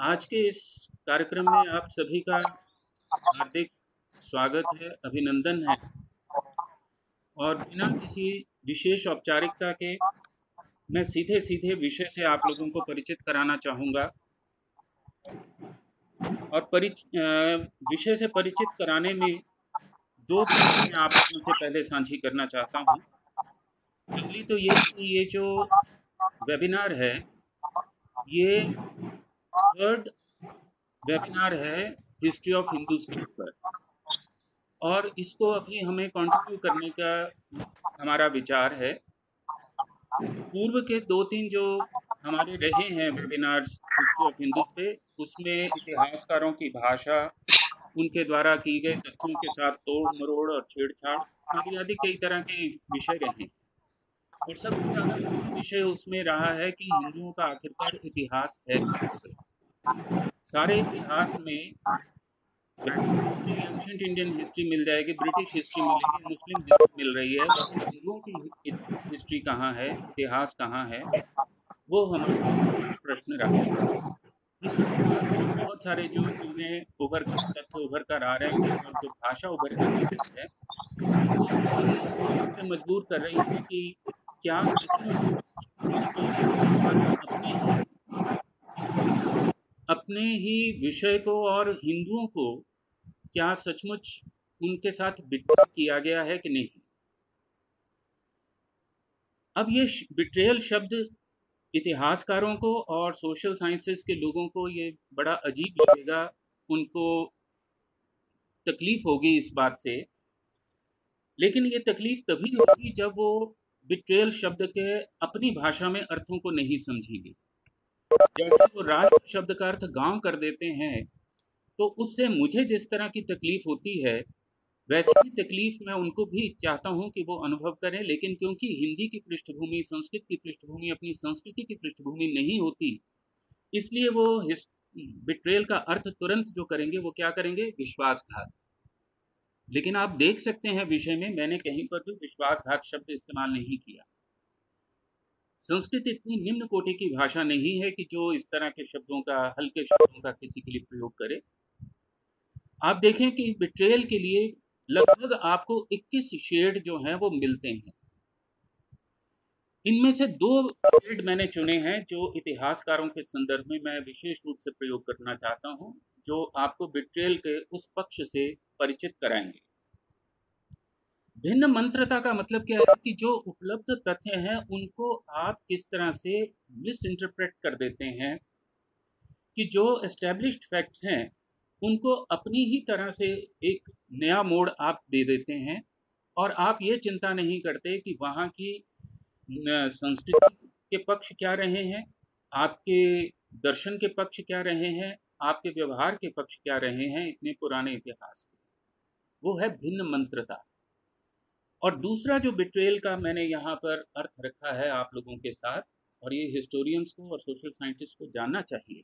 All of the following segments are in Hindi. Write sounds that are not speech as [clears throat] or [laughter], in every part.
आज के इस कार्यक्रम में आप सभी का हार्दिक स्वागत है, अभिनंदन है। और बिना किसी विशेष औपचारिकता के मैं सीधे सीधे विषय से आप लोगों को परिचित कराना चाहूँगा। और परिच विषय से परिचित कराने में दो बातें आप लोगों से पहले साझी करना चाहता हूँ। पहली तो ये कि ये जो वेबिनार है, ये थर्ड वेबिनार है हिस्ट्री ऑफ़ हिंदू स्टेट पर। और इसको अभी हमें कंटिन्यू करने का हमारा विचार है। पूर्व के दो तीन जो हमारे रहे हैं वेबिनार्स हिस्ट्री ऑफ़ हिंदू पे उसमें इतिहासकारों की भाषा, उनके द्वारा की गए तथ्यों के साथ तोड़ मरोड़ और छेड़छाड़ आदि आदि कई तरह के विषय रहे। और सबसे ज़्यादा विषय उसमें रहा है कि हिंदुओं का आखिरकार इतिहास है। सारे इतिहास में हिस्ट्री एंशंट इंडियन हिस्ट्री मिल जाएगी ब्रिटिश हिस्ट्री मिलेगी मुस्लिम हिस्ट्री मिल रही है हिंदुओं की हिस्ट्री कहाँ है, इतिहास कहाँ है, वो हमारे प्रश्न रहा इसी बहुत सारे जो चीज़ें उभर कर, तथ्य उभर कर आ रहे हैं, और जो भाषा उभर कर आ रही है पे मजबूर कर रही है कि क्या सचमुच अपने ही अपने ही विषय को और हिंदुओं को क्या सचमुच उनके साथ बिट्रेल किया गया है कि नहीं? अब ये बिट्रेयल शब्द इतिहासकारों को और सोशल साइंसेस के लोगों को ये बड़ा अजीब लगेगा। उनको तकलीफ़ होगी इस बात से। लेकिन ये तकलीफ़ तभी होगी जब वो बिट्रेयल शब्द के अपनी भाषा में अर्थों को नहीं समझेगी। जैसे वो राष्ट्र शब्द का अर्थ गाँव कर देते हैं तो उससे मुझे जिस तरह की तकलीफ़ होती है, वैसे ही तकलीफ़ मैं उनको भी चाहता हूँ कि वो अनुभव करें, लेकिन क्योंकि हिंदी की पृष्ठभूमि, संस्कृत की पृष्ठभूमि, अपनी संस्कृति की पृष्ठभूमि नहीं होती, इसलिए वो बिट्रेल का अर्थ तुरंत जो करेंगे, वो क्या करेंगे? विश्वासघात। लेकिन आप देख सकते हैं विषय में, मैंने कहीं पर भी विश्वासघात शब्द इस्तेमाल नहीं किया। संस्कृत इतनी निम्न कोटि की भाषा नहीं है कि जो इस तरह के शब्दों का, हल्के शब्दों का किसी के लिए प्रयोग करे। आप देखें कि बिट्रेयल के लिए लगभग आपको 21 शेड जो हैं वो मिलते हैं। इनमें से दो शेड मैंने चुने हैं जो इतिहासकारों के संदर्भ में मैं विशेष रूप से प्रयोग करना चाहता हूँ, जो आपको बिट्रेल के उस पक्ष से परिचित कराएँगे। भिन्न मंत्रता का मतलब क्या है कि जो उपलब्ध तथ्य हैं, उनको आप किस तरह से मिस इंटरप्रेट कर देते हैं? कि जो एस्टेब्लिश्ड फैक्ट्स हैं, उनको अपनी ही तरह से एक नया मोड़ आप दे देते हैं और आप ये चिंता नहीं करते कि वहाँ की संस्कृति के पक्ष क्या रहे हैं, आपके दर्शन के पक्ष क्या रहे हैं, आपके व्यवहार के पक्ष क्या रहे हैं, इतने पुराने इतिहास के। वो है भिन्न मंत्रता। और दूसरा जो बिट्रेल का मैंने यहाँ पर अर्थ रखा है आप लोगों के साथ, और ये हिस्टोरियंस को और सोशल साइंटिस्ट को जानना चाहिए,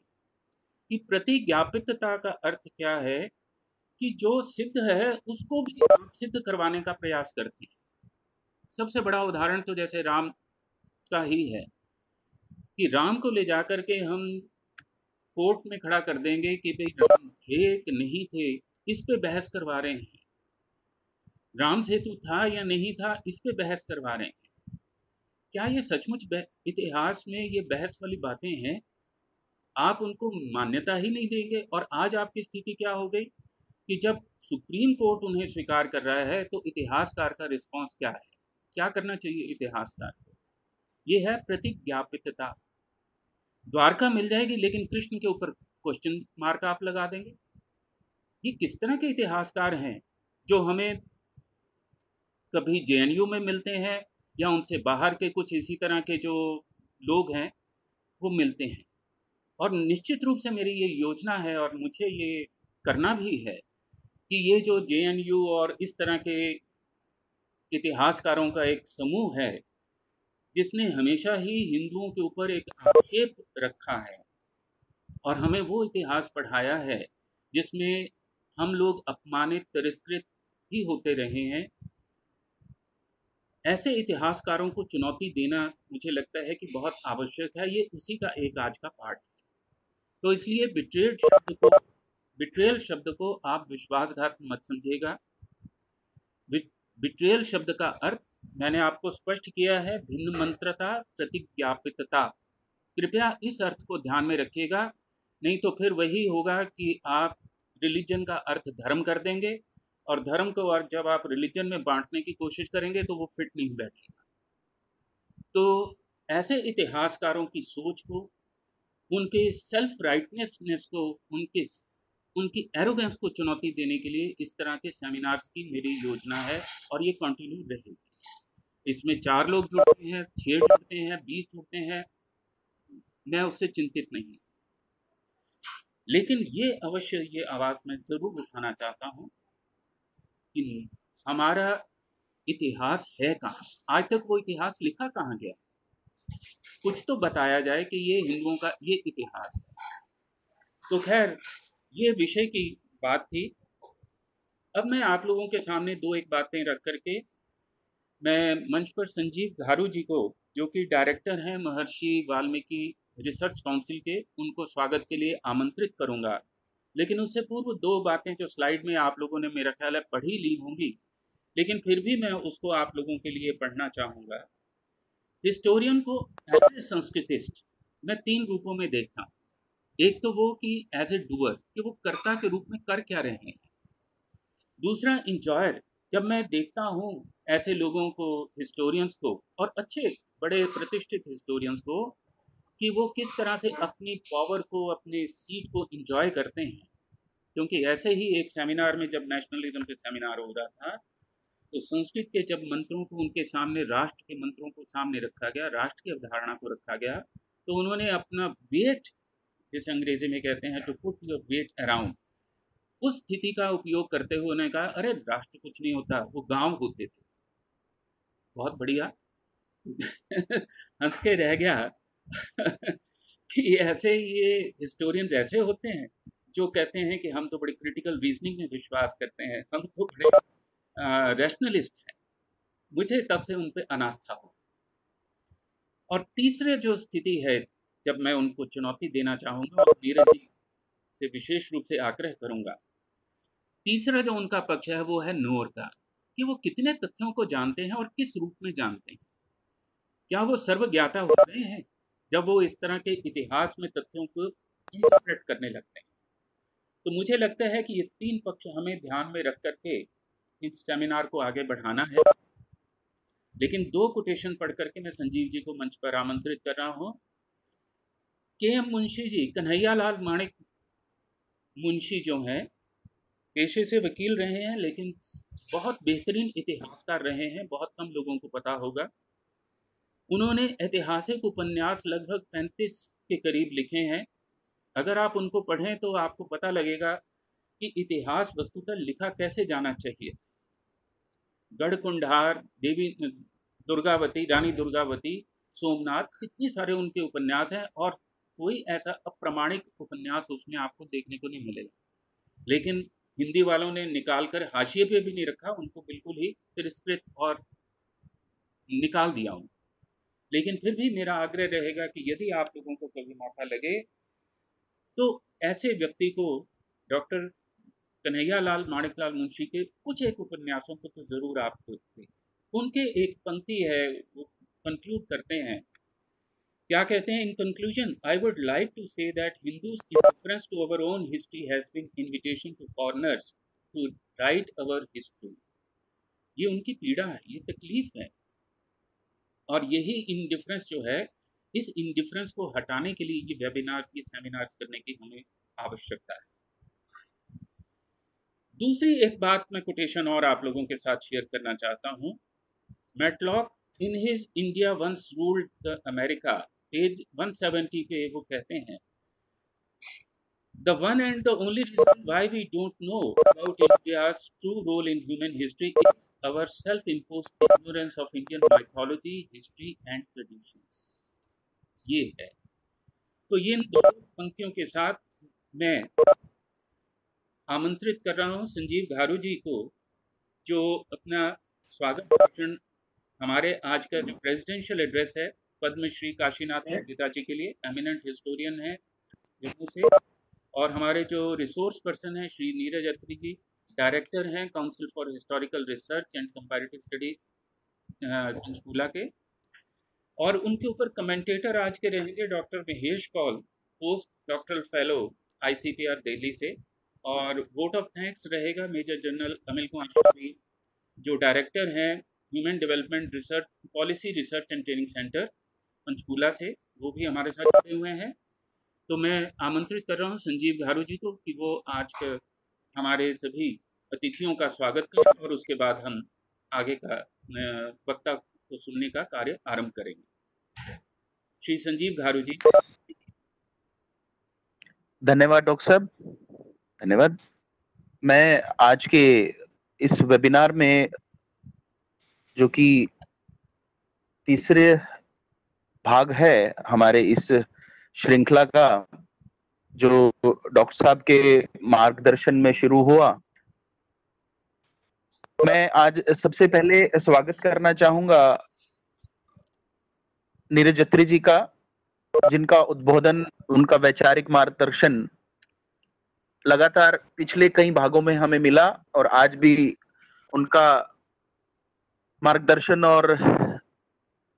कि प्रतिज्ञापितता का अर्थ क्या है कि जो सिद्ध है, उसको भी सिद्ध करवाने का प्रयास करते हैं। सबसे बड़ा उदाहरण तो जैसे राम का ही है, कि राम को ले जाकर के हम कोर्ट में खड़ा कर देंगे कि भाई राम थे कि नहीं थे, इस पे बहस करवा रहे हैं। राम सेतु था या नहीं था, इस पे बहस करवा रहे हैं। क्या ये सचमुच इतिहास में ये बहस वाली बातें हैं? आप उनको मान्यता ही नहीं देंगे और आज आपकी स्थिति क्या हो गई? कि जब सुप्रीम कोर्ट उन्हें स्वीकार कर रहा है तो इतिहासकार का रिस्पांस क्या है? क्या करना चाहिए इतिहासकार को? ये है प्रतिज्ञापितता। द्वारका मिल जाएगी, लेकिन कृष्ण के ऊपर क्वेश्चन मार्क आप लगा देंगे। ये किस तरह के इतिहासकार हैं, जो हमें कभी जेएनयू में मिलते हैं या उनसे बाहर के कुछ इसी तरह के जो लोग हैं, वो मिलते हैं। और निश्चित रूप से मेरी ये योजना है और मुझे ये करना भी है कि ये जो जेएनयू और इस तरह के इतिहासकारों का एक समूह है, जिसने हमेशा ही हिंदुओं के ऊपर एक आक्षेप रखा है और हमें वो इतिहास पढ़ाया है जिसमें हम लोग अपमानित, तिरस्कृत ही होते रहे हैं ऐसे इतिहासकारों को चुनौती देना मुझे लगता है कि बहुत आवश्यक है। ये उसी का एक आज का पार्ट है। तो इसलिए बिट्रेड शब्द को बिट्रेयल शब्द को आप विश्वासघात मत समझिएगा। बिट्रेल शब्द का अर्थ, मैंने आपको स्पष्ट किया है, भिन्न मंत्रता, प्रतिज्ञापितता। कृपया इस अर्थ को ध्यान में रखिएगा, नहीं तो फिर वही होगा कि आप रिलीजन का अर्थ धर्म कर देंगे। और धर्म को और जब आप रिलीजन में बांटने की कोशिश करेंगे तो वो फिट नहीं बैठेगा। तो ऐसे इतिहासकारों की सोच को, उनके सेल्फ राइटनेसनेस को, उनके उनकी एरोगेंस को चुनौती देने के लिए इस तरह के सेमिनार्स की मेरी योजना है और ये कंटिन्यू रहेगी। इसमें चार लोग जुड़ते हैं छः जुड़ते हैं, बीस जुड़ते हैं, मैं उससे चिंतित नहीं लेकिन ये अवश्य ये आवाज़ मैं ज़रूर उठाना चाहता हूँ कि हमारा इतिहास है कहाँ? आज तक वो इतिहास लिखा कहाँ गया? कुछ तो बताया जाए कि ये हिंदुओं का ये इतिहास है। तो खैर, ये विषय की बात थी। अब मैं आप लोगों के सामने दो एक बातें रख करके मैं मंच पर संजीव घारू जी को, जो कि डायरेक्टर हैं महर्षि वाल्मीकि रिसर्च काउंसिल के, उनको स्वागत के लिए आमंत्रित करूँगा। लेकिन उससे पूर्व दो बातें जो स्लाइड में आप लोगों ने मेरा ख्याल है पढ़ी ली होंगी, लेकिन फिर भी मैं उसको आप लोगों के लिए पढ़ना चाहूँगा। हिस्टोरियन को एज ए संस्कृतिस्ट मैं तीन रूपों में देखता हूँ। एक तो वो कि एज ए डूअर कि वो कर्ता के रूप में कर क्या रहे हैं। दूसरा इंजॉयर जब मैं देखता हूँ ऐसे लोगों को हिस्टोरियंस को और अच्छे बड़े प्रतिष्ठित हिस्टोरियंस को कि वो किस तरह से अपनी पावर को, अपने सीट को इंजॉय करते हैं। क्योंकि ऐसे ही एक सेमिनार में जब नेशनलिज्म के सेमिनार हो रहा था तो संस्कृत के जब मंत्रों को उनके सामने, राष्ट्र के मंत्रों को सामने रखा गया, राष्ट्र की अवधारणा को रखा गया तो उन्होंने अपना वेट जिसे अंग्रेज़ी में कहते हैं to put your weight around उस स्थिति का उपयोग करते हुए उन्होंने कहा, अरे, राष्ट्र कुछ नहीं होता, वो गाँव होते थे। बहुत बढ़िया। [laughs] हंस के रह गया। [laughs] कि ऐसे ये हिस्टोरियंस ऐसे होते हैं, जो कहते हैं कि हम तो बड़ी क्रिटिकल रीजनिंग में विश्वास करते हैं, हम तो बड़े रैशनलिस्ट हैं। मुझे तब से उन पर अनास्था हो और तीसरे जो स्थिति है, जब मैं उनको चुनौती देना चाहूँगा और नीरज जी से विशेष रूप से आग्रह करूँगा, तीसरा जो उनका पक्ष है वो है नोर का, कि वो कितने तथ्यों को जानते हैं और किस रूप में जानते हैं। क्या वो सर्वज्ञाता हो रहे हैं? जब वो इस तरह के इतिहास में तथ्यों को इंटरप्रेट करने लगते हैं। तो मुझे लगता है कि ये तीन पक्ष हमें ध्यान में रख करके इस सेमिनार को आगे बढ़ाना है। लेकिन दो कोटेशन पढ़ करके मैं संजीव जी को मंच पर आमंत्रित कर रहा हूँ। के एम मुंशी जी कन्हैया लाल माणिक मुंशी जो हैं, पेशे से वकील रहे हैं, लेकिन बहुत बेहतरीन इतिहासकार रहे हैं, बहुत कम लोगों को पता होगा। उन्होंने ऐतिहासिक उपन्यास लगभग पैंतीस के करीब लिखे हैं। अगर आप उनको पढ़ें तो आपको पता लगेगा कि इतिहास वस्तुतः लिखा कैसे जाना चाहिए। गढ़कुंडार, देवी, दुर्गावती, रानी दुर्गावती, सोमनाथ, कितने सारे उनके उपन्यास हैं और कोई ऐसा अप्रमाणिक उपन्यास उसमें आपको देखने को नहीं मिलेगा। लेकिन हिंदी वालों ने निकाल कर हाशिए पे भी नहीं रखा, उनको बिल्कुल ही तिरस्कृत और निकाल दिया उनको लेकिन फिर भी मेरा आग्रह रहेगा कि यदि आप लोगों को कभी मौका लगे तो ऐसे व्यक्ति को डॉक्टर कन्हैया लाल माणिक लाल मुंशी के कुछ एक उपन्यासों को तो ज़रूर आप देखें उनके एक पंक्ति है, वो कंक्लूड करते हैं। क्या कहते हैं? In conclusion I would like to say that Hindus reference to our own history has been invitation to foreigners to write our history ये उनकी पीड़ा है, ये तकलीफ़ है। और यही इनडिफरेंस जो है, इस इनडिफरेंस को हटाने के लिए ये वेबिनार्स ये सेमिनार्स करने की हमें आवश्यकता है। दूसरी एक बात मैं कोटेशन और आप लोगों के साथ शेयर करना चाहता हूँ। Matlock in his India once ruled the America page 170 पे वो कहते हैं The one and the only reason why we don't know about India's true role in human history is our self-imposed ignorance of Indian mythology, history and traditions. ये है तो ये दो पंक्तियों के साथ मैं आमंत्रित कर रहा हूँ संजीव घारू जी को जो अपना स्वागत भाषण हमारे आज का जो प्रेसिडेंशियल एड्रेस है पद्मश्री काशीनाथ पंडिता जी के लिए एमिनेंट हिस्टोरियन है जम्मू से और हमारे जो रिसोर्स पर्सन हैं, श्री नीरज अत्री जी डायरेक्टर हैं council for historical research and comparative study Panchkula के। और उनके ऊपर कमेंटेटर आज के रहेंगे doctor Mahesh Kaul post doctoral fellow ICPR Delhi से। और वोट ऑफ़ थैंक्स रहेगा मेजर जनरल अनिल कुमार शर्मी जो डायरेक्टर हैं human development research policy research and training centre Panchkula से। वो भी हमारे साथ जुड़े हुए हैं। तो मैं आमंत्रित कर रहा हूँ संजीव घारू जी को कि वो आज हमारे सभी अतिथियों का स्वागत करें और उसके बाद हम आगे का वक्ता को सुनने का कार्य आरंभ करेंगे। श्री संजीव घारू जी। धन्यवाद डॉक्टर साहब। धन्यवाद। मैं आज के इस वेबिनार में जो कि तीसरे भाग है हमारे इस श्रृंखला का जो डॉक्टर साहब के मार्गदर्शन में शुरू हुआ। मैं आज सबसे पहले स्वागत करना चाहूँगा नीरज अत्री जी का, जिनका उद्बोधन, उनका वैचारिक मार्गदर्शन लगातार पिछले कई भागों में हमें मिला और आज भी उनका मार्गदर्शन और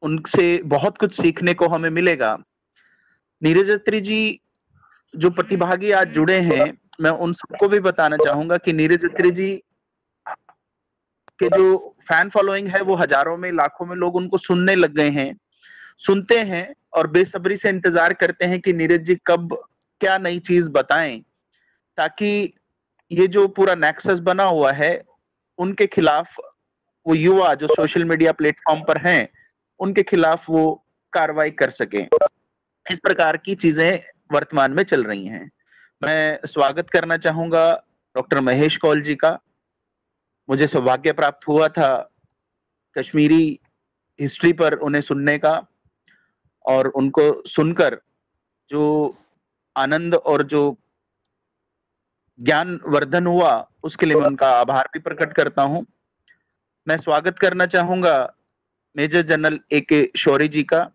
उनसे बहुत कुछ सीखने को हमें मिलेगा। नीरज अत्री जी, जो प्रतिभागी आज जुड़े हैं, मैं उन सबको भी बताना चाहूँगा कि नीरज अत्री जी के जो फ़ैन फॉलोइंग है, वो हज़ारों में, लाखों में लोग उनको सुनने लग गए हैं। सुनते हैं और बेसब्री से इंतज़ार करते हैं कि नीरज जी कब क्या नई चीज़ बताएँ, ताकि ये जो पूरा नेक्सस बना हुआ है, उनके खिलाफ वो युवा जो सोशल मीडिया प्लेटफॉर्म पर हैं, उनके खिलाफ वो कार्रवाई कर सके। इस प्रकार की चीज़ें वर्तमान में चल रही हैं? मैं स्वागत करना चाहूँगा डॉक्टर महेश कौल जी का। मुझे सौभाग्य प्राप्त हुआ था कश्मीरी हिस्ट्री पर उन्हें सुनने का और उनको सुनकर जो आनंद और जो ज्ञान वर्धन हुआ, उसके लिए मैं उनका आभार भी प्रकट करता हूँ। मैं स्वागत करना चाहूँगा मेजर जनरल ए के शौरी जी का।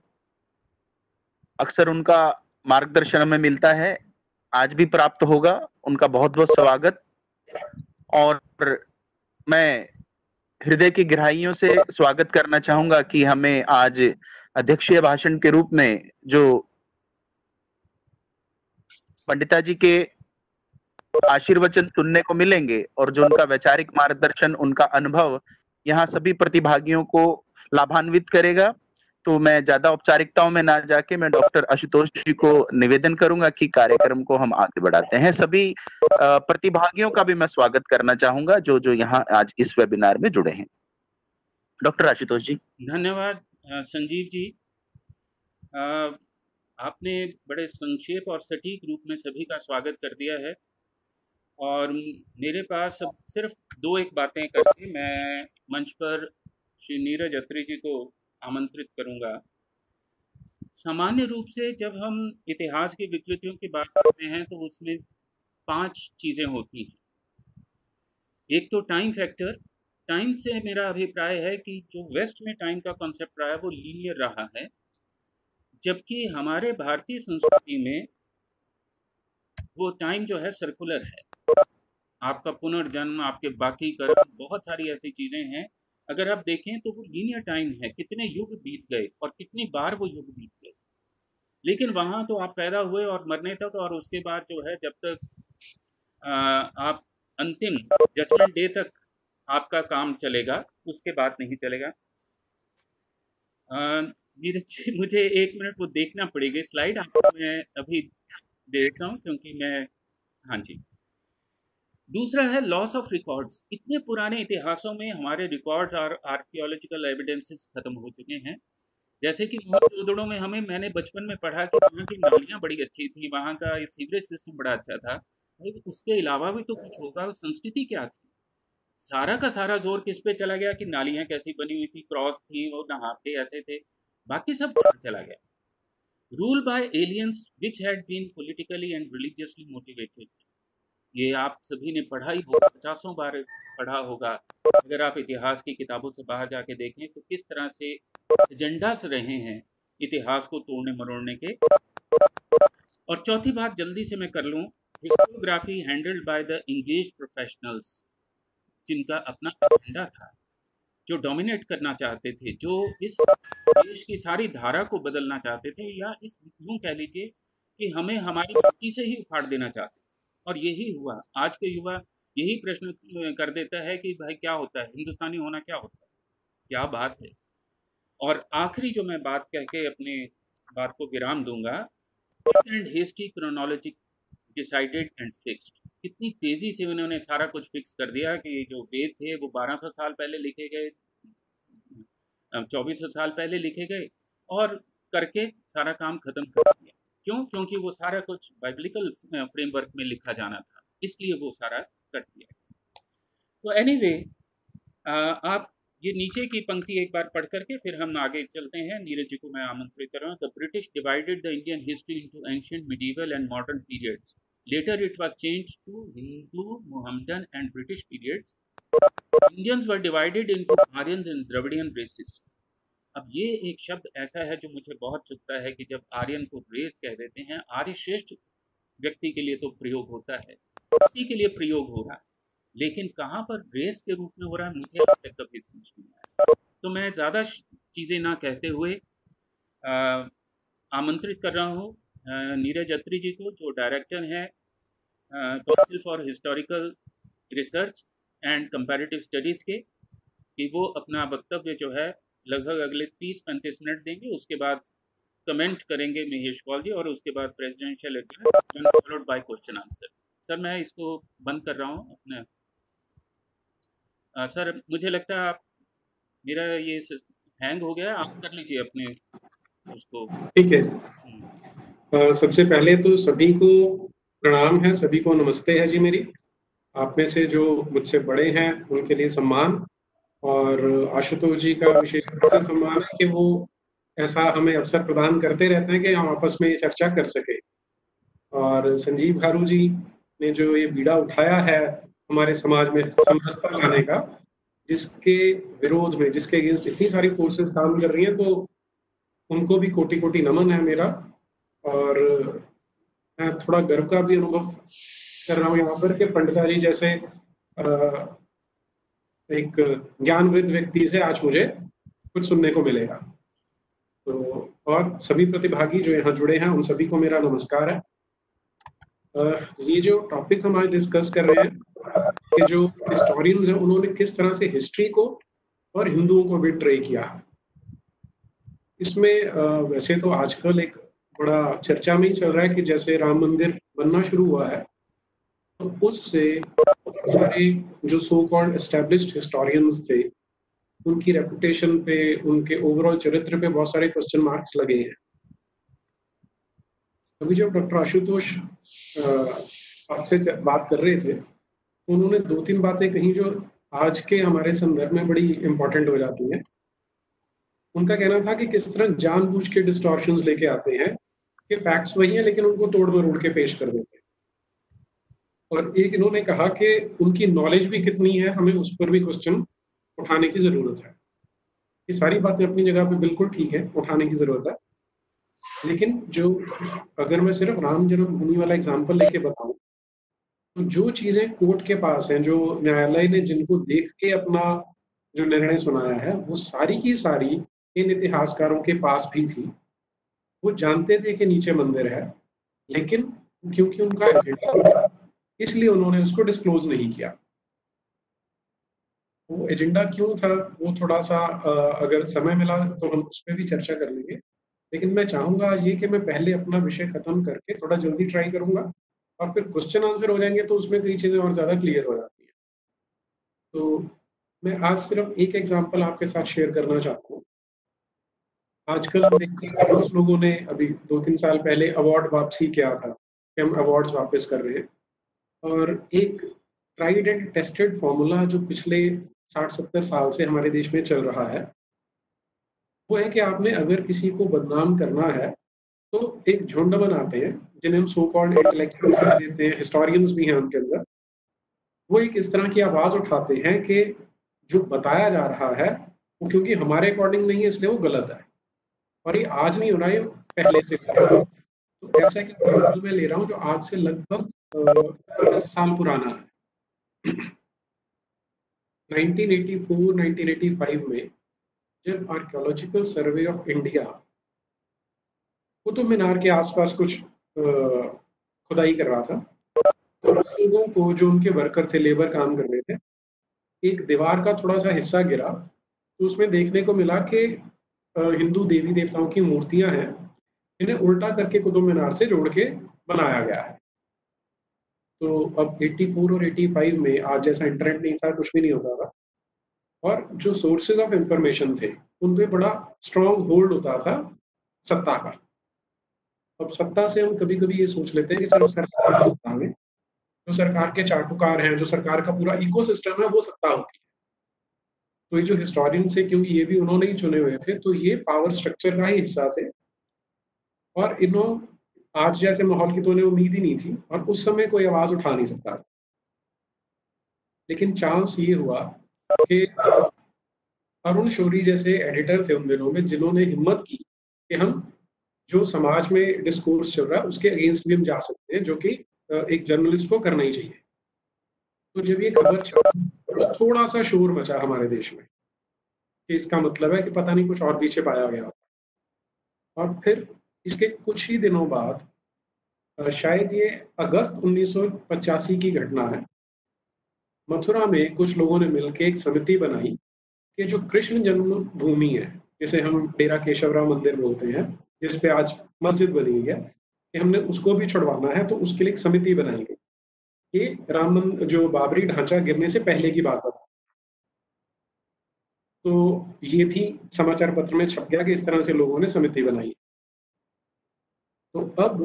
अक्सर उनका मार्गदर्शन हमें मिलता है। आज भी प्राप्त होगा। उनका बहुत बहुत स्वागत। और मैं हृदय की गहराइयों से स्वागत करना चाहूँगा कि हमें आज अध्यक्षीय भाषण के रूप में जो पंडिता जी के आशीर्वचन सुनने को मिलेंगे और जो उनका वैचारिक मार्गदर्शन, उनका अनुभव यहाँ सभी प्रतिभागियों को लाभान्वित करेगा। तो मैं ज़्यादा औपचारिकताओं में ना जाके मैं डॉक्टर आशुतोष जी को निवेदन करूँगा कि कार्यक्रम को हम आगे बढ़ाते हैं। सभी प्रतिभागियों का भी मैं स्वागत करना चाहूँगा, जो जो यहाँ आज इस वेबिनार में जुड़े हैं। डॉक्टर आशुतोष जी। धन्यवाद संजीव जी। आपने बड़े संक्षेप और सटीक रूप में सभी का स्वागत कर दिया है। और मेरे पास सिर्फ़ दो एक बातें करके मैं मंच पर श्री नीरज अत्री जी को आमंत्रित करूँगा। सामान्य रूप से जब हम इतिहास की विकृतियों की बात करते हैं तो उसमें पाँच चीज़ें होती हैं। एक तो टाइम फैक्टर टाइम से मेरा अभिप्राय है कि जो वेस्ट में टाइम का कॉन्सेप्ट रहा है, वो लीनियर रहा है। जबकि हमारे भारतीय संस्कृति में वो टाइम जो है सर्कुलर है। आपका पुनर्जन्म, आपके बाकी कर्म, बहुत सारी ऐसी चीज़ें हैं अगर आप देखें तो वो लीनियर टाइम है कितने युग बीत गए और कितनी बार वो युग बीत गए। लेकिन वहाँ तो आप पैदा हुए और मरने तक और उसके बाद जो है जब तक आ, आप अंतिम जजमेंट डे तक आपका काम चलेगा उसके बाद नहीं चलेगा। [laughs] मुझे एक मिनट वो देखना पड़ेगा। स्लाइड आपको मैं अभी देखता हूँ क्योंकि मैं हाँ जी। दूसरा है लॉस ऑफ़ रिकॉर्ड्स इतने पुराने इतिहासों में हमारे रिकॉर्ड्स और आर्कियोलॉजिकल एविडेंसेस खत्म हो चुके हैं। जैसे कि मोहम्मदों में हमें, मैंने बचपन में पढ़ा कि वहाँ की नालियाँ बड़ी अच्छी थी, वहाँ का सीवरेज सिस्टम बड़ा अच्छा था। भाई उसके अलावा भी तो कुछ होगा संस्कृति क्या थी? सारा का सारा ज़ोर किस पे चला गया कि नालियाँ कैसी बनी हुई थी क्रॉस थी, वो नहाते ऐसे थे, बाकी सब चला गया? Rule by aliens which had been politically and religiously motivated ये आप सभी ने पढ़ा ही होगा, पचासों बार पढ़ा होगा। अगर आप इतिहास की किताबों से बाहर जाके देखें तो किस तरह से एजेंडास रहे हैं इतिहास को तोड़ने मरोड़ने के। और चौथी बात जल्दी से मैं कर लूँ, historiography handled by the engage professionals, जिनका अपना एजेंडा था, जो डोमिनेट करना चाहते थे, जो इस देश की सारी धारा को बदलना चाहते थे या इस यूँ कह लीजिए कि हमें हमारी मिट्टी से ही उखाड़ देना चाहते और यही हुआ। आज के युवा यही प्रश्न कर देता है कि भाई क्या होता है? हिंदुस्तानी होना क्या होता है? क्या बात है? और आखिरी जो मैं बात कह के अपने बात को विराम दूँगा and hasty chronology decided and fixed कितनी तेज़ी से उन्होंने सारा कुछ फिक्स कर दिया कि जो वेद थे, वो 1200 साल पहले लिखे गए चौबीस साल पहले लिखे गए और करके सारा काम खत्म कर दिया। क्यों? क्योंकि वो सारा कुछ बाइबलिकल फ्रेमवर्क में लिखा जाना था इसलिए वो सारा कट दिया तो एनी anyway, आप ये नीचे की पंक्ति एक बार पढ़ करके फिर हम आगे चलते हैं। नीरज जी को मैं आमंत्रित कर रहा हूँ। The British divided the Indian history into ancient medieval and modern periods later it was change to Hindu Mohammedan and British periods Indians were divided into Aryans and Dravidian races अब ये एक शब्द ऐसा है जो मुझे बहुत चुभता है कि जब आर्यन को रेस कह देते हैं आर्य श्रेष्ठ व्यक्ति के लिए तो प्रयोग होता है। व्यक्ति के लिए प्रयोग हो रहा है लेकिन कहाँ पर रेस के रूप में हो रहा है मुझे अब तक कभी समझ नहीं आया। तो मैं ज़्यादा चीज़ें ना कहते हुए आ, आमंत्रित कर रहा हूँ नीरज अत्री जी को जो डायरेक्टर हैं council for historical research and comparative studies के कि वो अपना वक्तव्य जो है लगभग अगले तीस पैंतीस मिनट देंगे उसके बाद कमेंट करेंगे महेश कौल जी और उसके बाद presidential followed by question answer sir मैं इसको बंद कर रहा हूँ अपने। आ, सर मुझे लगता है आप मेरा ये हैंग हो गया आप कर लीजिए अपने उसको। ठीक है। आ, सबसे पहले तो सभी को प्रणाम है सभी को नमस्ते है जी मेरी। आप में से जो मुझसे बड़े हैं उनके लिए सम्मान। और आशुतोष जी का विशेष रूप से सम्मान है कि वो ऐसा हमें अवसर प्रदान करते रहते हैं कि हम आपस में चर्चा कर सके। और संजीव खारू जी ने जो ये बीड़ा उठाया है हमारे समाज में समरसता लाने का, जिसके विरोध में, जिसके अगेंस्ट इतनी सारी फोर्सेस काम कर रही हैं तो उनको भी कोटि कोटि नमन है मेरा। और मैं थोड़ा गर्व का भी अनुभव कर रहा हूँ यहाँ पर कि पंडिता जी जैसे एक ज्ञानवृद्ध व्यक्ति से आज मुझे कुछ सुनने को मिलेगा। तो और सभी प्रतिभागी जो यहाँ जुड़े हैं, उन सभी को मेरा नमस्कार है। ये जो टॉपिक हम आज डिस्कस कर रहे हैं कि जो हिस्टोरियंस हैं, उन्होंने किस तरह से हिस्ट्री को और हिंदुओं को बिट्रे किया है। इसमें वैसे तो आजकल एक बड़ा चर्चा में ही चल रहा है कि जैसे राम मंदिर बनना शुरू हुआ है तो उससे सारे जो सो कॉल्ड एस्टेब्लिश्ड हिस्टोरियंस थे, उनकी रेपुटेशन पे, उनके ओवरऑल चरित्र पे बहुत सारे क्वेश्चन मार्क्स लगे हैं। अभी जब डॉक्टर आशुतोष आपसे बात कर रहे थे तो उन्होंने दो तीन बातें कही जो आज के हमारे संदर्भ में बड़ी इंपॉर्टेंट हो जाती हैं। उनका कहना था कि किस तरह जानबूझ के डिस्टॉर्शंस लेके आते हैं, कि फैक्ट्स वही हैं, लेकिन उनको तोड़ मरोड़ के पेश कर देते हैं। और एक इन्होंने कहा कि उनकी नॉलेज भी कितनी है, हमें उस पर भी क्वेश्चन उठाने की ज़रूरत है। ये सारी बातें अपनी जगह पे बिल्कुल ठीक है, उठाने की ज़रूरत है। लेकिन जो, अगर मैं सिर्फ़ राम जन्मभूमि वाला एग्ज़ाम्पल लेके बताऊँ तो जो चीज़ें कोर्ट के पास हैं, जो न्यायालय ने जिनको देख के अपना जो निर्णय सुनाया है, वो सारी की सारी इन इतिहासकारों के पास भी थी। वो जानते थे कि नीचे मंदिर है, लेकिन क्योंकि उनका एजेंडा इसलिए उन्होंने उसको डिस्क्लोज नहीं किया। वो एजेंडा क्यों था? वो थोड़ा सा अगर समय मिला तो हम उस पर भी चर्चा कर लेंगे। लेकिन मैं चाहूँगा ये कि मैं पहले अपना विषय खत्म करके थोड़ा जल्दी ट्राई करूँगा और फिर क्वेश्चन आंसर हो जाएँगे तो उसमें कई चीज़ें और ज़्यादा क्लियर हो जाती है। तो मैं आज सिर्फ़ एक एग्ज़ाम्पल आपके साथ शेयर करना चाहता हूँ। आजकल हम देखते हैं कि लोगों ने अभी दो तीन साल पहले अवार्ड वापसी किया था कि हम अवार्ड्स वापस कर रहे हैं। और एक ट्राइड एंड टेस्टेड फॉर्मूला जो पिछले साठ सत्तर साल से हमारे देश में चल रहा है, वो है कि आपने अगर किसी को बदनाम करना है तो एक झुंड बनाते हैं, जिन्हें हम सो कॉल्ड इंटेलेक्चुअल्स देते हैं हिस्टोरियंस भी हैं उनके अंदर। वो एक इस तरह की आवाज़ उठाते हैं कि जो बताया जा रहा है, वो क्योंकि हमारे अकॉर्डिंग नहीं है, इसलिए वो गलत है। और ये आज नहीं हो रहा है पहले से। तो ऐसा एक एग्ज़ाम्पल मैं ले रहा हूँ, जो आज से लगभग साल पुराना है। 1984 1985 में जब Archaeological Survey of India Qutub Minar के आसपास कुछ खुदाई कर रहा था तो लोगों को जो उनके वर्कर थे लेबर काम कर रहे थे, एक दीवार का थोड़ा सा हिस्सा गिरा तो उसमें देखने को मिला कि हिंदू देवी देवताओं की मूर्तियाँ हैं, इन्हें उल्टा करके कुतुब मीनार से जोड़ के बनाया गया है। तो अब 84 और 85 में आज जैसा इंटरनेट नहीं था, कुछ भी नहीं होता था। और जो सोर्सेज ऑफ़ इंफॉर्मेशन थे, उन पे बड़ा स्ट्रॉन्ग होल्ड होता था सत्ता का। अब सत्ता से हम कभी कभी ये सोच लेते हैं कि सिर्फ़ सरकार सत्ता में, जो सरकार के चाटुकार हैं, जो सरकार का पूरा इकोसिस्टम है, वो सत्ता होती है। तो ये जो हिस्टोरियन से क्योंकि ये भी उन्होंने ही चुने हुए थे तो ये पावर स्ट्रक्चर का ही हिस्सा थे। और इन्हों आज जैसे माहौल की तो उन्हें उम्मीद ही नहीं थी और उस समय कोई आवाज़ उठा नहीं सकता लेकिन चांस ये हुआ कि अरुण शोरी जैसे एडिटर थे उन दिनों में, जिन्होंने हिम्मत की कि हम जो समाज में डिस्कोर्स चल रहा है, उसके अगेंस्ट भी हम जा सकते हैं, जो कि एक जर्नलिस्ट को करना ही चाहिए। तो जब ये खबर चली तो थोड़ा सा शोर मचा हमारे देश में कि इसका मतलब है कि पता नहीं कुछ और पीछे पाया गया और फिर इसके कुछ ही दिनों बाद शायद ये अगस्त उन्नीस सौ पचासी की घटना है। मथुरा में कुछ लोगों ने मिलकर एक समिति बनाई कि जो कृष्ण जन्मभूमि है, जिसे हम डेरा केशवराव मंदिर बोलते हैं, जिस पे आज मस्जिद बनी हुई है, कि हमने उसको भी छुड़वाना है तो उसके लिए एक समिति बनाई गई। ये राम जो बाबरी ढांचा गिरने से पहले की बात बता तो ये भी समाचार पत्र में छप गया कि इस तरह से लोगों ने समिति बनाई। तो अब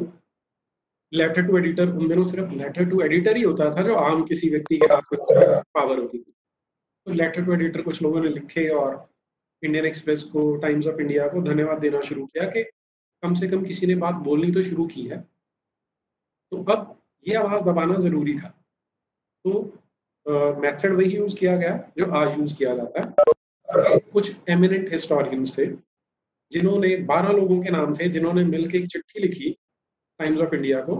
लेटर टू एडिटर उन दिनों सिर्फ़ लेटर टू एडिटर ही होता था जो आम किसी व्यक्ति के हाथ में पावर होती थी। तो लेटर टू एडिटर कुछ लोगों ने लिखे और इंडियन एक्सप्रेस को टाइम्स ऑफ़ इंडिया को धन्यवाद देना शुरू किया कि कम से कम किसी ने बात बोलनी तो शुरू की है। तो अब ये आवाज़ दबाना ज़रूरी था। तो मेथड वही यूज़ किया गया जो आज यूज़ किया जाता है। कुछ एमिनेंट हिस्टोरियंस थे। जिन्होंने 12 लोगों के नाम थे, जिन्होंने मिलकर एक चिट्ठी लिखी टाइम्स ऑफ़ इंडिया को,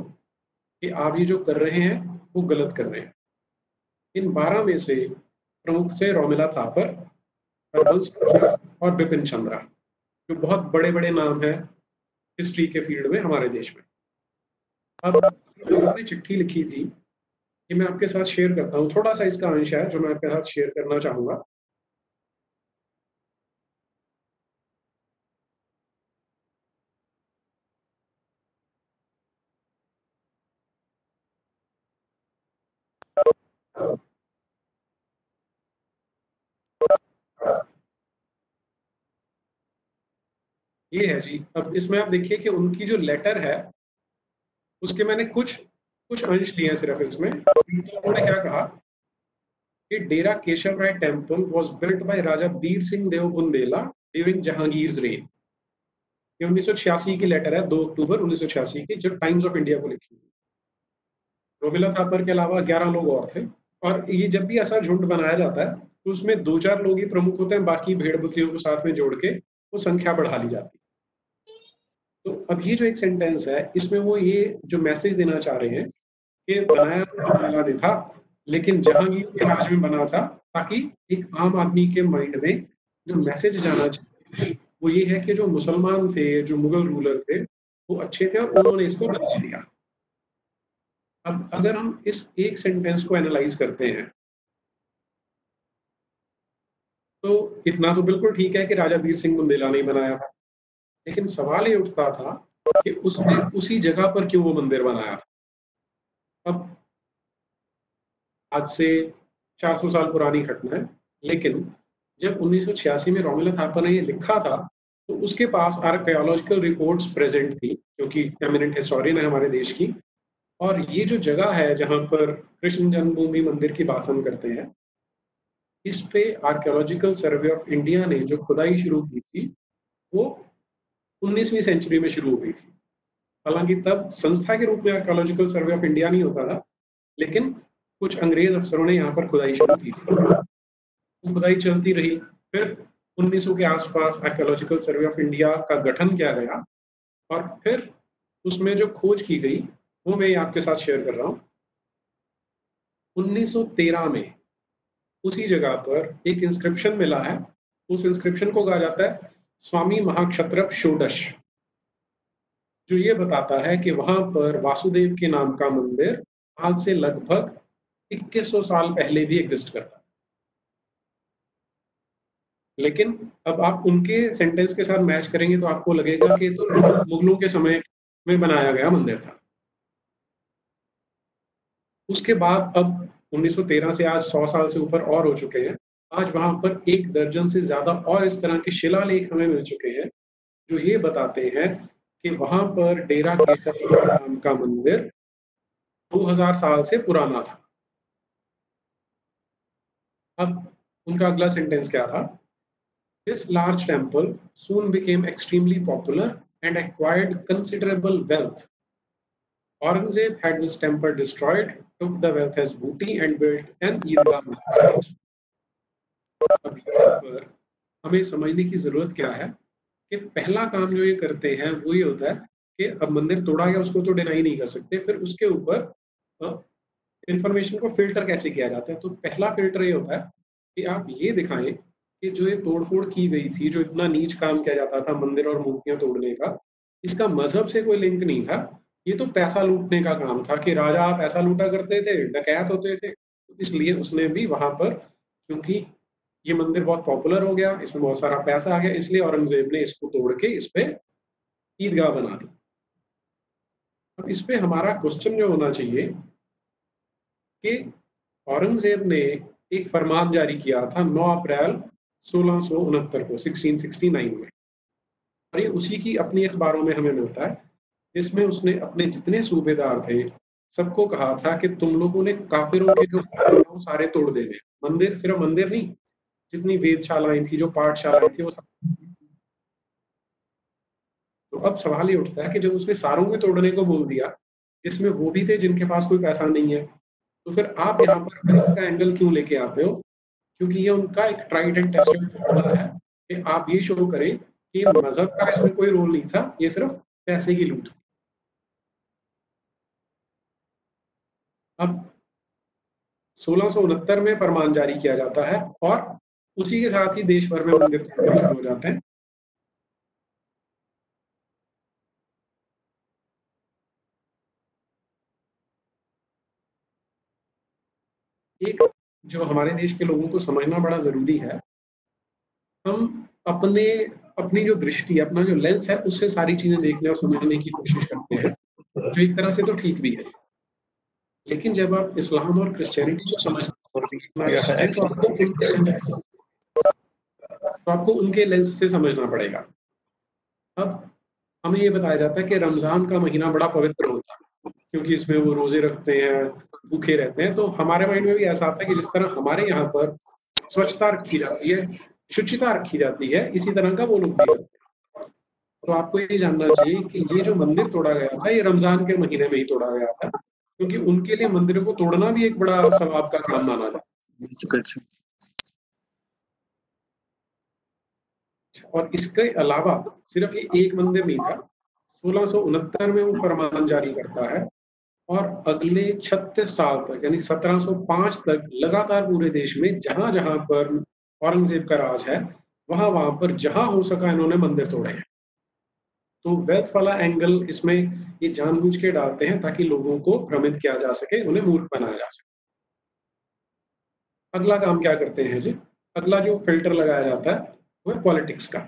कि आप ये जो कर रहे हैं, वो गलत कर रहे हैं। इन 12 में से प्रमुख थे रोमिला थापर और बिपिन चंद्रा, जो बहुत बड़े बड़े नाम हैं हिस्ट्री के फ़ील्ड में हमारे देश में। अब उन्होंने चिट्ठी लिखी थी, कि मैं आपके साथ शेयर करता हूँ। थोड़ा सा इसका अंश है, जो मैं आपके साथ शेयर करना चाहूँगा। ये है जी। अब इसमें आप देखिए कि उनकी जो लेटर है, उसके मैंने कुछ कुछ अंश लिए हैं सिर्फ़ इसमें। तो उन्होंने क्या कहा? कि Dera Keshav Rai temple was built by Raja Bir Singh Dev Bundela during Jahangir reign ये उन्नीस की लेटर है 2 अक्टूबर उन्नीस की जो टाइम्स ऑफ़ इंडिया को लिखी थी रोमिला थापर के अलावा 11 लोग और थे। और ये जब भी ऐसा झुंड बनाया जाता है तो उसमें दो चार लोग ही प्रमुख होते हैं, बाकी भेड़ बकरियों को साथ में जोड़ के वो संख्या बढ़ा ली जाती तो अब ये जो एक सेंटेंस है, इसमें वो ये जो मैसेज देना चाह रहे हैं कि बनाया तो ने था, लेकिन जहांगीर के राज में बना था, ताकि एक आम आदमी के माइंड में जो मैसेज जाना चाहिए, वो ये है कि जो मुसलमान थे, जो मुगल रूलर थे, वो अच्छे थे और उन्होंने इसको बदल दिया। अब अगर हम इस एक सेंटेंस को एनालाइज करते हैं तो इतना तो बिल्कुल ठीक है कि राजा वीर सिंह बुंदेला ने बनाया था। लेकिन सवाल ये उठता था कि उसने उसी जगह पर क्यों वो मंदिर बनाया था? अब आज से 400 साल पुरानी घटना है, लेकिन जब 1986 में रोमिला थापर ने ये लिखा था तो उसके पास आर्कियोलॉजिकल रिपोर्ट्स प्रेजेंट थी क्योंकि एमिनेंट हिस्टोरियन है हमारे देश की, और ये जो जगह है जहाँ पर कृष्ण जन्मभूमि मंदिर की बात हम करते हैं, इस पे आर्कियोलॉजिकल सर्वे ऑफ़ इंडिया ने जो खुदाई शुरू की थी, वो 19वीं सेंचुरी में शुरू हो गई थी। हालाँकि तब संस्था के रूप में आर्कोलॉजिकल सर्वे ऑफ़ इंडिया नहीं होता था, लेकिन कुछ अंग्रेज़ अफसरों ने यहाँ पर खुदाई शुरू की थी। वो खुदाई चलती रही, फिर 1900 के आसपास आर्कोलॉजिकल सर्वे ऑफ़ इंडिया का गठन किया गया, और फिर उसमें जो खोज की गई, वो मैं आपके साथ शेयर कर रहा हूँ। 1913 में उसी जगह पर एक इंस्क्रिप्शन मिला है। उस इंस्क्रिप्शन को कहा जाता है स्वामी महाक्षत्र षोडश, जो ये बताता है कि वहाँ पर वासुदेव के नाम का मंदिर आज से लगभग 2100 साल पहले भी एग्जिस्ट करता लेकिन अब आप उनके सेंटेंस के साथ मैच करेंगे तो आपको लगेगा कि तो मुगलों के समय में बनाया गया मंदिर था। उसके बाद अब 1913 से आज 100 साल से ऊपर और हो चुके हैं। आज वहाँ पर एक दर्जन से ज़्यादा और इस तरह के शिला लेख हमें मिल चुके हैं, जो ये बताते हैं कि वहाँ पर डेरा नाम का मंदिर 2000 साल से पुराना था। अब उनका अगला सेंटेंस क्या था? This large temple soon became extremely popular and acquired considerable wealth Aurangzeb had पर हमें समझने की ज़रूरत क्या है कि पहला काम जो ये करते हैं, वो ये होता है कि अब मंदिर तोड़ा गया, उसको तो डिनाई नहीं कर सकते। फिर उसके ऊपर इंफॉर्मेशन को फ़िल्टर कैसे किया जाता है? तो पहला फ़िल्टर ये होता है कि आप ये दिखाएँ कि जो ये तोड़फोड़ की गई थी, जो इतना नीच काम किया जाता था मंदिर और मूर्तियाँ तोड़ने का, इसका मज़हब से कोई लिंक नहीं था। ये तो पैसा लूटने का काम था कि राजा पैसा लूटा करते थे, डकैत होते थे। इसलिए उसने भी वहाँ पर, क्योंकि ये मंदिर बहुत पॉपुलर हो गया, इसमें बहुत सारा पैसा आ गया, इसलिए औरंगज़ेब ने इसको तोड़ के इस पे ईदगाह बना दी। अब इस पे हमारा क्वेश्चन जो होना चाहिए कि औरंगज़ेब ने एक फरमान जारी किया था 9 अप्रैल सोलह को 1669 में। और ये उसी की अपनी अखबारों में हमें मिलता है, जिसमें उसने अपने जितने सूबेदार थे, सबको कहा था कि तुम लोगों ने काफिरों के जो सारे तोड़ देने मंदिर, सिर्फ़ मंदिर नहीं जितनी वेदशालाएँ थी, जो पाठशालाएँ थी, वो सब तो अब सवाल ये उठता है कि जब उसने सारों को तोड़ने को बोल दिया, जिसमें वो भी थे जिनके पास कोई पैसा नहीं है तो फिर आप यहाँ पर का एंगल क्यों लेके आते हो? क्योंकि ये उनका एक ट्राइड एंड टेस्टेड फॉर्मूला है कि आप ये शो करें कि मज़हब का इसमें कोई रोल नहीं था, ये सिर्फ़ पैसे की लूट थी। अब सोलह में फरमान जारी किया जाता है और उसी के साथ ही देश भर में मंदिर शुरू हो जाते हैं। एक, जो हमारे देश के लोगों को समझना बड़ा ज़रूरी है, हम अपने, अपनी जो दृष्टि, अपना जो लेंस है, उससे सारी चीज़ें देखने और समझने की कोशिश करते हैं, जो एक तरह से तो ठीक भी है। लेकिन जब आप इस्लाम और क्रिश्चियनिटी को समझ तो आपको उनके लेंस से समझना पड़ेगा। अब हमें ये बताया जाता है कि रमज़ान का महीना बड़ा पवित्र होता है, क्योंकि इसमें वो रोज़े रखते हैं, भूखे रहते हैं। तो हमारे माइंड में भी ऐसा आता है कि जिस तरह हमारे यहाँ पर स्वच्छता रखी जाती है, शुचिता रखी जाती है, इसी तरह का वो लोग भी करते हैं। तो आपको ये जानना चाहिए कि ये जो मंदिर तोड़ा गया था, ये रमज़ान के महीने में ही तोड़ा गया था, क्योंकि उनके लिए मंदिरों को तोड़ना भी एक बड़ा सवाब का काम माना जाता और इसके अलावा सिर्फ़ ये एक मंदिर नहीं था, सोलह में वो फरमान जारी करता है और अगले 36 साल तक, यानी 1705 तक लगातार पूरे देश में जहाँ जहाँ पर औरंगज़ेब का राज है वहाँ वहाँ पर जहाँ हो सका इन्होंने मंदिर तोड़े हैं। तो वेल्थ वाला एंगल इसमें ये जानबूझ के डालते हैं ताकि लोगों को भ्रमित किया जा सके, उन्हें मूर्ख बनाया जा सके। अगला काम क्या करते हैं जी? अगला जो फ़िल्टर लगाया जाता है वो है पॉलिटिक्स का।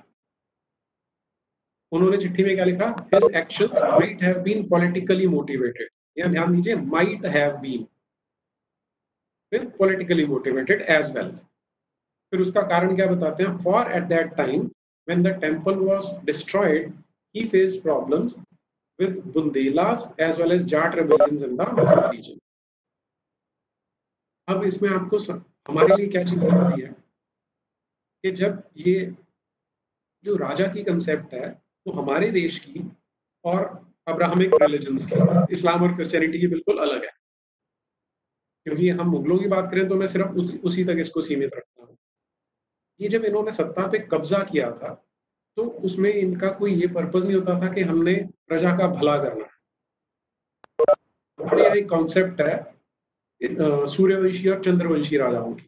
उन्होंने चिट्ठी में क्या लिखा? His actions might have been politically motivated यहाँ ध्यान दीजिए माइट हैव बीन फिर पॉलिटिकली मोटिवेटेड एज वेल फिर उसका कारण क्या बताते हैं? For at that time when the temple was destroyed faced problems with bundelas as well as jat rebellions in the Mathura region अब इसमें आपको हमारे लिए क्या चीज़ ज़रूरी है? कि जब ये जो राजा की कंसेप्ट है वो तो हमारे देश की और अब्राहमिक रिलीजन्स की इस्लाम और क्रिश्चियनिटी की बिल्कुल अलग है। क्योंकि हम मुगलों की बात करें तो मैं सिर्फ़ उसी, उसी तक इसको सीमित रखता हूँ। ये जब इन्होंने सत्ता पे कब्जा किया था तो उसमें इनका कोई ये पर्पज नहीं होता था कि हमने प्रजा का भला करना है। हमारे एक कॉन्सेप्ट है सूर्यवंशी और चंद्रवंशी राजाओं की।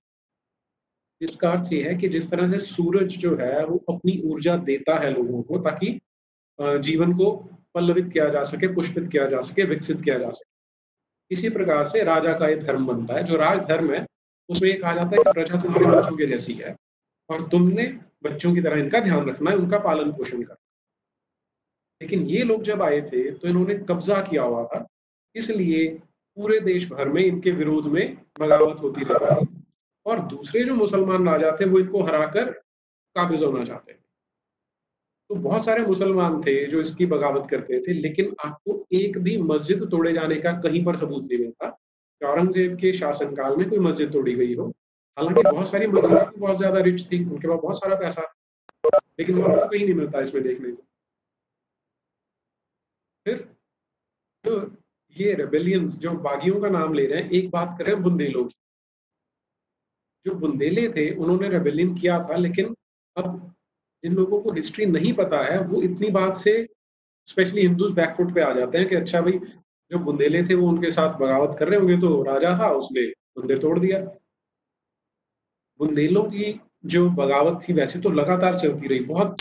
इसका अर्थ ये है कि जिस तरह से सूरज जो है, वो अपनी ऊर्जा देता है लोगों को, ताकि जीवन को पल्लवित किया जा सके, पुष्पित किया जा सके, विकसित किया जा सके। इसी प्रकार से राजा का ये धर्म बनता है। जो राज धर्म है, उसमें ये कहा जाता है कि प्रजा तुम्हारे बच्चों के जैसी है, और तुमने बच्चों की तरह इनका ध्यान रखना है, उनका पालन पोषण करना लेकिन ये लोग जब आए थे तो इन्होंने कब्जा किया हुआ था। इसलिए पूरे देश भर में इनके विरोध में बगावत होती रहती और दूसरे जो मुसलमान राजा थे वो इनको हराकर काबिज होना चाहते थे तो बहुत सारे मुसलमान थे जो इसकी बगावत करते थे, लेकिन आपको एक भी मस्जिद तोड़े जाने का कहीं पर सबूत नहीं मिलता। औरंगज़ेब के शासनकाल में कोई मस्जिद तोड़ी गई हो। हालाँकि बहुत सारी मस्जिदें बहुत ज़्यादा रिच थी, उनके पास बहुत सारा पैसा, लेकिन वो आपको कहीं नहीं मिलता इसमें देखने को। फिर तो ये रेबेलियंस जो बागियों का नाम ले रहे हैं, एक बात करें बुंदेलों की। जो बुंदेले थे, उन्होंने रेबेलियन किया था, लेकिन अब जिन लोगों को हिस्ट्री नहीं पता है, वो इतनी बात से स्पेशली हिंदूज बैकफुट पे आ जाते हैं कि अच्छा भाई, जो बुंदेले थे, वो उनके साथ बगावत कर रहे होंगे तो राजा था, उसने मंदिर तोड़ दिया। बुंदेलों की जो बगावत थी, वैसे तो लगातार चलती रही, बहुत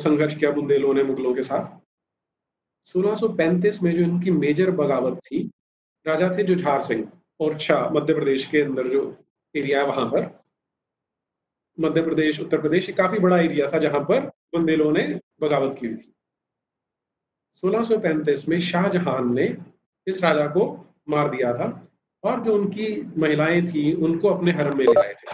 संघर्ष किया बुंदेलों ने मुगलों के साथ। 1635 में जो इनकी मेजर बगावत थी, राजा थे जुझार सिंह, ओरछा, मध्य प्रदेश के अंदर जो एरिया है वहाँ पर। मध्य प्रदेश, उत्तर प्रदेश काफ़ी बड़ा एरिया था जहाँ पर बुंदेलों ने बगावत की हुई थी। 1635 में शाहजहां ने इस राजा को मार दिया था और जो उनकी महिलाएँ थी, उनको अपने हरम में ले आए थे।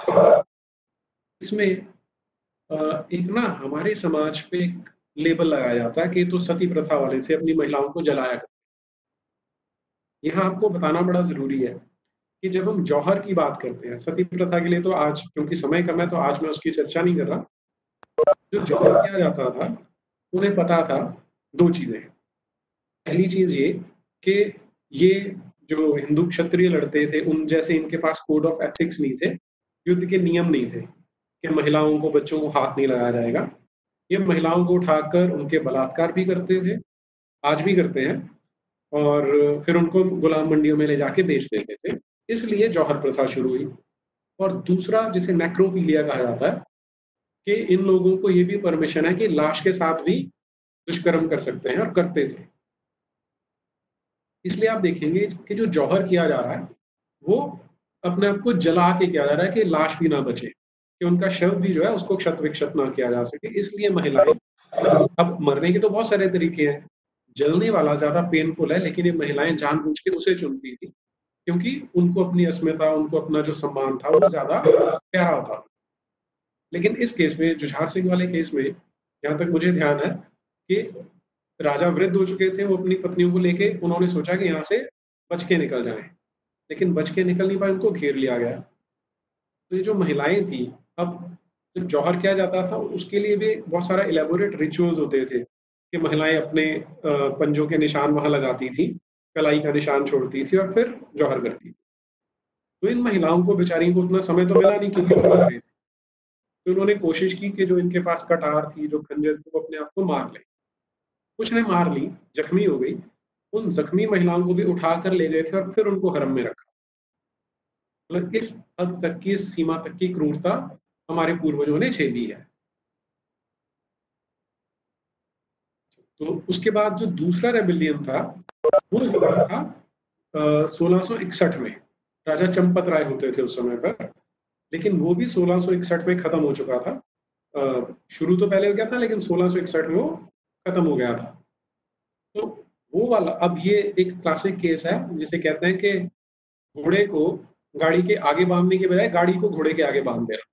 इसमें एक ना हमारे समाज पे एक लेबल लगाया जाता है कि तो सती प्रथा वाले थे, अपनी महिलाओं को जलाया करते यहाँ आपको बताना बड़ा ज़रूरी है कि जब हम जौहर की बात करते हैं, सती प्रथा के लिए तो आज, क्योंकि समय कम है तो आज मैं उसकी चर्चा नहीं कर रहा। जो जौहर किया जाता था, उन्हें पता था दो चीज़ें। पहली चीज़ ये कि ये जो हिंदू क्षत्रिय लड़ते थे, उन जैसे इनके पास कोड ऑफ़ एथिक्स नहीं थे, युद्ध के नियम नहीं थे कि महिलाओं को, बच्चों को हाथ नहीं लगाया जाएगा। ये महिलाओं को उठाकर उनके बलात्कार भी करते थे, आज भी करते हैं, और फिर उनको गुलाम मंडियों में ले जाके बेच देते थे। इसलिए जौहर प्रथा शुरू हुई। और दूसरा जिसे नेक्रोफीलिया कहा जाता है, कि इन लोगों को ये भी परमिशन है कि लाश के साथ भी दुष्कर्म कर सकते हैं और करते थे इसलिए आप देखेंगे कि जो जौहर किया जा रहा है, वो अपने आप को जला के किया जा रहा है कि लाश भी ना बचे, कि उनका शव भी जो है उसको क्षत विक्षत ना किया जा सके। इसलिए महिलाएँ, अब मरने के तो बहुत सारे तरीके हैं। जलने वाला ज़्यादा पेनफुल है, लेकिन ये महिलाएँ जानबूझ के उसे चुनती थी। क्योंकि उनको अपनी अस्मिता, उनको अपना जो सम्मान था, वो ज़्यादा प्यारा होता लेकिन इस केस में, जुझार सिंह वाले केस में यहाँ तक मुझे ध्यान है कि राजा वृद्ध हो चुके थे, वो अपनी पत्नियों को लेके, उन्होंने सोचा कि यहाँ से बच के निकल जाए। लेकिन बच के निकल नहीं पाए, उनको घेर लिया गया। तो ये जो महिलाएँ थी, अब जब जौहर किया जाता था, उसके लिए भी बहुत सारा इलेबोरेट रिचुअल्स होते थे कि महिलाएँ अपने पंजों के निशान वहाँ लगाती थी। कलाई का निशान छोड़ती थी और फिर जौहर करती थी। तो इन महिलाओं को बेचारी को उतना समय तो मिला नहीं क्योंकि वो रहे थे। तो उन्होंने कोशिश की कि जो इनके पास कटार थी, जो खंजर थी, वो अपने आप को मार ले। कुछ ने मार ली, जख्मी हो गई। उन जख्मी महिलाओं को भी उठाकर ले गए थे और फिर उनको हरम में रखा। मतलब इस हद तक की, इस सीमा तक की क्रूरता हमारे पूर्वजों ने झेली है। तो उसके बाद जो दूसरा रेबिलियन था, वो हुआ था सोलह में। राजा चंपत राय होते थे उस समय पर, लेकिन वो भी 1661 में खत्म हो चुका था। शुरू तो पहले हो गया था, लेकिन 1661 में वो खत्म हो गया था। तो वो वाला, अब ये एक क्लासिक केस है, जिसे कहते हैं कि घोड़े को गाड़ी के आगे बांधने के बजाय गाड़ी को घोड़े के आगे बाँध देना।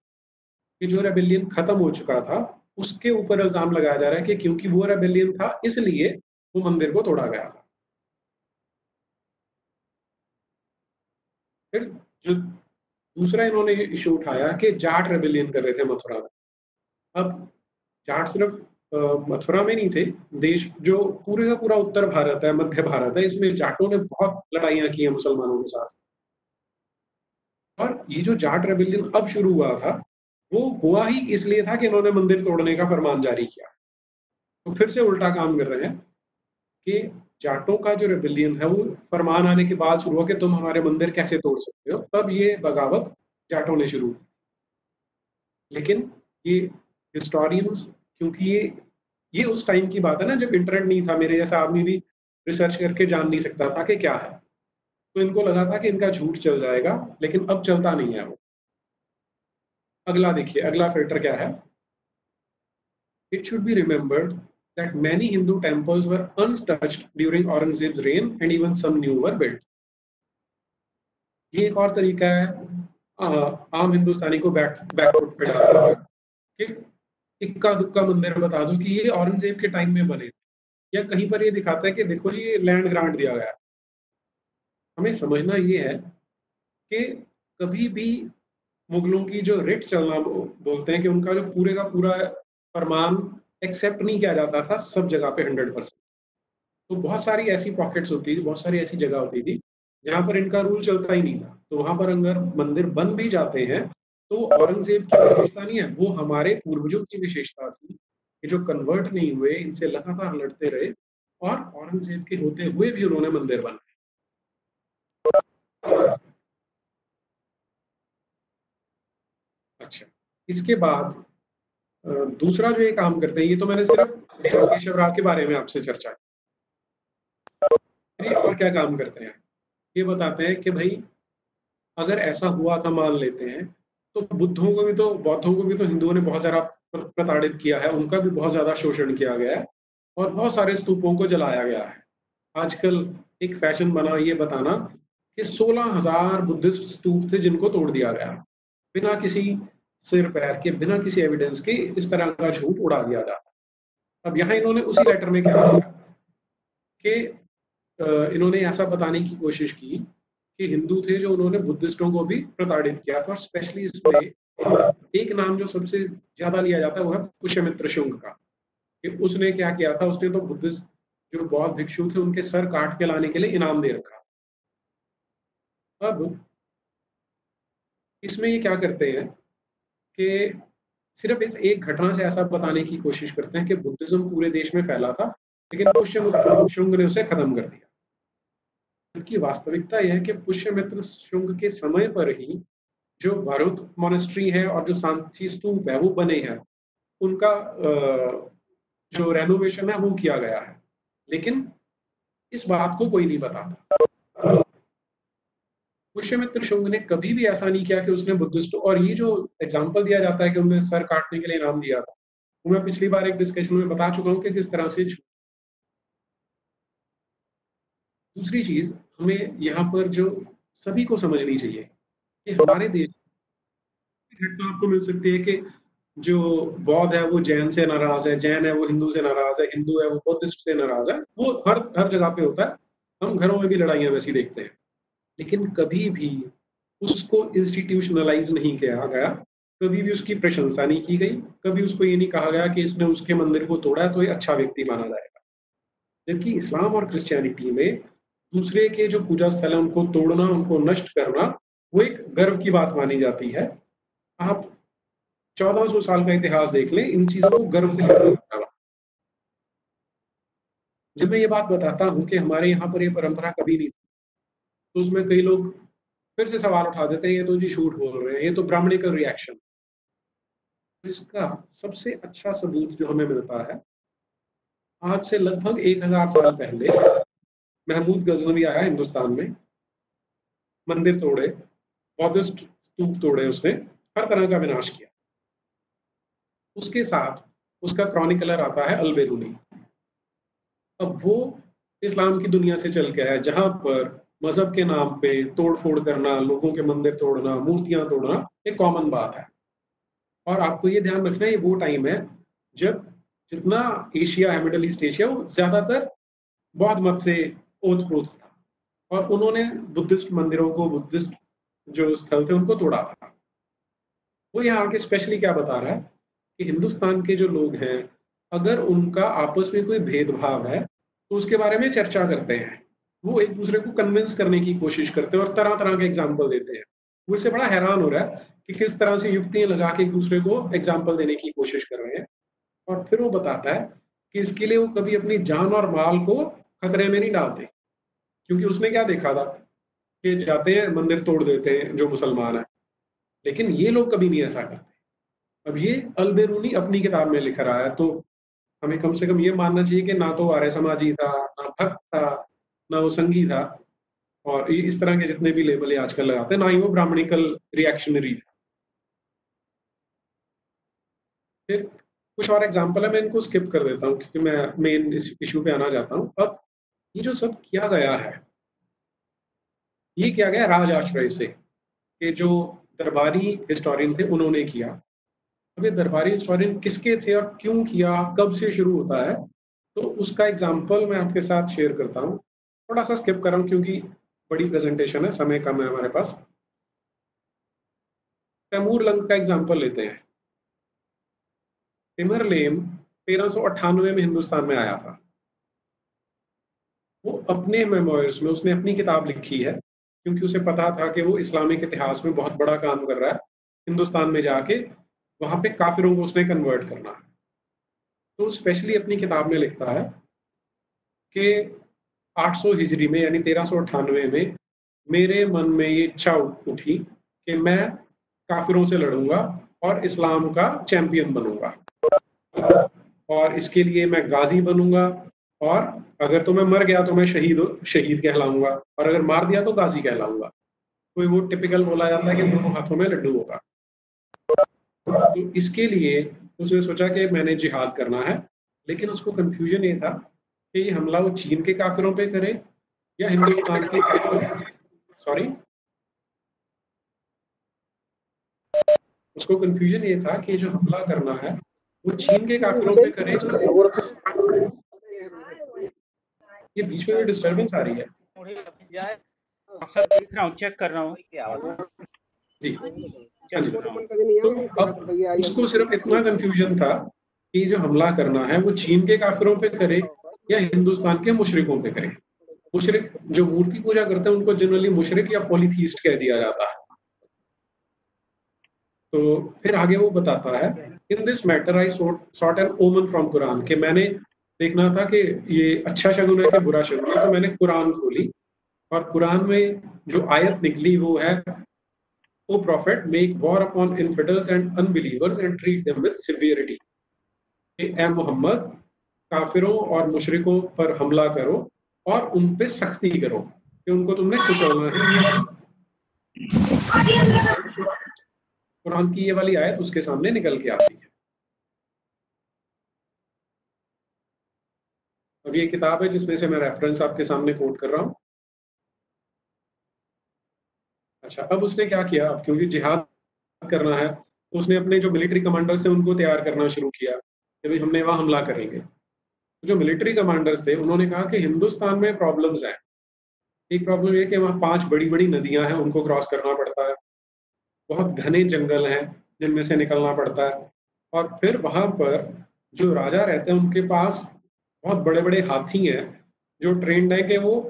कि जो रेबेलियन खत्म हो चुका था उसके ऊपर इल्ज़ाम लगाया जा रहा है कि क्योंकि वो रेबेलियन था, इसलिए वो मंदिर को तोड़ा गया था। फिर जो दूसरा इन्होंने इशू उठाया कि जाट रेबेलियन कर रहे थे मथुरा में। अब जाट सिर्फ़ मथुरा में नहीं थे, देश जो पूरे का पूरा उत्तर भारत है, मध्य भारत है, इसमें जाटों ने बहुत लड़ाइयाँ की हैं मुसलमानों के साथ। और ये जो जाट रेबेलियन अब शुरू हुआ था वो हुआ ही इसलिए था कि इन्होंने मंदिर तोड़ने का फरमान जारी किया। तो फिर से उल्टा काम कर रहे हैं कि जाटों का जो रेबिलियन है, वो फरमान आने के बाद शुरू हुआ कि तुम हमारे मंदिर कैसे तोड़ सकते हो? तब ये बगावत जाटों ने शुरू की। लेकिन ये हिस्टोरियंस क्योंकि ये ये उस टाइम की बात है ना, जब इंटरनेट नहीं था, मेरे जैसा आदमी भी रिसर्च करके जान नहीं सकता था कि क्या है। तो इनको लगा था कि इनका झूठ चल जाएगा, लेकिन अब चलता नहीं है वो। अगला देखिए, अगला फ़िल्टर क्या है? It should be remembered that many Hindu temples were untouched during Aurangzeb's reign and even some new were built. ये एक और तरीका है आम हिंदुस्तानी को बैक बैकवर्ड पे कि इक्का दुक्का मंदिर बता दो कि ये औरंगज़ेब के टाइम में बने थे। या कहीं पर ये दिखाता है कि देखो ये लैंड ग्रांट दिया गया। हमें समझना ये है कि कभी भी मुगलों की जो रिट चलना बोलते हैं कि उनका जो पूरे का पूरा फरमान एक्सेप्ट नहीं किया जाता था, सब जगह पे हंड्रेड परसेंट तो बहुत सारी ऐसी पॉकेट्स होती थी, बहुत सारी ऐसी जगह होती थी, जहाँ पर इनका रूल चलता ही नहीं था। तो वहाँ पर अगर मंदिर बन भी जाते हैं तो औरंगज़ेब की विशेषता नहीं है, वो हमारे पूर्वजों की विशेषता थी कि जो कन्वर्ट नहीं हुए, इनसे लगातार लड़ते रहे और औरंगज़ेब के होते हुए भी उन्होंने मंदिर बनाए अच्छा इसके बाद दूसरा जो ये काम करते हैं, ये तो मैंने सिर्फ़ केशव राव के बारे में आपसे चर्चा की। और क्या काम करते हैं? ये बताते हैं कि भाई, अगर ऐसा हुआ था मान लेते हैं तो बुद्धों को भी तो बौद्धों को भी तो हिंदुओं ने बहुत ज़्यादा प्रताड़ित किया है, उनका भी बहुत ज़्यादा शोषण किया गया है और बहुत सारे स्तूपों को जलाया गया है। आजकल एक फ़ैशन बना ये बताना कि सोलह हज़ार बुद्धिस्ट स्तूप थे जिनको तोड़ दिया गया। बिना किसी सिर, पैर के बिना किसी एविडेंस के इस तरह का झूठ उड़ा दिया जाता अब यहाँ इन्होंने उसी लेटर में क्या किया कि इन्होंने ऐसा बताने की कोशिश की कि हिंदू थे जो उन्होंने बुद्धिस्टों को भी प्रताड़ित किया था और स्पेशली इसमें एक नाम जो सबसे ज़्यादा लिया जाता है वो है पुष्यमित्र शुंग का। कि उसने क्या किया था, उसने तो बुद्धिस्ट जो बौद्ध भिक्षु थे उनके सर काट के लाने के लिए इनाम दे रखा। अब इसमें ये क्या करते हैं कि सिर्फ़ इस एक घटना से ऐसा बताने की कोशिश करते हैं कि बुद्धिज्म पूरे देश में फैला था, लेकिन शुंग ने उसे खत्म कर दिया। जबकि वास्तविकता यह है कि पुष्यमित्र शुंग के समय पर ही जो भरूत मोनेस्ट्री है और जो सांची स्तूप है, वो बने हैं। उनका जो रेनोवेशन है, वो किया गया है। लेकिन इस बात को कोई नहीं बताता। पुष्यमित्र शुंग ने कभी भी ऐसा नहीं किया कि उसने बुद्धिस्ट और ये जो एग्ज़ाम्पल दिया जाता है कि उन्हें सर काटने के लिए इनाम दिया था, वो मैं पिछली बार एक डिस्कशन में बता चुका हूँ कि किस तरह से दूसरी चीज़, हमें यहाँ पर जो सभी को समझनी चाहिए कि हमारे देश घटना आपको मिल सकती है कि जो बौद्ध है, वो जैन से नाराज़ है, जैन है, वो हिंदू से नाराज़ है, हिंदू है, वो बुद्धिस्ट से नाराज़ है, वो हर हर जगह पे होता है। हम घरों में भी लड़ाइयाँ वैसी देखते हैं। लेकिन कभी भी उसको इंस्टीट्यूशनलाइज नहीं किया गया, कभी भी उसकी प्रशंसा नहीं की गई, कभी उसको ये नहीं कहा गया कि इसने उसके मंदिर को तोड़ा तो ये अच्छा व्यक्ति माना जाएगा। जबकि इस्लाम और क्रिश्चियनिटी में दूसरे के जो पूजा स्थल है, उनको तोड़ना, उनको नष्ट करना, वो एक गर्व की बात मानी जाती है। आप चौदह सौ साल का इतिहास देख लें, इन चीज़ों को गर्व से जब मैं ये बात बताता हूँ कि हमारे यहाँ पर ये परंपरा कभी नहीं थी तो उसमें कई लोग फिर से सवाल उठा देते हैं, ये तो जी झूठ बोल रहे हैं, ये तो ब्राह्मणिकल रिएक्शन तो इसका सबसे अच्छा सबूत जो हमें मिलता है, आज से लगभग एक हज़ार साल पहले महमूद गजनवी आया हिंदुस्तान में। मंदिर तोड़े बौद्धिस्ट स्तूप तोड़े उसने, हर तरह का विनाश किया। उसके साथ उसका क्रॉनिकलर आता है अलबेरूनी अब वो इस्लाम की दुनिया से चल के आया, जहाँ पर मज़हब के नाम पे तोड़ फोड़ करना, लोगों के मंदिर तोड़ना, मूर्तियाँ तोड़ना, एक कॉमन बात है। और आपको ये ध्यान रखना ये वो टाइम है जब जितना एशिया है मिडल ईस्ट एशिया वो ज़्यादातर बौद्ध मत से ओत प्रोत था। और उन्होंने बुद्धिस्ट मंदिरों को, बुद्धिस्ट जो स्थल थे, उनको तोड़ा था। वो यहाँ आके स्पेशली क्या बता रहा है कि हिंदुस्तान के जो लोग हैं, अगर उनका आपस में कोई भेदभाव है तो उसके बारे में चर्चा करते हैं। वो एक दूसरे को कन्विंस करने की कोशिश करते हैं और तरह तरह के एग्ज़ाम्पल देते हैं। वो इससे बड़ा हैरान हो रहा है कि किस तरह से युक्तियाँ लगा के एक दूसरे को एग्ज़ाम्पल देने की कोशिश कर रहे हैं। और फिर वो बताता है कि इसके लिए वो कभी अपनी जान और माल को खतरे में नहीं डालते, क्योंकि उसने क्या देखा था कि जाते हैं, मंदिर तोड़ देते हैं, जो मुसलमान है। लेकिन ये लोग कभी नहीं ऐसा करते। अब ये अलबेरूनी अपनी किताब में लिख रहा है तो हमें कम से कम ये मानना चाहिए कि ना तो आर्य समाजी था, ना भक्त था ना वो संगी था। और इस तरह के जितने भी लेबल ये आजकल लगाते हैं, ना ही वो ब्राह्मणिकल रिएक्शनरी था। फिर कुछ और एग्ज़ाम्पल है, मैं इनको स्किप कर देता हूँ, क्योंकि मैं मेन इस इशू पे आना चाहता हूँ। अब ये जो सब किया गया है, ये किया गया राज आश्रय से, कि जो दरबारी हिस्टोरियन थे, उन्होंने किया। अब ये दरबारी हिस्टोरियन किसके थे और क्यों किया, कब से शुरू होता है तो उसका एग्ज़ाम्पल मैं आपके साथ शेयर करता हूँ। थोड़ा सा स्किप कर रहा हूँ क्योंकि बड़ी प्रेजेंटेशन है, समय कम है हमारे पास। तैमूर लंग का एग्ज़ाम्पल लेते हैं। तिमरलेन तेरह में हिंदुस्तान में आया था। वो अपने मेमोयर्स में, उसने अपनी किताब लिखी है, क्योंकि उसे पता था कि वो इस्लामिक इतिहास में बहुत बड़ा काम कर रहा है, हिंदुस्तान में जाके वहाँ पे काफिरों को उसने कन्वर्ट करना है। तो स्पेशली अपनी किताब में लिखता है कि 800 हिजरी में, यानी तेरह में, मेरे मन में ये इच्छा उठी कि मैं काफिरों से लड़ूँगा और इस्लाम का चैंपियन बनूँगा। और इसके लिए मैं गाजी बनूँगा और अगर तो मैं मर गया तो मैं शहीद शहीद कहलाऊँगा और अगर मार दिया तो गाजी कहलाऊँगा। तो वो टिपिकल बोला जाता है कि दोनों हाथों में लड्डू होगा। तो इसके लिए उसने सोचा कि मैंने जिहाद करना है, लेकिन उसको कंफ्यूजन ये था कि हमला वो चीन के काफिरों पे करे या हिंदुस्तान के सॉरी उसको कंफ्यूजन ये था कि जो हमला करना है, वो चीन के काफिरों पे करे। ये बीच में डिस्टरबेंस आ रही है। देख रहा हूँ चेक कर रहा हूँ जी हाँ तो अब उसको सिर्फ़ इतना कंफ्यूजन था कि जो हमला करना है, वो चीन के काफिरों पे करे या हिंदुस्तान के मुशरिकों पे करे। मुशरिक, जो मूर्ति पूजा करते हैं, उनको जनरली मुशरिक या पॉलीथीस्ट कह दिया जाता है। तो फिर आगे वो बताता है in this matter I sought an omen from Quran कि मैंने देखना था कि ये अच्छा शगुन है कि बुरा शगुन है तो मैंने कुरान खोली। और कुरान में जो आयत निकली वो है O prophet make war upon infidels and unbelievers and treat them with severity ए मोहम्मद काफिरों और मुशरिकों पर हमला करो और उन पे सख्ती करो कि उनको तुमने कुचलना है कुरान की ये वाली आयत उसके सामने निकल के आती है। अब ये किताब है जिसमें से मैं रेफरेंस आपके सामने कोट कर रहा हूँ। अच्छा अब उसने क्या किया? अब क्योंकि जिहाद करना है तो उसने अपने जो मिलिट्री कमांडर्स थे उनको तैयार करना शुरू किया कि भाई हमने वहाँ हमला करेंगे। जो मिलिट्री कमांडर्स थे, उन्होंने कहा कि हिंदुस्तान में प्रॉब्लम्स हैं। एक प्रॉब्लम ये कि वहाँ पाँच बड़ी बड़ी नदियाँ हैं, उनको क्रॉस करना पड़ता है। बहुत घने जंगल हैं, जिनमें से निकलना पड़ता है। और फिर वहाँ पर जो राजा रहते हैं, उनके पास बहुत बड़े बड़े हाथी हैं, जो ट्रेंड है कि वो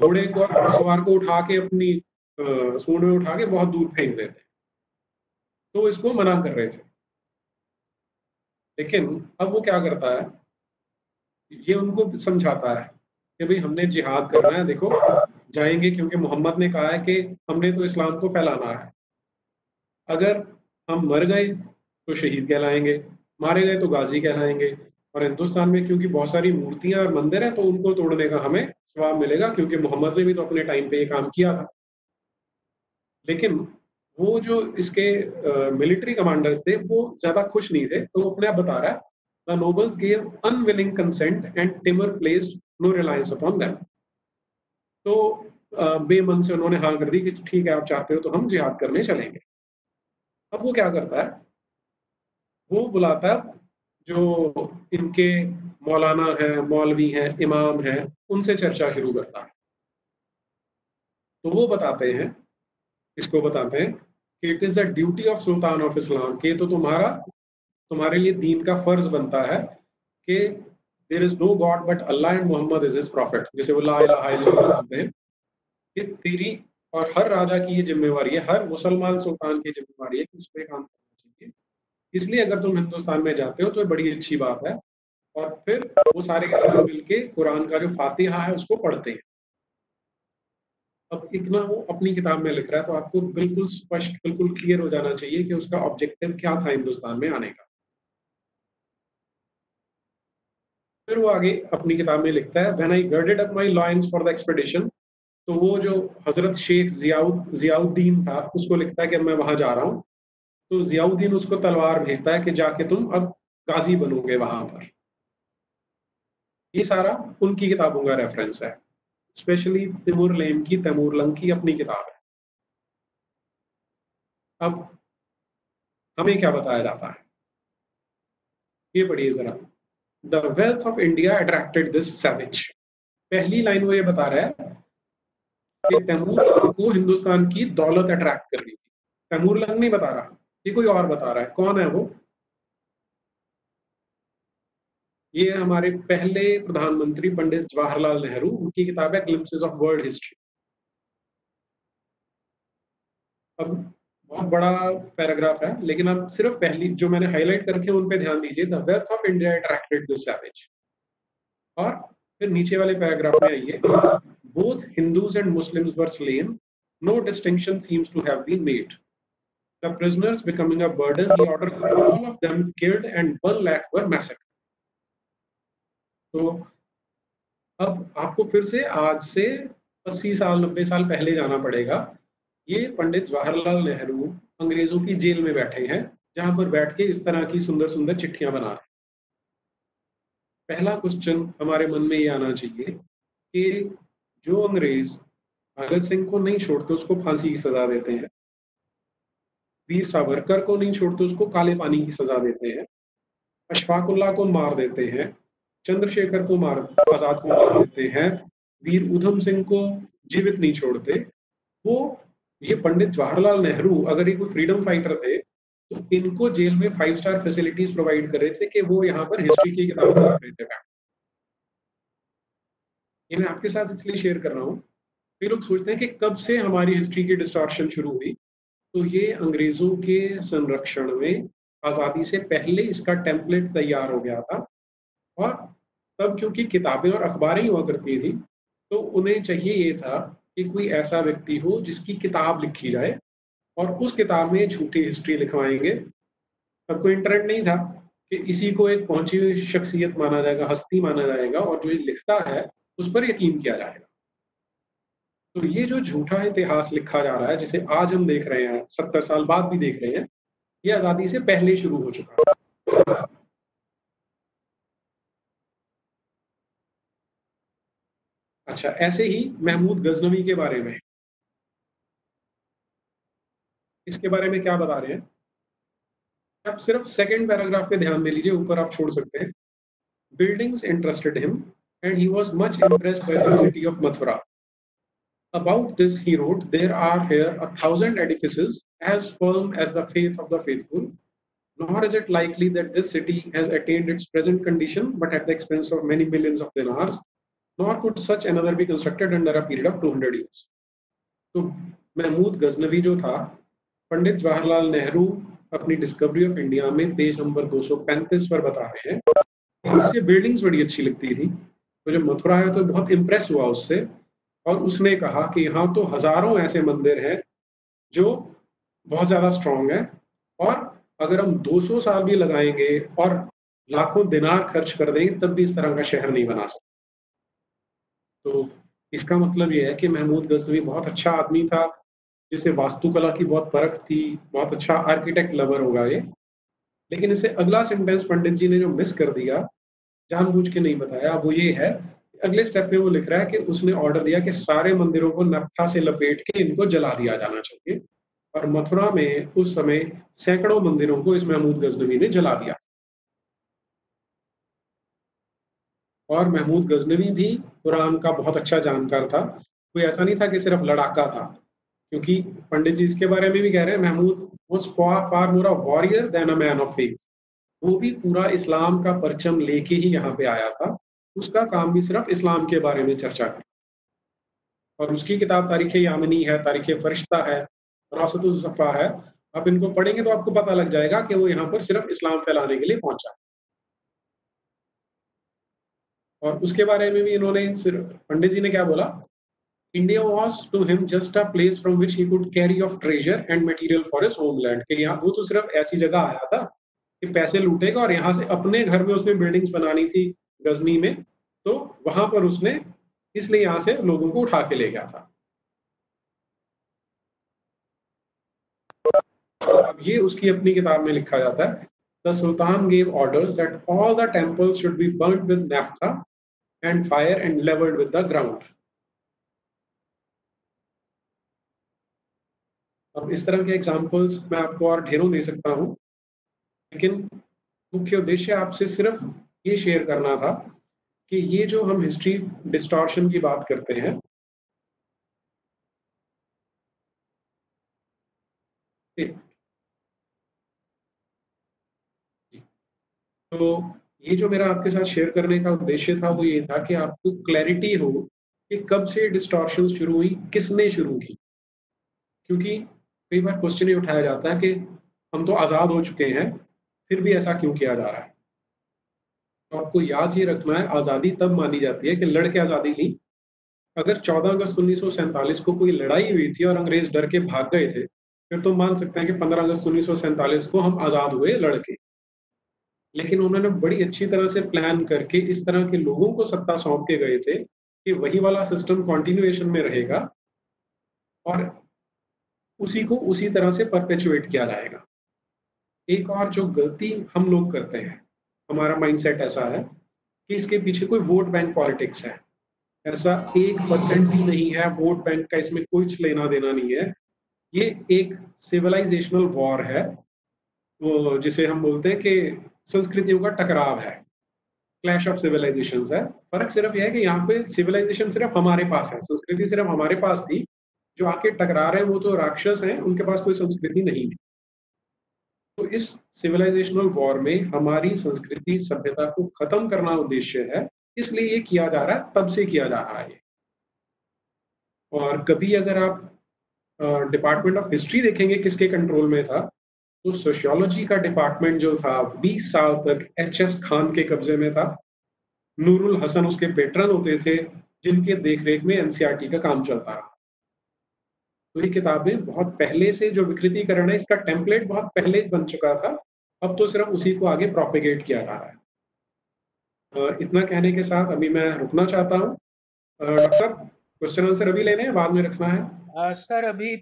घोड़े को और सवार को उठा के अपनी सूंड में उठा के बहुत दूर फेंक देते हैं। तो इसको मना कर रहे थे। लेकिन अब वो क्या करता है? ये उनको समझाता है कि भाई हमने जिहाद करना है, देखो, जाएँगे क्योंकि मोहम्मद ने कहा है कि हमने तो इस्लाम को फैलाना है। अगर हम मर गए तो शहीद कहलाएँगे, मारे गए तो गाजी कहलाएँगे। और हिंदुस्तान में क्योंकि बहुत सारी मूर्तियाँ और मंदिर हैं तो उनको तोड़ने का हमें स्वाब मिलेगा, क्योंकि मोहम्मद ने भी तो अपने टाइम पे ये काम किया था। लेकिन वो जो इसके मिलिट्री कमांडर्स थे, वो ज़्यादा खुश नहीं थे तो अपने आप बता रहा है the nobles gave unwilling consent and Timur placed no reliance upon them तो बेमन से उन्होंने हाँ कर दी कि ठीक है, आप चाहते हो तो हम जिहाद करने चलेंगे। अब वो क्या करता है? वो बुलाता है जो इनके मौलाना हैं, मौलवी हैं, इमाम हैं, उनसे चर्चा शुरू करता है। तो वो बताते हैं, इसको बताते हैं कि it is the duty of sultan of Islam कि तो तुम्हारा तुम्हारे लिए दीन का फ़र्ज़ बनता है कि there is no God but Allah and Muhammad is is prophet जैसे वो कि तेरी और हर राजा की ये जिम्मेवारी है, हर मुसलमान सुल्तान की जिम्मेवारी है कि उस पर काम करना चाहिए। इसलिए अगर तुम हिंदुस्तान में जाते हो तो बड़ी अच्छी बात है। और फिर वो सारे के सारे मिलके कुरान का जो फातिहा है उसको पढ़ते हैं। अब इतना वो अपनी किताब में लिख रहा है तो आपको बिल्कुल स्पष्ट, बिल्कुल क्लियर हो जाना चाहिए कि उसका ऑब्जेक्टिव क्या था हिंदुस्तान में आने का। फिर वो आगे अपनी किताब में लिखता है when I girded up my loins for the expedition तो वो जो हज़रत शेख जियाउद, जियाउद्दीन था, उसको लिखता है कि मैं वहाँ जा रहा हूँ। तो जियाउद्दीन उसको तलवार भेजता है कि जाके तुम अब गाजी बनोगे वहाँ पर। ये सारा उनकी किताबों का रेफरेंस है। स्पेशली तिमुर लेम की, तैमूर लंग की अपनी किताब है। अब हमें क्या बताया जाता है? ये पढ़िए जरा। The wealth of India attracted this savage पहली लाइन वो ये बता रहा है कि तैमूर को हिंदुस्तान की दौलत अट्रैक्ट कर रही थी। तैमूर लंग नहीं बता रहा। ये कोई और बता रहा है। कौन है वो? ये हमारे पहले प्रधानमंत्री पंडित जवाहरलाल नेहरू। उनकी किताब है ग्लिम्सेस ऑफ़ वर्ल्ड हिस्ट्री अब बहुत बड़ा पैराग्राफ है, लेकिन आप सिर्फ़ पहली जो मैंने हाईलाइट करके उन पे ध्यान दीजिए the wealth of India attracted this savage और फिर नीचे वाले पैराग्राफ में आइए। Both Hindus and Muslims no distinction seems to have been made the prisoners becoming a burden he order all of them killed and 1 lakh were massacred तो अब आपको फिर से आज से 80 साल 90 साल पहले जाना पड़ेगा। ये पंडित जवाहरलाल नेहरू अंग्रेज़ों की जेल में बैठे हैं, जहाँ पर बैठ के इस तरह की सुंदर सुंदर चिट्ठियाँ बना रहे पहला क्वेश्चन हमारे मन में ये आना चाहिए कि जो अंग्रेज़ भगत सिंह को नहीं छोड़ते, उसको फांसी की सजा देते हैं। वीर सावरकर को नहीं छोड़ते, उसको काले पानी की सजा देते हैं। अशफाक अशफाकुल्ला को मार देते हैं, चंद्रशेखर को मार, आज़ाद को मार देते हैं। वीर उधम सिंह को जीवित नहीं छोड़ते, वो ये पंडित जवाहरलाल नेहरू, अगर ये कोई फ्रीडम फाइटर थे तो इनको जेल में फाइव स्टार फैसिलिटीज़ प्रोवाइड कर रहे थे कि वो यहाँ पर हिस्ट्री की किताब लिख रहे थे। ये मैं आपके साथ इसलिए शेयर कर रहा हूँ कई लोग सोचते हैं कि कब से हमारी हिस्ट्री की डिस्टॉर्शन शुरू हुई तो ये अंग्रेज़ों के संरक्षण में आज़ादी से पहले इसका टेम्पलेट तैयार हो गया था और तब क्योंकि किताबें और अखबारें हुआ करती थी तो उन्हें चाहिए ये था कि कोई ऐसा व्यक्ति हो जिसकी किताब लिखी जाए और उस किताब में झूठी हिस्ट्री लिखवाएँगे। तब कोई इंटरनेट नहीं था कि इसी को एक पहुँची हुई शख्सियत माना जाएगा, हस्ती माना जाएगा और जो लिखता है, उस पर यकीन किया जाएगा। तो ये जो झूठा इतिहास लिखा जा रहा है, जिसे आज हम देख रहे हैं, सत्तर साल बाद भी देख रहे हैं, ये आज़ादी से पहले शुरू हो चुका है। अच्छा ऐसे ही महमूद गजनवी के बारे में। इसके बारे में क्या बता रहे हैं? आप सिर्फ़ सेकंड पैराग्राफ पे ध्यान दे लीजिए, ऊपर आप छोड़ सकते हैं। Buildings interested him and he was much impressed by the city of Mathura about this he wrote there are here a thousand edifice as firm as the faith of the faithful nor is it likely that this city has attained its present condition, but at the expense of many millions of dinars. Nor could such another be constructed under a period of 200 years. तो महमूद गजनवी जो था पंडित जवाहरलाल नेहरू अपनी डिस्कवरी ऑफ़ इंडिया में पेज नंबर 235 पर बता रहे हैं। इसे बिल्डिंग्स बड़ी अच्छी लगती थी। तो जब मथुरा है तो बहुत इम्प्रेस हुआ उससे। और उसने कहा कि यहाँ तो हज़ारों ऐसे मंदिर हैं जो बहुत ज़्यादा स्ट्रांग है। और अगर हम 200 साल भी लगाएँगे और लाखों दिनार खर्च कर देंगे, तब भी इस तरह का शहर नहीं बना सकते। तो इसका मतलब यह है कि महमूद गजनवी बहुत अच्छा आदमी था, जिसे वास्तुकला की बहुत परख थी, बहुत अच्छा आर्किटेक्ट लवर होगा ये। लेकिन इसे अगला सेंटेंस पंडित जी ने जो मिस कर दिया, जानबूझ के नहीं बताया। वो ये है, अगले स्टेप में वो लिख रहा है कि उसने ऑर्डर दिया कि सारे मंदिरों को नक्शा से लपेट के इनको जला दिया जाना चाहिए। और मथुरा में उस समय सैकड़ों मंदिरों को इस महमूद गजनवी ने जला दिया। और महमूद गजनवी भी कुरान का बहुत अच्छा जानकार था। कोई ऐसा नहीं था कि सिर्फ़ लड़ाका था, क्योंकि पंडित जी इसके बारे में भी कह रहे हैं, Mahmud far more warrior than a man of faith वो भी पूरा इस्लाम का परचम लेके ही यहाँ पे आया था। उसका काम भी सिर्फ़ इस्लाम के बारे में चर्चा कर और उसकी किताब तारीख यामनी है, तारीख फरिश्ता है रासतुल्ज़फ़ा है। आप इनको पढ़ेंगे तो आपको पता लग जाएगा कि वो यहाँ पर सिर्फ़ इस्लाम फैलाने के लिए पहुँचा। और उसके बारे में भी इन्होंने पंडित जी ने क्या बोला? India was to him just a place from which he could carry off treasure and material for his homeland के यहाँ वो तो सिर्फ़ ऐसी जगह आया था कि पैसे लूटेगा और यहाँ से अपने घर में उसने बिल्डिंग्स बनानी थी गजनी में तो वहाँ पर उसने इसलिए यहाँ से लोगों को उठा के ले गया था। अब ये उसकी अपनी किताब में लिखा जाता है। The sultan gave orders that all the temples should be burn with naphtha and fire and levelled with the ground अब इस तरह के एग्जाम्पल्स मैं आपको और ढेरों दे सकता हूँ, लेकिन मुख्य उद्देश्य आपसे सिर्फ़ ये शेयर करना था कि ये जो हम हिस्ट्री डिस्टॉर्शन की बात करते हैं तो ये जो मेरा आपके साथ शेयर करने का उद्देश्य था, वो ये था कि आपको क्लैरिटी हो कि कब से डिस्टॉर्शन शुरू हुई, किसने शुरू की। क्योंकि कई बार क्वेश्चन ये उठाया जाता है कि हम तो आज़ाद हो चुके हैं, फिर भी ऐसा क्यों किया जा रहा है? तो आपको याद ये रखना है, आज़ादी तब मानी जाती है कि लड़के आज़ादी ली अगर 14 अगस्त उन्नीस सौ सैंतालीस को कोई लड़ाई हुई थी और अंग्रेज़ डर के भाग गए थे, फिर तो मान सकते हैं कि 15 अगस्त उन्नीस सौ सैंतालीस को हम आज़ाद हुए लड़के। लेकिन उन्होंने बड़ी अच्छी तरह से प्लान करके इस तरह के लोगों को सत्ता सौंप के गए थे कि वही वाला सिस्टम कॉन्टिन्यूएशन में रहेगा और उसी को उसी तरह से परपेचुएट किया जाएगा। एक और जो गलती हम लोग करते हैं, हमारा माइंडसेट ऐसा है कि इसके पीछे कोई वोट बैंक पॉलिटिक्स है। ऐसा एक परसेंट भी नहीं है वोट बैंक का इसमें कुछ लेना देना नहीं है। ये एक सिविलाइजेशनल वॉर है, वो जिसे हम बोलते हैं कि संस्कृतियों का टकराव है। क्लैश ऑफ़ सिविलाइजेशन है। फ़र्क सिर्फ़ यह है कि यहाँ पे सिविलाइजेशन सिर्फ़ हमारे पास है। संस्कृति सिर्फ़ हमारे पास थी। जो आके टकरा रहे हैं वो तो राक्षस हैं, उनके पास कोई संस्कृति नहीं थी। तो इस सिविलाइजेशनल वॉर में हमारी संस्कृति सभ्यता को खत्म करना उद्देश्य है। इसलिए ये किया जा रहा है, तब से किया जा रहा है और कभी अगर आप डिपार्टमेंट ऑफ़ हिस्ट्री देखेंगे, किसके कंट्रोल में था तो सोशियोलॉजी का डिपार्टमेंट जो था 20 साल तक एच एस खान के कब्जे में था। नूरुल हसन उसके पेट्रन होते थे जिनके देखरेख में एनसीआरटी का काम चलता रहा। तो ये किताबें बहुत पहले से जो विकृतिकरण है इसका टेम्पलेट बहुत पहले बन चुका था। अब तो सिर्फ़ उसी को आगे प्रोपिगेट किया जा रहा है। इतना कहने के साथ अभी मैं रुकना चाहता हूँ। डॉक्टर साहब क्वेश्चन आंसर अभी लेने हैं बाद में रखना है। आ, सर अभी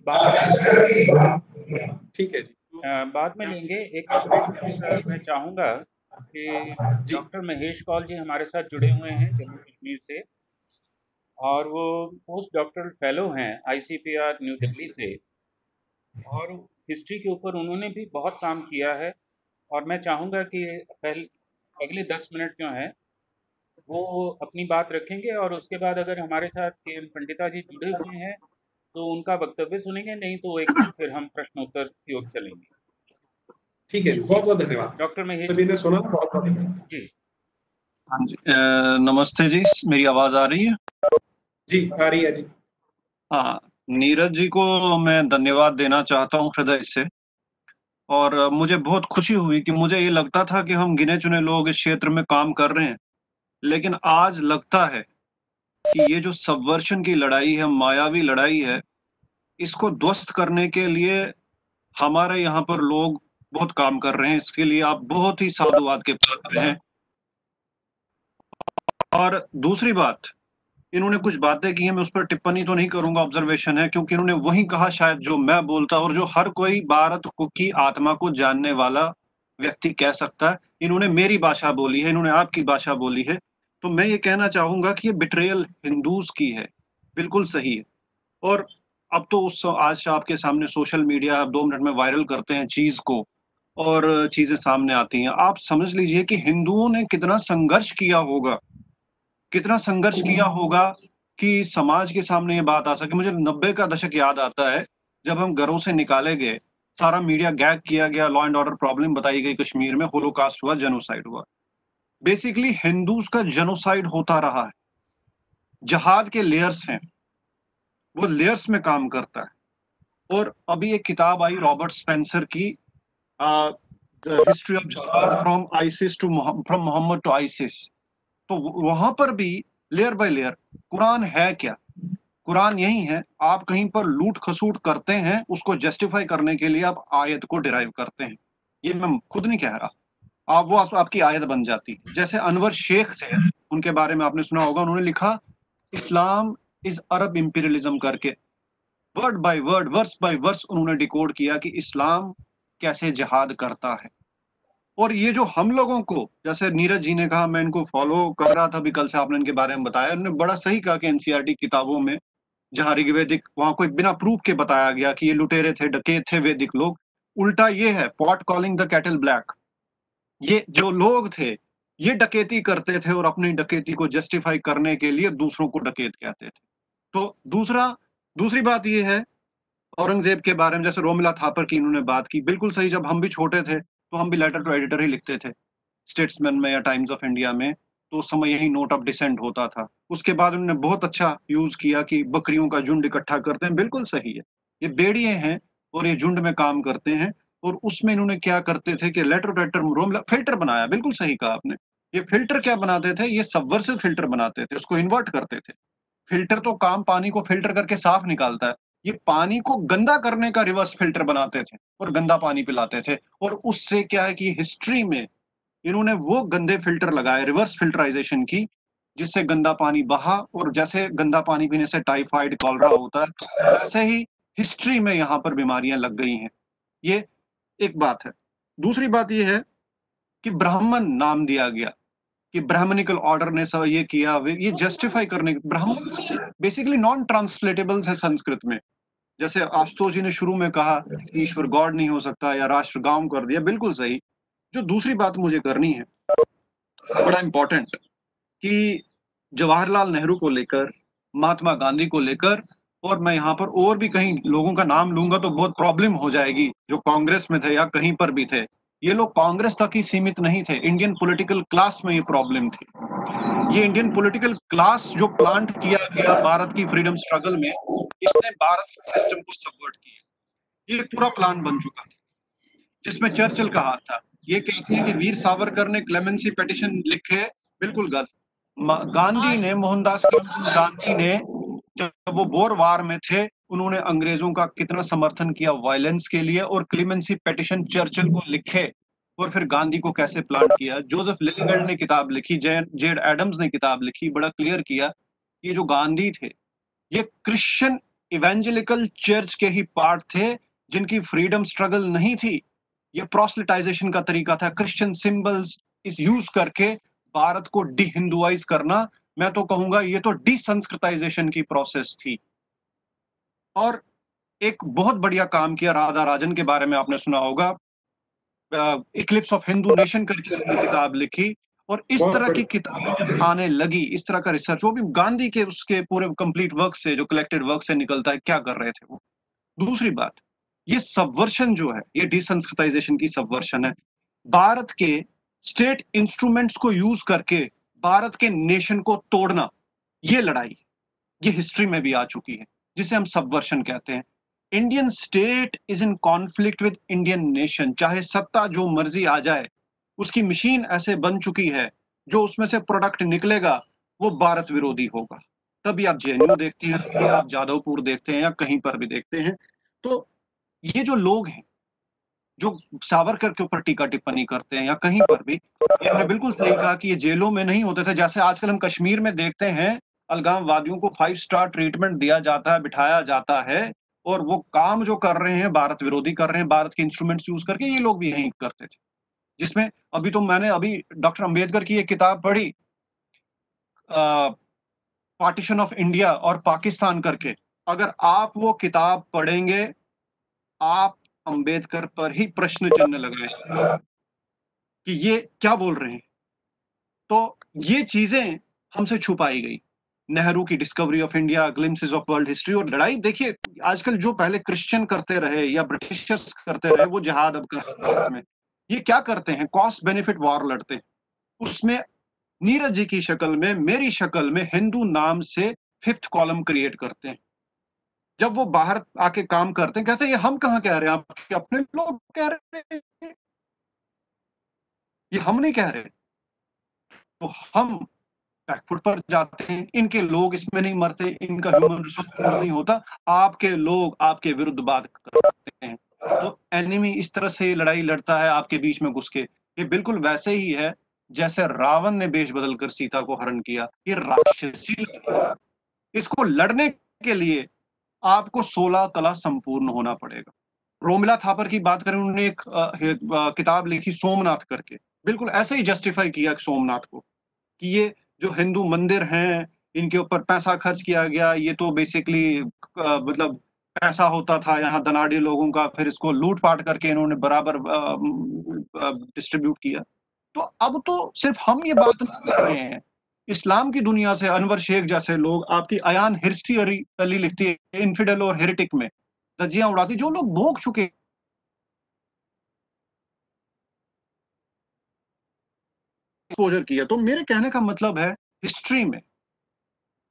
ठीक है जी। बाद में लेंगे। एक मैं चाहूँगा कि डॉक्टर महेश कौल जी हमारे साथ जुड़े हुए हैं जम्मू कश्मीर से और वो पोस्ट डॉक्टरल फेलो हैं आईसीपीआर न्यू दिल्ली से और हिस्ट्री के ऊपर उन्होंने भी बहुत काम किया है और मैं चाहूँगा कि पहले अगले दस मिनट जो हैं वो अपनी बात रखेंगे और उसके बाद अगर हमारे साथ के एम पंडिता जी जुड़े हुए हैं तो उनका वक्तव्य सुनेंगे नहीं तो एक फिर हम प्रश्नोत्तर की ओर चलेंगे। ठीक है बहुत बहुत धन्यवाद। डॉक्टर महेश सभी ने सुना बहुत बहुत धन्यवाद। जी। हाँ जी नमस्ते जी मेरी आवाज़ आ रही है? जी आ रही है जी। हाँ नीरज जी को मैं धन्यवाद देना चाहता हूँ हृदय से। और मुझे बहुत खुशी हुई कि मुझे ये लगता था कि हम गिने चुने लोग इस क्षेत्र में काम कर रहे हैं। लेकिन आज लगता है कि ये जो सबवर्शन की लड़ाई है, मायावी लड़ाई है, इसको ध्वस्त करने के लिए हमारे यहाँ पर लोग बहुत काम कर रहे हैं। इसके लिए आप बहुत ही साधुवाद के पात्र हैं। और दूसरी बात, इन्होंने कुछ बातें की हैं, मैं उस पर टिप्पणी तो नहीं करूँगा ऑब्जर्वेशन है, क्योंकि इन्होंने वही कहा शायद जो मैं बोलता और जो हर कोई भारत की आत्मा को जानने वाला व्यक्ति कह सकता है। इन्होंने मेरी भाषा बोली है, इन्होंने आपकी भाषा बोली है। तो मैं ये कहना चाहूँगा कि ये बिट्रेयल हिंदूज की है, बिल्कुल सही है। और अब तो उस, आज आपके सामने सोशल मीडिया दो मिनट में वायरल करते हैं चीज़ को, और चीज़ें सामने आती हैं। आप समझ लीजिए कि हिंदुओं ने कितना संघर्ष किया होगा, कितना संघर्ष किया होगा कि समाज के सामने ये बात आ सके। मुझे नब्बे का दशक याद आता है, जब हम घरों से निकाले गए, सारा मीडिया गैग किया गया लॉ एंड ऑर्डर प्रॉब्लम बताई गई कश्मीर में होलोकास्ट हुआ जेनोसाइड हुआ। बेसिकली हिंदूज का जेनोसाइड होता रहा है। जहाद के लेयर्स हैं। वो लेयर्स में काम करता है। और अभी एक किताब आई रॉबर्ट स्पेंसर की history of jihad from ISIS to from Muhammad to ISIS तो वहाँ पर भी लेयर बाय लेयर कुरान है क्या? कुरान यही है, आप कहीं पर लूट खसूट करते हैं, उसको जस्टिफाई करने के लिए आप आयत को डिराइव करते हैं। ये मैं खुद नहीं कह रहा। आप वो आपकी आयत बन जाती जैसे अनवर शेख थे, उनके बारे में आपने सुना होगा, उन्होंने लिखा, इस्लाम इज़ अरब इंपीरियलिज्म करके word by word verse by verse उन्होंने डिकोड किया कि इस्लाम कैसे जहाद करता है। और ये जो हम लोगों को, जैसे नीरज जी ने कहा, मैं इनको फॉलो कर रहा था, अभी कल से आपने इनके बारे में बताया। उन्होंने बड़ा सही कहा कि एनसीआरटी किताबों में, जहाँ ऋग्वेदिक वहाँ कोई बिना प्रूफ के बताया गया कि ये लुटेरे थे डकेत थे वैदिक लोग। उल्टा ये है pot calling the kettle black ये जो लोग थे, ये डकेती करते थे और अपनी डकेती को जस्टिफाई करने के लिए दूसरों को डकेत कहते थे। तो दूसरा, दूसरी बात ये है, औरंगज़ेब के बारे में, जैसे रोमिला थापर की इन्होंने बात की, बिल्कुल सही, जब हम भी छोटे थे तो हम भी लेटर टू एडिटर ही लिखते थे स्टेट्समैन में या टाइम्स ऑफ़ इंडिया में तो उस समय यही नोट ऑफ़ डिसेंट होता था। उसके बाद उन्होंने बहुत अच्छा यूज़ किया कि बकरियों का झुंड इकट्ठा करते हैं, बिल्कुल सही है। ये बेड़िए हैं और ये झुंड में काम करते हैं और उसमें इन्होंने क्या करते थे कि लेटर टू रोम फ़िल्टर बनाया, बिल्कुल सही कहा आपने। ये फ़िल्टर क्या बनाते थे? ये सबवर्सिव फ़िल्टर बनाते थे, उसको इन्वर्ट करते थे। फ़िल्टर तो काम पानी को फ़िल्टर करके साफ़ निकालता है। ये पानी को गंदा करने का रिवर्स फ़िल्टर बनाते थे और गंदा पानी पिलाते थे। और उससे क्या है कि हिस्ट्री में इन्होंने वो गंदे फ़िल्टर लगाए रिवर्स फिल्टराइजेशन की, जिससे गंदा पानी बहा और जैसे गंदा पानी पीने से टाइफाइड कॉलरा होता है, वैसे ही हिस्ट्री में यहाँ पर बीमारियाँ लग गई हैं। ये एक बात है। दूसरी बात यह है कि ब्राह्मण नाम दिया गया, कि ब्राह्मणिकल ऑर्डर ने सब ये किया ये जस्टिफाई करने ब्राह्मण बेसिकली नॉन ट्रांसलेटेबल है संस्कृत में। जैसे आशुतोष जी ने शुरू में कहा कि ईश्वर गॉड नहीं हो सकता या राष्ट्र गाँव कर दिया, बिल्कुल सही। जो दूसरी बात मुझे करनी है, बड़ा इंपॉर्टेंट कि जवाहरलाल नेहरू को लेकर, महात्मा गांधी को लेकर और मैं यहाँ पर और भी कहीं लोगों का नाम लूँगा तो बहुत प्रॉब्लम हो जाएगी जो कांग्रेस में थे या कहीं पर भी थे। ये लोग कांग्रेस तक ही सीमित नहीं थे। इंडियन पॉलिटिकल क्लास में ये प्रॉब्लम थी। ये इंडियन पॉलिटिकल क्लास जो प्लांट किया गया भारत की फ्रीडम स्ट्रगल में इसने भारत के सिस्टम को सबवर्ट किया। ये पूरा प्लान बन चुका था जिसमें चर्चिल का हाथ था। ये कहते हैं कि वीर सावरकर ने क्लेमेंसी पिटिशन लिखे बिल्कुल गलत। गांधी ने मोहनदास करमचंद गांधी ने जब वो बोर वार में थे, उन्होंने अंग्रेज़ों का कितना समर्थन किया वायलेंस के लिए और क्लीमेंसी पेटिशन चर्चिल को लिखे और फिर गांधी को कैसे प्लान किया। जोसेफ लिलिगर्ड ने किताब लिखी जेड एडम्स ने किताब लिखी, बड़ा क्लियर किया ये जो गांधी थे, ये क्रिश्चियन इवेंजलिकल चर्च के ही पार्ट थे, जिनकी फ्रीडम स्ट्रगल नहीं थी। ये प्रोसलिटाइजेशन का तरीका था, क्रिश्चियन सिंबल्स इस यूज़ करके भारत को डिहिंदुआइज करना मैं तो कहूँगा ये तो डिसंस्कृताइजेशन की प्रोसेस थी। और एक बहुत बढ़िया काम किया राधा राजन के बारे में आपने सुना होगा। इक्लिप्स ऑफ़ हिंदू नेशन करके उन्होंने किताब लिखी और इस तरह की किताबें जब आने लगी इस तरह का रिसर्च वो भी गांधी के उसके पूरे कंप्लीट वर्क से जो कलेक्टेड वर्क से निकलता है क्या कर रहे थे वो? दूसरी बात ये सबवर्शन जो है ये डिसंस्कृताइजेशन की सबवर्शन है। भारत के स्टेट इंस्ट्रूमेंट्स को यूज़ करके भारत के नेशन को तोड़ना, ये लड़ाई, ये हिस्ट्री में भी आ चुकी है, जिसे हम सबवर्शन कहते हैं। Indian state is in conflict with Indian nation चाहे सत्ता जो मर्ज़ी आ जाए, उसकी मशीन ऐसे बन चुकी है, जो उसमें से प्रोडक्ट निकलेगा, वो भारत विरोधी होगा। तभी आप जेएनयू देखते हैं आप जादवपुर देखते हैं या कहीं पर भी देखते हैं। तो ये जो लोग हैं जो सावरकर के ऊपर टीका टिप्पणी करते हैं या कहीं पर भी इन्होंने बिल्कुल सही कहा कि ये जेलों में नहीं होते थे। जैसे आजकल हम कश्मीर में देखते हैं अलगाम वादियों को फाइव स्टार ट्रीटमेंट दिया जाता है, बिठाया जाता है और वो काम जो कर रहे हैं, भारत विरोधी कर रहे हैं, भारत के इंस्ट्रूमेंट्स यूज़ करके ये लोग भी यही करते थे। जिसमें अभी तो मैंने अभी डॉक्टर अंबेडकर की एक किताब पढ़ी पार्टीशन ऑफ़ इंडिया और पाकिस्तान करके। अगर आप वो किताब पढ़ेंगे, आप अंबेडकर पर ही प्रश्न चिन्ह लगाए कि ये क्या बोल रहे हैं? तो ये चीज़ें हमसे छुपाई गई। नेहरू की discovery of India glimpses of world history और लड़ाई। देखिए, आजकल जो पहले क्रिश्चियन करते रहे या ब्रिटिशर्स करते रहे, वो जहाद अब कर में ये क्या करते हैं? कॉस्ट बेनिफिट वॉर लड़ते हैं। उसमें नीरज जी की शक्ल में, मेरी शक्ल में हिंदू नाम से फिफ्थ कॉलम क्रिएट करते हैं। जब वो बाहर आके काम करते हैं, कहते हैं, ये हम कहा कह रहे हैं? आपके अपने लोग कह रहे हैं? ये हम नहीं कह रहे। तो हम बैकफुट पर जाते हैं, इनके लोग इसमें नहीं मरते, इनका ह्यूमन रिसोर्स नहीं होता, आपके लोग आपके विरुद्ध बात करते हैं। तो एनिमी इस तरह से लड़ाई लड़ता है, आपके बीच में घुस के। ये बिल्कुल वैसे ही है, जैसे रावण ने बेश बदल कर सीता को हरण किया। ये राक्षसी इसको लड़ने के लिए आपको सोलह कला संपूर्ण होना पड़ेगा। रोमिला थापर की बात करें, उन्होंने एक किताब लिखी सोमनाथ करके। बिल्कुल ऐसे ही जस्टिफाई किया सोमनाथ को कि ये जो हिंदू मंदिर हैं, इनके ऊपर पैसा खर्च किया गया, ये तो बेसिकली मतलब पैसा होता था, यहाँ दनाड़ी लोगों का, फिर इसको लूट पाट करके इन्होंने बराबर डिस्ट्रीब्यूट किया। तो अब तो सिर्फ़ हम ये बात नहीं कर रहे हैं। इस्लाम की दुनिया से अनवर शेख जैसे लोग आपकी अयान हिरसी अली लिखती है इन्फिडल और हेरिटिक में। दजियाँ उड़ाती, जो लोग भोग चुके एक्सपोजर किया तो मेरे कहने का मतलब है हिस्ट्री में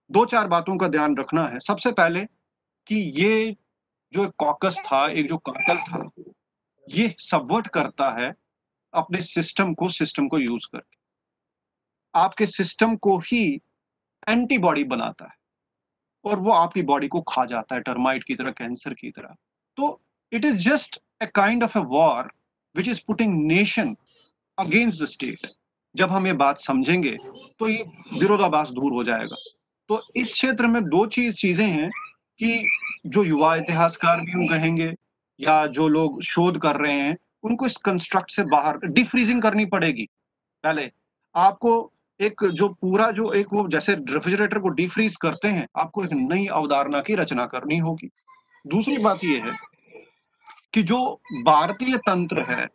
दो चार बातों का ध्यान रखना है। सबसे पहले कि ये जो एक कॉकस था, एक जो कातल था, ये सबवर्ट करता है अपने सिस्टम को सिस्टम को यूज़ करके। आपके सिस्टम को ही एंटीबॉडी बनाता है। और वो आपकी बॉडी को खा जाता है टर्माइट की तरह कैंसर की तरह। तो it is just a kind of a war which is putting nation against the state जब हम ये बात समझेंगे तो ये विरोधाभास दूर हो जाएगा। तो इस क्षेत्र में दो चीज़, चीज़ें हैं कि जो युवा इतिहासकार भी हम कहेंगे, या जो लोग शोध कर रहे हैं, उनको इस कंस्ट्रक्ट से बाहर डिफ्रीजिंग करनी पड़ेगी। पहले आपको एक जो पूरा जो एक वो जैसे रेफ्रिजरेटर को डिफ्रीज करते हैं, आपको एक नई अवधारणा की रचना करनी होगी। दूसरी बात यह है कि जो भारतीय तंत्र है,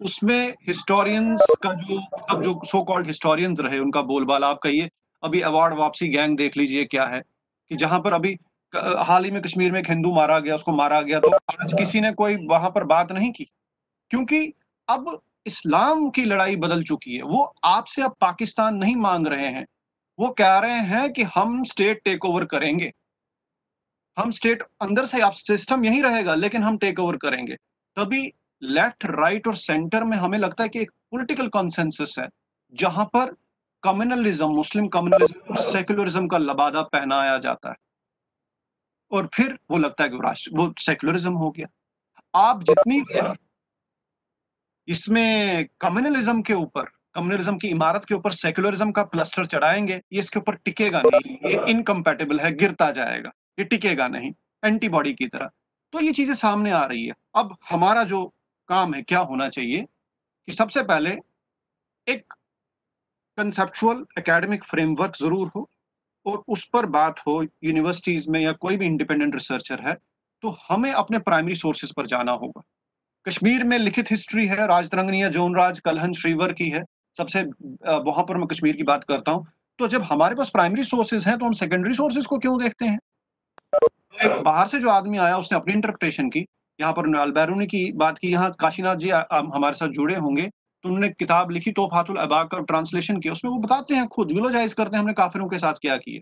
उसमें हिस्टोरियंस का जो अब जो सो कॉल्ड हिस्टोरियंस रहे, उनका बोलबाला आप कहिए। अभी अवार्ड वापसी गैंग देख लीजिए क्या है कि जहाँ पर अभी हाल ही में कश्मीर में एक हिंदू मारा गया, उसको मारा गया तो आज किसी ने कोई वहाँ पर बात नहीं की। क्योंकि अब इस्लाम की लड़ाई बदल चुकी है। वो आपसे अब पाकिस्तान नहीं मांग रहे हैं। वो कह रहे हैं कि हम स्टेट टेक ओवर करेंगे। हम स्टेट अंदर से आप सिस्टम यही रहेगा, लेकिन हम टेक ओवर करेंगे। तभी लेफ़्ट राइट और सेंटर में हमें लगता है कि एक पॉलिटिकल कॉन्सेंसस है, जहाँ पर कम्युनलिज्म मुस्लिम कम्युनलिज्म और सेक्युलरिज्म का लबादा पहनाया जाता है। और फिर वो लगता है कि राष्ट्र, वो सेक्युलरिज्म हो गया। आप जितनी इसमें कम्युनलिज्म के ऊपर कम्युनलिज्म की इमारत के ऊपर सेक्युलरिज्म का प्लस्टर चढ़ाएँगे, ये इसके ऊपर टिकेगा नहीं, ये इनकम्पेटेबल है, गिरता जाएगा, ये टिकेगा नहीं एंटीबॉडी की तरह। तो ये चीज़ें सामने आ रही है। अब हमारा जो काम है, क्या होना चाहिए कि सबसे पहले एक कंसेप्चुअल एकेडमिक फ्रेमवर्क ज़रूर हो और उस पर बात हो यूनिवर्सिटीज में या कोई भी इंडिपेंडेंट रिसर्चर है तो हमें अपने प्राइमरी सोर्सेज पर जाना होगा। कश्मीर में लिखित हिस्ट्री है, राजतरंगनिया जोनराज कलहन श्रीवर की है। सबसे वहाँ पर मैं कश्मीर की बात करता हूँ। तो जब हमारे पास प्राइमरी सोर्सेज हैं तो हम सेकेंडरी सोर्सेज को क्यों देखते हैं? तो एक बाहर से जो आदमी आया, उसने अपनी इंटरप्रिटेशन की। यहाँ पर अलबैरूनी की बात की, यहाँ काशीनाथ जी हमारे साथ जुड़े होंगे। तो उन्होंने किताब लिखी तो फातुल अबाक का ट्रांसलेशन किया। उसमें वो बताते हैं, खुद विलोजाइज करते हैं, हमने काफिरों के साथ क्या किया।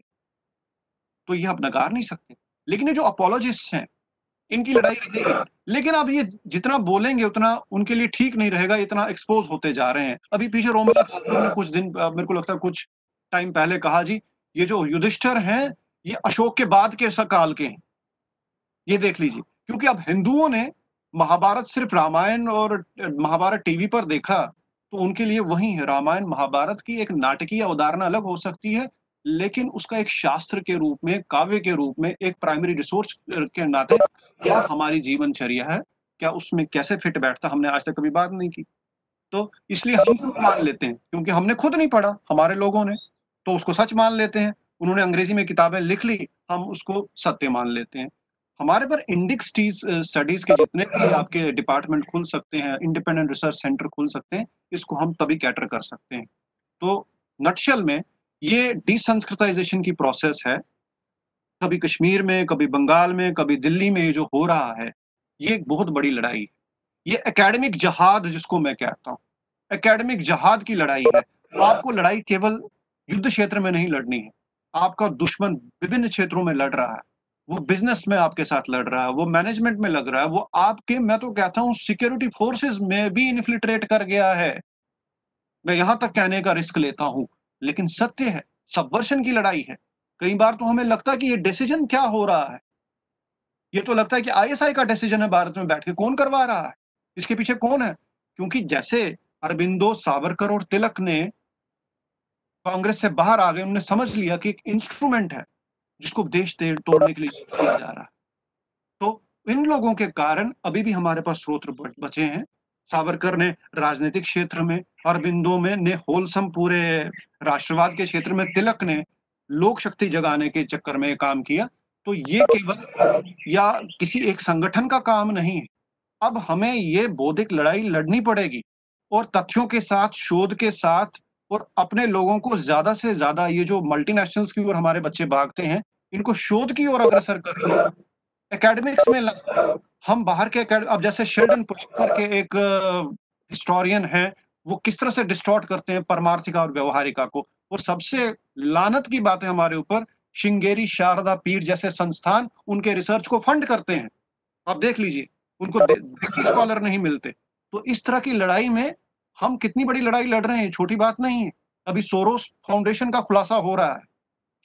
तो ये आप नकार नहीं सकते। लेकिन ये जो अपोलॉजिस्ट हैं इनकी लड़ाई रहेगी। लेकिन अब ये जितना बोलेंगे, उतना उनके लिए ठीक नहीं रहेगा, इतना एक्सपोज होते जा रहे हैं। अभी पीछे रोमिला ठाकुर ने कुछ दिन मेरे को लगता है कुछ टाइम पहले कहा जी, ये जो युधिष्ठर हैं, ये अशोक के बाद के काल के हैं। ये देख लीजिए, क्योंकि अब हिंदुओं ने महाभारत सिर्फ़ रामायण और महाभारत टीवी पर देखा तो उनके लिए वही है रामायण, महाभारत की एक नाटकीय अवधारणा अलग हो सकती है लेकिन उसका एक शास्त्र के रूप में काव्य के रूप में एक प्राइमरी रिसोर्स के नाते क्या हमारी जीवनचर्या है? क्या उसमें कैसे फिट बैठता? हमने आज तक कभी बात नहीं की। तो इसलिए हम खुद मान लेते हैं क्योंकि हमने खुद नहीं पढ़ा हमारे लोगों ने। तो उसको सच मान लेते हैं उन्होंने अंग्रेज़ी में किताबें लिख ली हम उसको सत्य मान लेते हैं। हमारे पर इंडिक स्टडीज़ के जितने भी आपके डिपार्टमेंट खुल सकते हैं इंडिपेंडेंट रिसर्च सेंटर खुल सकते हैं इसको हम तभी कैटर कर सकते हैं। तो नटशल में ये डिसंस्कृताइजेशन की प्रोसेस है। कभी कश्मीर में, कभी बंगाल में, कभी दिल्ली में जो हो रहा है, ये एक बहुत बड़ी लड़ाई है। ये एकेडमिक जहाद जिसको मैं कहता हूँ एकेडमिक जहाद की लड़ाई है। आपको लड़ाई केवल युद्ध क्षेत्र में नहीं लड़नी है। आपका दुश्मन विभिन्न क्षेत्रों में लड़ रहा है। वो बिज़नेस में आपके साथ लड़ रहा है, वो मैनेजमेंट में लग रहा है, वो आपके, मैं तो कहता हूँ सिक्योरिटी फोर्सेस में भी इन्फिल्ट्रेट कर गया है। मैं यहाँ तक कहने का रिस्क लेता हूँ। लेकिन सत्य है सबवर्शन की लड़ाई है। कई बार तो हमें लगता है कि ये डिसीज़न क्या हो रहा है? ये तो लगता है कि आईएसआई का डिसीज़न है, भारत में बैठ के कौन करवा रहा है? इसके पीछे कौन है? क्योंकि जैसे अरबिंदो सावरकर और तिलक ने कांग्रेस से बाहर आ गए उन्होंने समझ लिया कि एक इंस्ट्रूमेंट है, जिसको देश तोड़ने के लिए किया जा रहा है। तो इन लोगों के कारण अभी भी हमारे पास स्रोत बचे हैं। सावरकर ने राजनीतिक क्षेत्र में अरबिंदो में ने होलसम पूरे राष्ट्रवाद के क्षेत्र में तिलक ने लोक शक्ति जगाने के चक्कर में काम किया। तो ये केवल या किसी एक संगठन का काम नहीं है अब हमें ये बौद्धिक लड़ाई लड़नी पड़ेगी और तथ्यों के साथ, शोध के साथ और अपने लोगों को ज़्यादा से ज़्यादा ये जो मल्टीनेशनल्स की ओर हमारे बच्चे भागते हैं, इनको शोध की ओर अग्रसर कर एकेडमिक्स में हम बाहर के अब जैसे शेल्डन पुष्कर के एक हिस्टोरियन है, वो किस तरह से डिस्टॉर्ट करते हैं परमार्थिका और व्यवहारिका को? और सबसे लानत की बात है हमारे ऊपर श्रृंगेरी शारदा पीठ जैसे संस्थान उनके रिसर्च को फंड करते हैं। आप देख लीजिए, उनको स्कॉलर नहीं मिलते। तो इस तरह की लड़ाई में हम कितनी बड़ी लड़ाई लड़ रहे हैं? छोटी बात नहीं है। अभी सोरोस फाउंडेशन का खुलासा हो रहा है।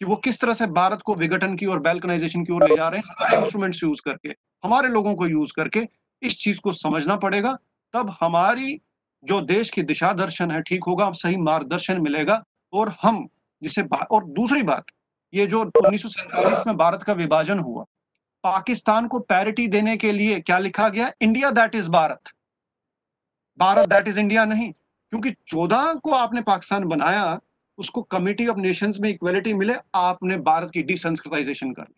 कि वो किस तरह से भारत को विघटन की और बैल्कनाइजेशन की ओर ले जा रहे हैं हमारे इंस्ट्रूमेंट्स यूज़ करके, हमारे लोगों को यूज़ करके इस चीज़ को समझना पड़ेगा, तब हमारी जो देश की दिशा दर्शन है, ठीक होगा, सही मार्गदर्शन मिलेगा, और हम जिसे और दूसरी बात, ये जो उन्नीस में भारत का विभाजन हुआ, पाकिस्तान को पैरिटी देने के लिए क्या लिखा गया? India that is Bharat Bharat that is India नहीं, क्योंकि चौदह को आपने पाकिस्तान बनाया उसको कमिटी ऑफ़ नेशंस में इक्वलिटी मिले, आपने भारत की डिसंस्कृताइजेशन कर ली।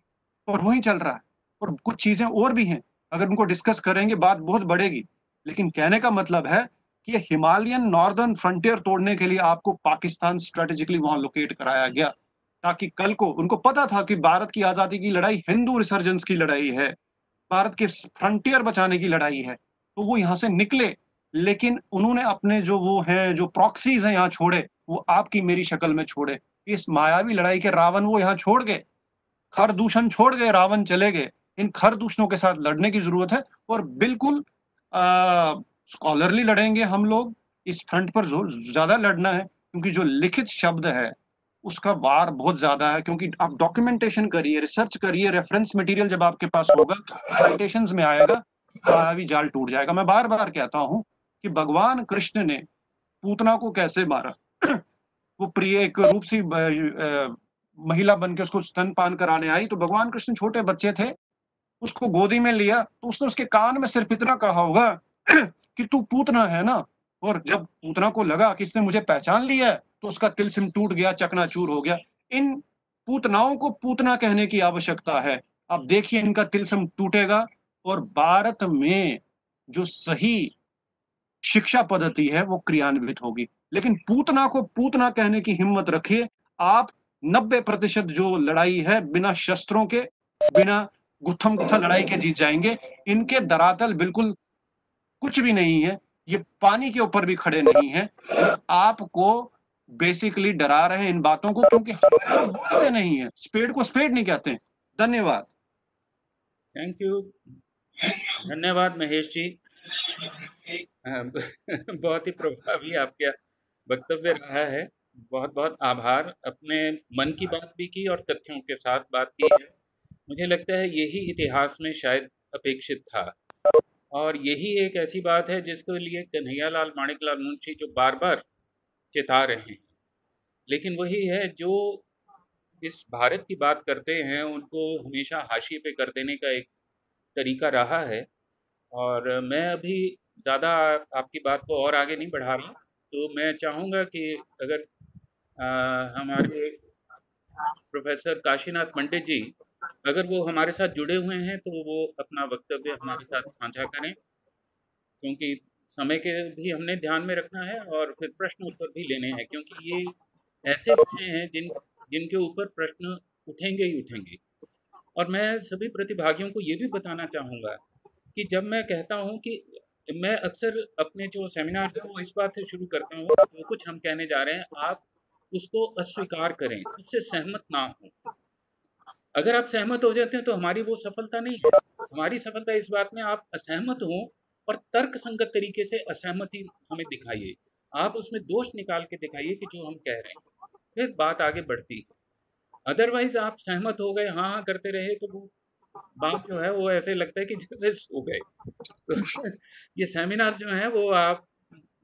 और वही चल रहा है। और कुछ चीज़ें और भी हैं। अगर उनको डिस्कस करेंगे, बात बहुत बढ़ेगी। लेकिन कहने का मतलब है कि हिमालयन नॉर्दर्न फ्रंटियर तोड़ने के लिए आपको पाकिस्तान स्ट्रेटेजिकली वहाँ लोकेट कराया गया। ताकि कल को, उनको पता था कि भारत की आज़ादी की लड़ाई, हिंदू रिसर्जेंस की लड़ाई है। भारत के फ्रंटियर बचाने की लड़ाई है। तो वो यहाँ से निकले। लेकिन उन्होंने अपने जो वो हैं, जो प्रॉक्सीज हैं यहाँ छोड़े, वो आपकी मेरी शक्ल में छोड़े। इस मायावी लड़ाई के रावण वो यहाँ छोड़ गए। खर दूषण छोड़ गए, रावण चले गए। इन खर दूषणों के साथ लड़ने की ज़रूरत है और बिल्कुल स्कॉलरली लड़ेंगे हम लोग। इस फ्रंट पर ज़्यादा लड़ना है, क्योंकि जो लिखित शब्द है, उसका वार बहुत ज़्यादा है, क्योंकि आप डॉक्यूमेंटेशन करिए रिसर्च करिए रेफरेंस मटेरियल जब आपके पास होगा साइटेशन में आएगा, मायावी जाल टूट जाएगा। मैं बार बार कहता हूँ कि भगवान कृष्ण ने पूतना को कैसे मारा? [clears throat] वो प्रिय एक रूप सी महिला बन के उसको स्तनपान कराने आई तो भगवान कृष्ण छोटे बच्चे थे, उसको गोदी में लिया तो उसने उसके कान में सिर्फ़ इतना कहा होगा [clears throat] कि तू पूतना है ना? और जब पूतना को लगा कि इसने मुझे पहचान लिया है तो उसका तिलसिम टूट गया, चकनाचूर हो गया। इन पूतनाओं को पूतना कहने की आवश्यकता है। अब देखिए इनका तिलसम टूटेगा और भारत में जो सही शिक्षा पद्धति है, वो क्रियान्वित होगी। लेकिन पूतना को पूतना कहने की हिम्मत रखिए, आप 90 प्रतिशत जो लड़ाई है, बिना शस्त्रों के, बिना गुत्थम गुत्था लड़ाई के जीत जाएँगे। इनके दरातल बिल्कुल कुछ भी नहीं है, ये पानी के ऊपर भी खड़े नहीं है। आपको बेसिकली डरा रहे हैं इन बातों को, क्योंकि बोलते नहीं है। स्पेड को स्पेड नहीं कहते धन्यवाद। थैंक यू धन्यवाद महेश जी। [laughs] बहुत ही प्रभावी आपके वक्तव्य रहा है। बहुत बहुत आभार। अपने मन की बात भी की और तथ्यों के साथ बात की है। मुझे लगता है यही इतिहास में शायद अपेक्षित था। और यही एक ऐसी बात है जिसके लिए कन्हैया लाल माणिक लाल मुंशी जो बार बार चिता रहे हैं। लेकिन वही है, जो इस भारत की बात करते हैं, उनको हमेशा हाशिए पे कर देने का एक तरीका रहा है। और मैं अभी ज़्यादा आपकी बात को और आगे नहीं बढ़ा रहा तो मैं चाहूँगा कि अगर आ, हमारे प्रोफेसर काशीनाथ पंडित जी अगर वो हमारे साथ जुड़े हुए हैं तो वो अपना वक्तव्य हमारे साथ साझा करें क्योंकि समय के भी हमने ध्यान में रखना है और फिर प्रश्न उत्तर भी लेने हैं क्योंकि ये ऐसे विषय हैं जिन जिनके ऊपर प्रश्न उठेंगे ही उठेंगे। और मैं सभी प्रतिभागियों को ये भी बताना चाहूँगा कि जब मैं कहता हूँ कि मैं अक्सर अपने जो सेमिनार्स हैं, वो इस बात से शुरू करता हूँ तो कुछ हम कहने जा रहे हैं, आप उसको अस्वीकार करें, उससे सहमत ना हो। अगर आप सहमत हो जाते हैं तो हमारी वो सफलता नहीं है। हमारी सफलता इस बात में आप असहमत हों और तर्क संगत तरीके से असहमति हमें दिखाइए। आप उसमें दोष निकाल के दिखाइए कि जो हम कह रहे हैं। फिर बात आगे बढ़ती है। अदरवाइज़ आप सहमत हो गए हाँ हाँ करते रहे तो वो बात जो है वो ऐसे लगता है कि जैसे सो गए। तो [laughs] ये सेमिनार जो है वो आप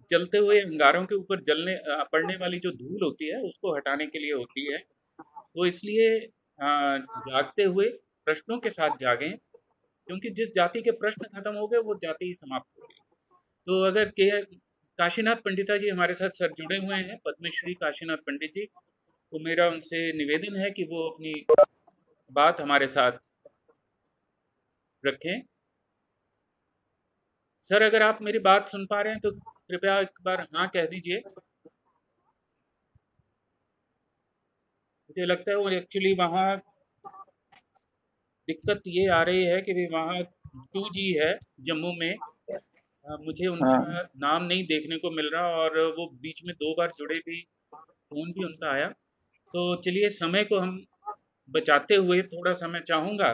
जलते हुए अंगारों के ऊपर जलने पड़ने वाली जो धूल होती है उसको हटाने के लिए होती है। तो इसलिए जागते हुए प्रश्नों के साथ जागें, क्योंकि जिस जाति के प्रश्न खत्म हो गए वो जाति ही समाप्त हो गई। तो अगर के काशीनाथ पंडिता जी हमारे साथ सर जुड़े हुए हैं, पद्मश्री काशीनाथ पंडित जी तो मेरा उनसे निवेदन है कि वो अपनी बात हमारे साथ रखें। सर अगर आप मेरी बात सुन पा रहे हैं तो कृपया एक बार हाँ कह दीजिए। मुझे लगता है वो एक्चुअली वहाँ दिक्कत ये आ रही है कि वहाँ टू जी है जम्मू में। मुझे उनका हाँ। नाम नहीं देखने को मिल रहा और वो बीच में दो बार जुड़े भी फ़ोन भी उनका आया। तो चलिए समय को हम बचाते हुए थोड़ा सा मैं चाहूँगा।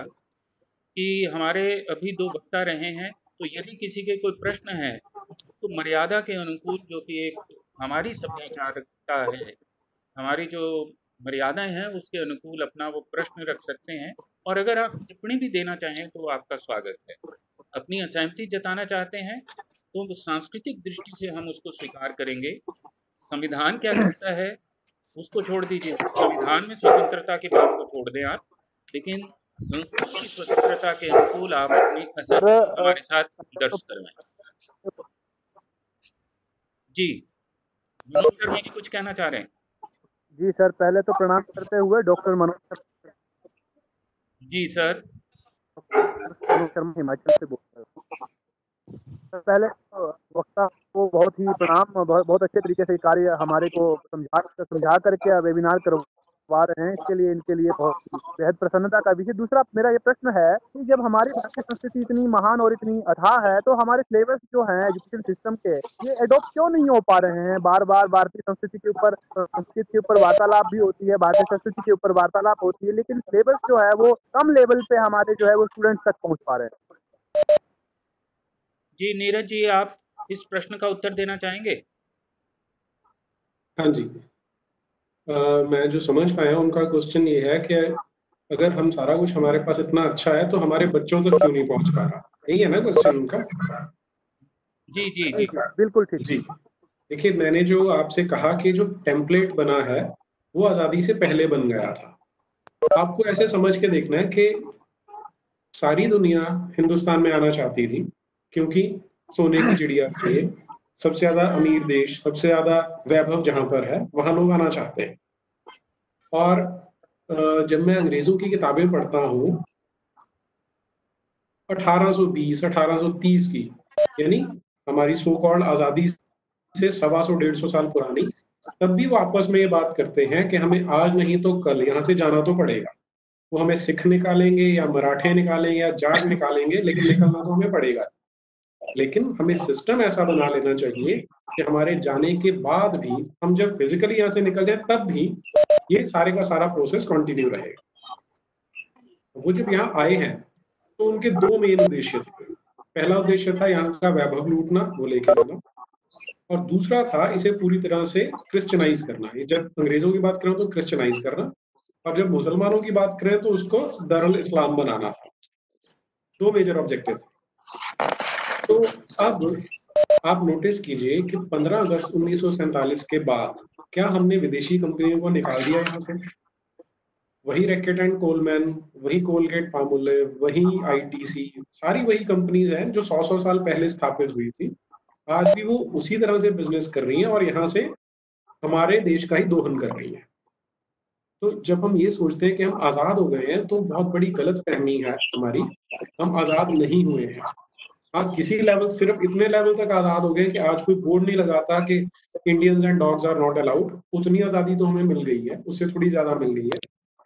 कि हमारे अभी दो वक्ता रहे हैं तो यदि किसी के कोई प्रश्न है तो मर्यादा के अनुकूल जो कि एक हमारी सभ्याचारकता है, हमारी जो मर्यादाएँ हैं, उसके अनुकूल अपना वो प्रश्न रख सकते हैं। और अगर आप टिप्पणी भी देना चाहें तो आपका स्वागत है। अपनी असहमति जताना चाहते हैं तो सांस्कृतिक दृष्टि से हम उसको स्वीकार करेंगे। संविधान क्या कहता है, उसको छोड़ दीजिए। संविधान में स्वतंत्रता की बात को छोड़ दें आप, लेकिन संस्कृति स्वतंत्रता के अनुकूल आप अपनी हमारे साथ दर्ज करवाएँ। जी मनोज शर्मा जी कुछ कहना चाह रहे हैं? जी सर पहले तो प्रणाम करते हुए डॉक्टर मनोज जी सर। मनोज शर्मा हिमाचल से बोल रहे हो। पहले तो वक्ता को बहुत ही प्रणाम बहुत, अच्छे तरीके से कार्य हमारे को समझा समझा करके वेबिनार करो पा रहे हैं इसके लिए इनके लिए बहुत बेहद प्रसन्नता का विषय। दूसरा मेरा ये प्रश्न है कि जब हमारी भारतीय संस्कृति इतनी महान और इतनी अथाह है तो हमारे सिलेबस जो है एजुकेशन सिस्टम के ये एडोप्ट क्यों नहीं हो पा रहे हैं? बार बार भारतीय संस्कृति के ऊपर संस्कृत के ऊपर वार्तालाप भी होती है भारतीय संस्कृति के ऊपर वार्तालाप होती है लेकिन सिलेबस जो है वो कम लेवल पे हमारे जो है वो स्टूडेंट्स तक पहुँच पा रहे हैं। जी नीरज जी आप इस प्रश्न का उत्तर देना चाहेंगे? हाँ जी। मैं जो समझ पाया उनका क्वेश्चन ये है कि अगर हम सारा कुछ हमारे पास इतना अच्छा है तो हमारे बच्चों तक तो क्यों नहीं पहुँच पा रहा? यही है ना क्वेश्चन उनका? जी जी जी। बिल्कुल ठीक। जी। देखिए मैंने जो आपसे कहा कि जो टेम्पलेट बना है वो आज़ादी से पहले बन गया था। आपको ऐसे समझ के देखना है कि सारी दुनिया हिंदुस्तान में आना चाहती थी क्योंकि सोने की चिड़िया थे सबसे ज़्यादा अमीर देश, सबसे ज़्यादा वैभव जहाँ पर है, वहाँ लोग आना चाहते हैं। और जब मैं अंग्रेज़ों की किताबें पढ़ता हूँ 1820 1830 की, यानी हमारी सो कॉल्ड आज़ादी से सवा सौ, डेढ़ सौ साल पुरानी, तब भी वो आपस में ये बात करते हैं कि हमें आज नहीं तो कल, यहाँ से जाना तो पड़ेगा। वो हमें सिख निकालेंगे या मराठे निकालेंगे या जाट निकालेंगे, लेकिन निकलना तो हमें पड़ेगा। लेकिन हमें सिस्टम ऐसा बना लेना चाहिए कि हमारे जाने के बाद भी हम जब फिजिकली यहाँ से निकल जाए, तब भी ये सारे का सारा प्रोसेस कंटिन्यू रहेगा। वो जब यहाँ आए हैं तो उनके दो मेन उद्देश्य थे। पहला उद्देश्य था यहाँ का वैभव लूटना, वो लेके लेना और दूसरा था इसे पूरी तरह से क्रिश्चनाइज करना। जब अंग्रेज़ों की बात करें तो क्रिश्चनाइज करना। और जब मुसलमानों की बात करें तो उसको दरअल इस्लाम बनाना था। दो मेजर ऑब्जेक्टिव तो अब आप नोटिस कीजिए कि 15 अगस्त उन्नीस सौ सैंतालीस के बाद क्या हमने विदेशी कंपनियों को निकाल दिया यहाँ से? वही रैकेट एंड कोलमैन वही कोलगेट पामुले वही आईटीसी सारी वही कंपनीज़ हैं जो सौ सौ साल पहले स्थापित हुई थी। आज भी वो उसी तरह से बिज़नेस कर रही हैं और यहाँ से हमारे देश का ही दोहन कर रही हैं। तो जब हम ये सोचते हैं कि हम आज़ाद हो गए हैं तो बहुत बड़ी गलत फहमी है हमारी। हम आज़ाद नहीं हुए हैं। आप किसी लेवल सिर्फ़ इतने लेवल तक आज़ाद हो गए कि आज कोई बोर्ड नहीं लगाता कि Indians and dogs are not allowed उतनी आज़ादी तो हमें मिल गई है, उससे थोड़ी ज़्यादा मिल गई है।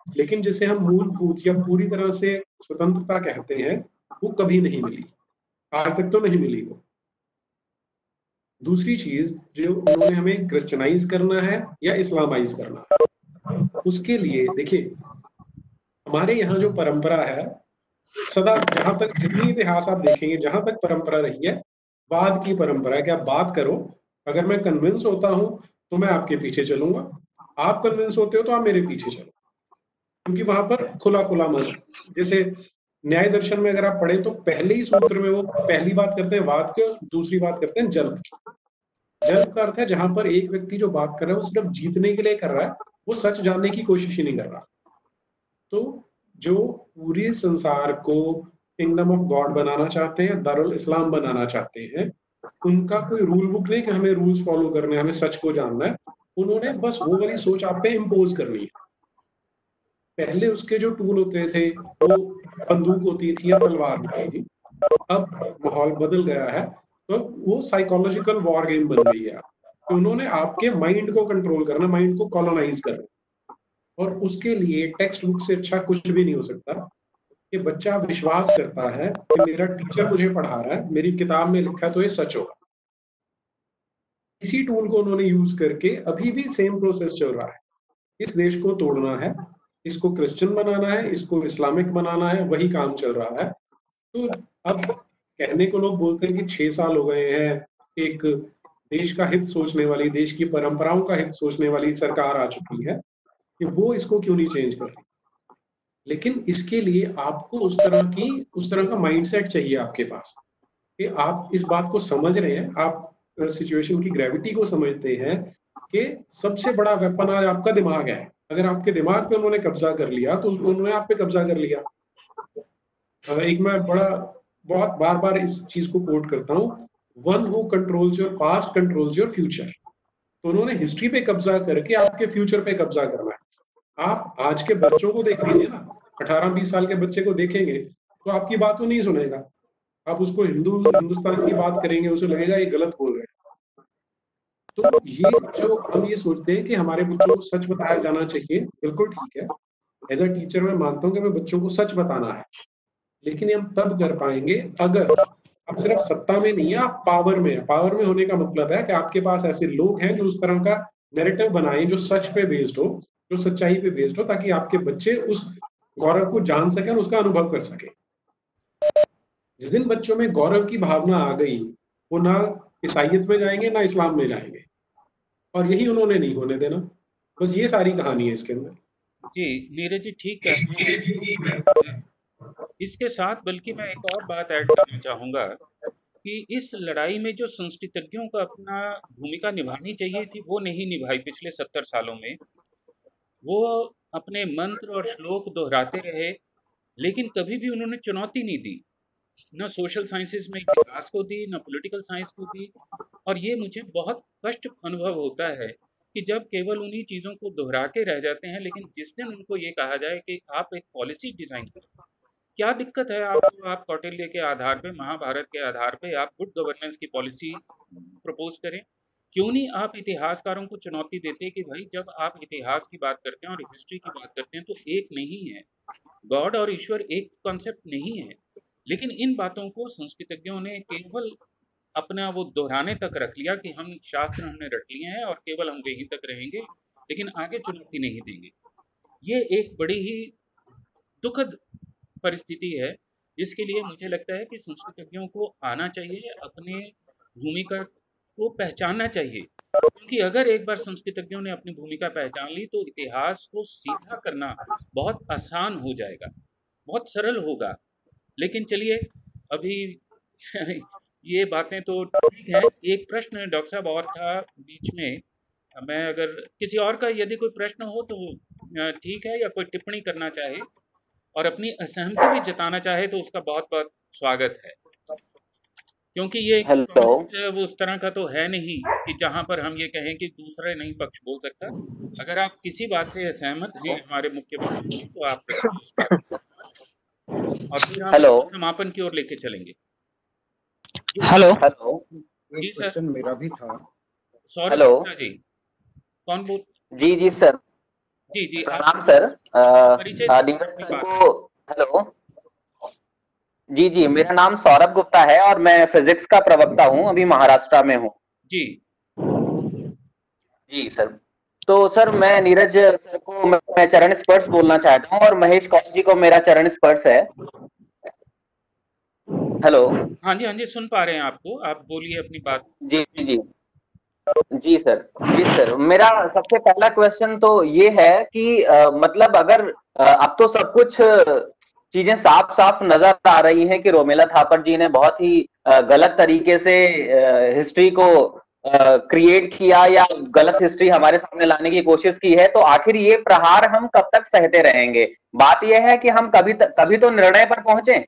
लेकिन जिसे हम मूलभूत या पूरी तरह से स्वतंत्रता कहते हैं, वो कभी नहीं मिली। आज तक तो नहीं मिली वो। दूसरी चीज़ जो उन्होंने हमें क्रिश्चनाइज करना है या इस्लामाइज करना है, उसके लिए देखिए, हमारे यहाँ जो परंपरा है सदा जहाँ तक जितनी इतिहास आप देखेंगे, जहाँ तक परंपरा रही है वाद की परंपरा कि आप बात करो। अगर मैं कन्विंस होता हूँ तो मैं आपके पीछे चलूँगा। आप कन्विंस होते हो तो आप मेरे पीछे चलो। क्योंकि वहाँ पर खुला खुला मन जैसे न्याय दर्शन में अगर आप पढ़े तो पहले ही सूत्र में वो पहली बात करते हैं वाद के और दूसरी बात करते हैं जल्प की। जल्प का अर्थ है जहाँ पर एक व्यक्ति जो बात कर रहा है, वो सिर्फ़ जीतने के लिए कर रहा है, वो सच जानने की कोशिश ही नहीं कर रहा। तो जो पूरे संसार को किंगडम ऑफ़ गॉड बनाना चाहते हैं, दारुल इस्लाम बनाना चाहते हैं, उनका कोई रूल बुक नहीं कि हमें रूल्स फॉलो करने हमें सच को जानना है। उन्होंने बस वो वाली सोच आप पे इम्पोज करनी है। पहले उसके जो टूल होते थे, वो बंदूक होती थी या तलवार होती थी, अब माहौल बदल गया है तो वो साइकोलॉजिकल वॉर गेम बन गई है। तो उन्होंने आपके माइंड को कंट्रोल करना माइंड को कॉलोनाइज करना। और उसके लिए टेक्स्ट बुक से अच्छा कुछ भी नहीं हो सकता। कि बच्चा विश्वास करता है कि मेरा टीचर मुझे पढ़ा रहा है, मेरी किताब में लिखा तो ये सच होगा। इसी टूल को उन्होंने यूज़ करके अभी भी सेम प्रोसेस चल रहा है। इस देश को तोड़ना है, इसको क्रिश्चियन बनाना है, इसको इस्लामिक बनाना है, वही काम चल रहा है। तो अब कहने को लोग बोलते हैं कि छह साल हो गए हैं, एक देश का हित सोचने वाली, देश की परंपराओं का हित सोचने वाली सरकार आ चुकी है। कि वो इसको क्यों नहीं चेंज कर रही? लेकिन इसके लिए आपको उस तरह की, उस तरह का माइंडसेट चाहिए आपके पास। कि आप इस बात को समझ रहे हैं, आप सिचुएशन की ग्रेविटी को समझते हैं कि सबसे बड़ा वेपन आज आपका दिमाग है। अगर आपके दिमाग पे उन्होंने कब्जा कर लिया तो उन्होंने आप पे कब्जा कर लिया। एक मैं बड़ा, बहुत बार बार इस चीज़ को कोट करता हूँ one who controls your past controls your future तो उन्होंने हिस्ट्री पे कब्जा करके आपके फ्यूचर पे कब्जा करना है आप आज के बच्चों को देख लीजिए ना, अठारह, बीस साल के बच्चे को देखेंगे तो आपकी बात वो नहीं सुनेगा। आप उसको हिंदू, हिंदुस्तान की बात करेंगे, उसे लगेगा ये गलत बोल रहे हैं। तो ये जो हम ये सोचते हैं कि हमारे बच्चों को सच बताया जाना चाहिए, बिल्कुल ठीक है। एज अ टीचर मैं मानता हूँ कि हमें बच्चों को सच बताना है। लेकिन हम तब कर पाएँगे अगर आप सिर्फ़ सत्ता में नहीं है, आप पावर में है। पावर में होने का मतलब है कि आपके पास ऐसे लोग हैं जो उस तरह का नैरेटिव बनाए, जो सच पे बेस्ड हो। जो सच्चाई पे बेस्ड हो ताकि आपके बच्चे उस गौरव को जान सके और उसका अनुभव कर सके। जिस दिन बच्चों में गौरव की भावना आ गई वो ना ईसाइत में जाएँगे ना इस्लाम में जाएँगे। और यही उन्होंने नहीं होने देना। बस ये सारी कहानी है इसके अंदर। जी नीरज जी ठीक है। इसके साथ बल्कि मैं एक और बात ऐड करना चाहूँगा कि इस लड़ाई में जो संस्कृतज्ञों का अपना भूमिका निभानी चाहिए थी वो नहीं निभाई पिछले सत्तर सालों में। वो अपने मंत्र और श्लोक दोहराते रहे, लेकिन कभी भी उन्होंने चुनौती नहीं दी। न सोशल साइंसेस में इतिहास को दी, न पॉलिटिकल साइंस को दी। और ये मुझे बहुत कष्ट अनुभव होता है कि जब केवल उन्हीं चीज़ों को दोहरा के रह जाते हैं, लेकिन जिस दिन उनको ये कहा जाए कि आप एक पॉलिसी डिज़ाइन करें। क्या दिक्कत है आपको? आप कौटिल्य के आधार पे, महाभारत के आधार पे आप गुड गवर्नेंस की पॉलिसी प्रपोज करें? क्यों नहीं आप इतिहासकारों को चुनौती देते कि भाई जब आप इतिहास की बात करते हैं और हिस्ट्री की बात करते हैं तो एक नहीं है। गॉड और ईश्वर एक कॉन्सेप्ट नहीं है। लेकिन इन बातों को संस्कृतज्ञों ने केवल अपना वो दोहराने तक रख लिया कि हम शास्त्र हमने रट लिए हैं और केवल हम वहीं तक रहेंगे, लेकिन आगे चुनौती नहीं देंगे। ये एक बड़ी ही दुखद परिस्थिति है। जिसके लिए मुझे लगता है कि संस्कृतज्ञों को आना चाहिए अपने भूमिका को पहचानना चाहिए। क्योंकि अगर एक बार संस्कृतज्ञों ने अपनी भूमिका पहचान ली तो इतिहास को सीधा करना बहुत आसान हो जाएगा, बहुत सरल होगा। लेकिन चलिए, अभी [laughs] ये बातें तो ठीक है। एक प्रश्न डॉक्टर साहब और था बीच में, मैं अगर किसी और का यदि कोई प्रश्न हो तो ठीक है या कोई टिप्पणी करना चाहे और अपनी असहमति भी जताना चाहे तो उसका बहुत बहुत स्वागत है। क्योंकि ये वो उस तरह का तो है नहीं कि जहाँ पर हम ये कहें कि दूसरे नहीं पक्ष बोल सकता। अगर आप किसी बात से सहमत हैं हमारे मुख्यमंत्री तो आप और फिर हम हेलो समापन की ओर लेके चलेंगे। हेलो हेलो जी सर। मेरा भी था। सौरभ जी। कौन बोल जी जी सर। जी जी प्रणाम सर। को हेलो जी जी मेरा नाम सौरभ गुप्ता है और मैं फिजिक्स का प्रवक्ता हूँ अभी महाराष्ट्र में हूँ। जी। जी सर। तो सर मैं नीरज सर को मैं चरण स्पर्श बोलना चाहता हूँ और महेश कौल जी को मेरा चरण स्पर्श है। हेलो। हाँ जी हाँ जी सुन पा रहे हैं आपको। आप बोलिए अपनी बात। जी जी जी सर। जी सर मेरा सबसे पहला क्वेश्चन तो ये है कि आ, मतलब अगर आ, अब तो सब कुछ चीज़ें साफ़ साफ़ नज़र आ रही हैं कि रोमेला थापर जी ने बहुत ही गलत तरीके से हिस्ट्री को क्रिएट किया या गलत हिस्ट्री हमारे सामने लाने की कोशिश की है तो आखिर ये प्रहार हम कब तक सहते रहेंगे? बात यह है कि हम कभी तक कभी तो निर्णय पर पहुँचे।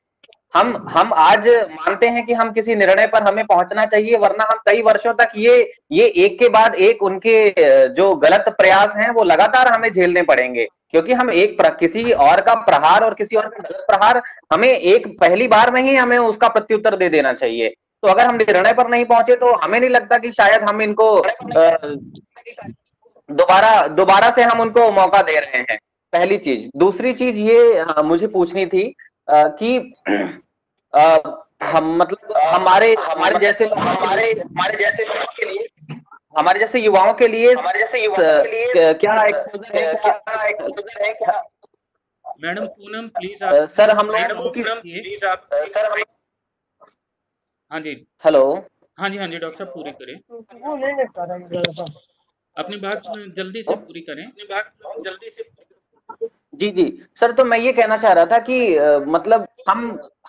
हम हम आज मानते हैं कि हम किसी निर्णय पर हमें पहुँचना चाहिए, वरना हम कई वर्षों तक ये ये एक के बाद एक उनके जो गलत प्रयास हैं, वो लगातार हमें झेलने पड़ेंगे। क्योंकि हम एक किसी और का प्रहार और किसी और का गलत प्रहार, हमें एक पहली बार में ही हमें उसका प्रत्युत्तर दे देना चाहिए। तो अगर हम निर्णय पर नहीं पहुँचे तो हमें नहीं लगता कि शायद हम इनको दोबारा दोबारा से हम उनको मौका दे रहे हैं। पहली चीज़। दूसरी चीज़ ये मुझे पूछनी थी कि हम मतलब हमारे हमारे जैसे हमारे हमारे जैसे लोगों के लिए हमारे जैसे युवाओं के लिए हमारे जैसे युवाओं के लिए क्या एक्सपोजर है क्या मैडम पूनम प्लीज़ सर हम लोग प्लीज़ आप सर हम हाँ जी। हेलो। हाँ जी हाँ जी डॉक्टर साहब पूरी करें। अपनी बात जल्दी से पूरी करें। अपनी बात जल्दी से जी जी। सर तो मैं ये कहना चाह रहा था कि आ, मतलब हम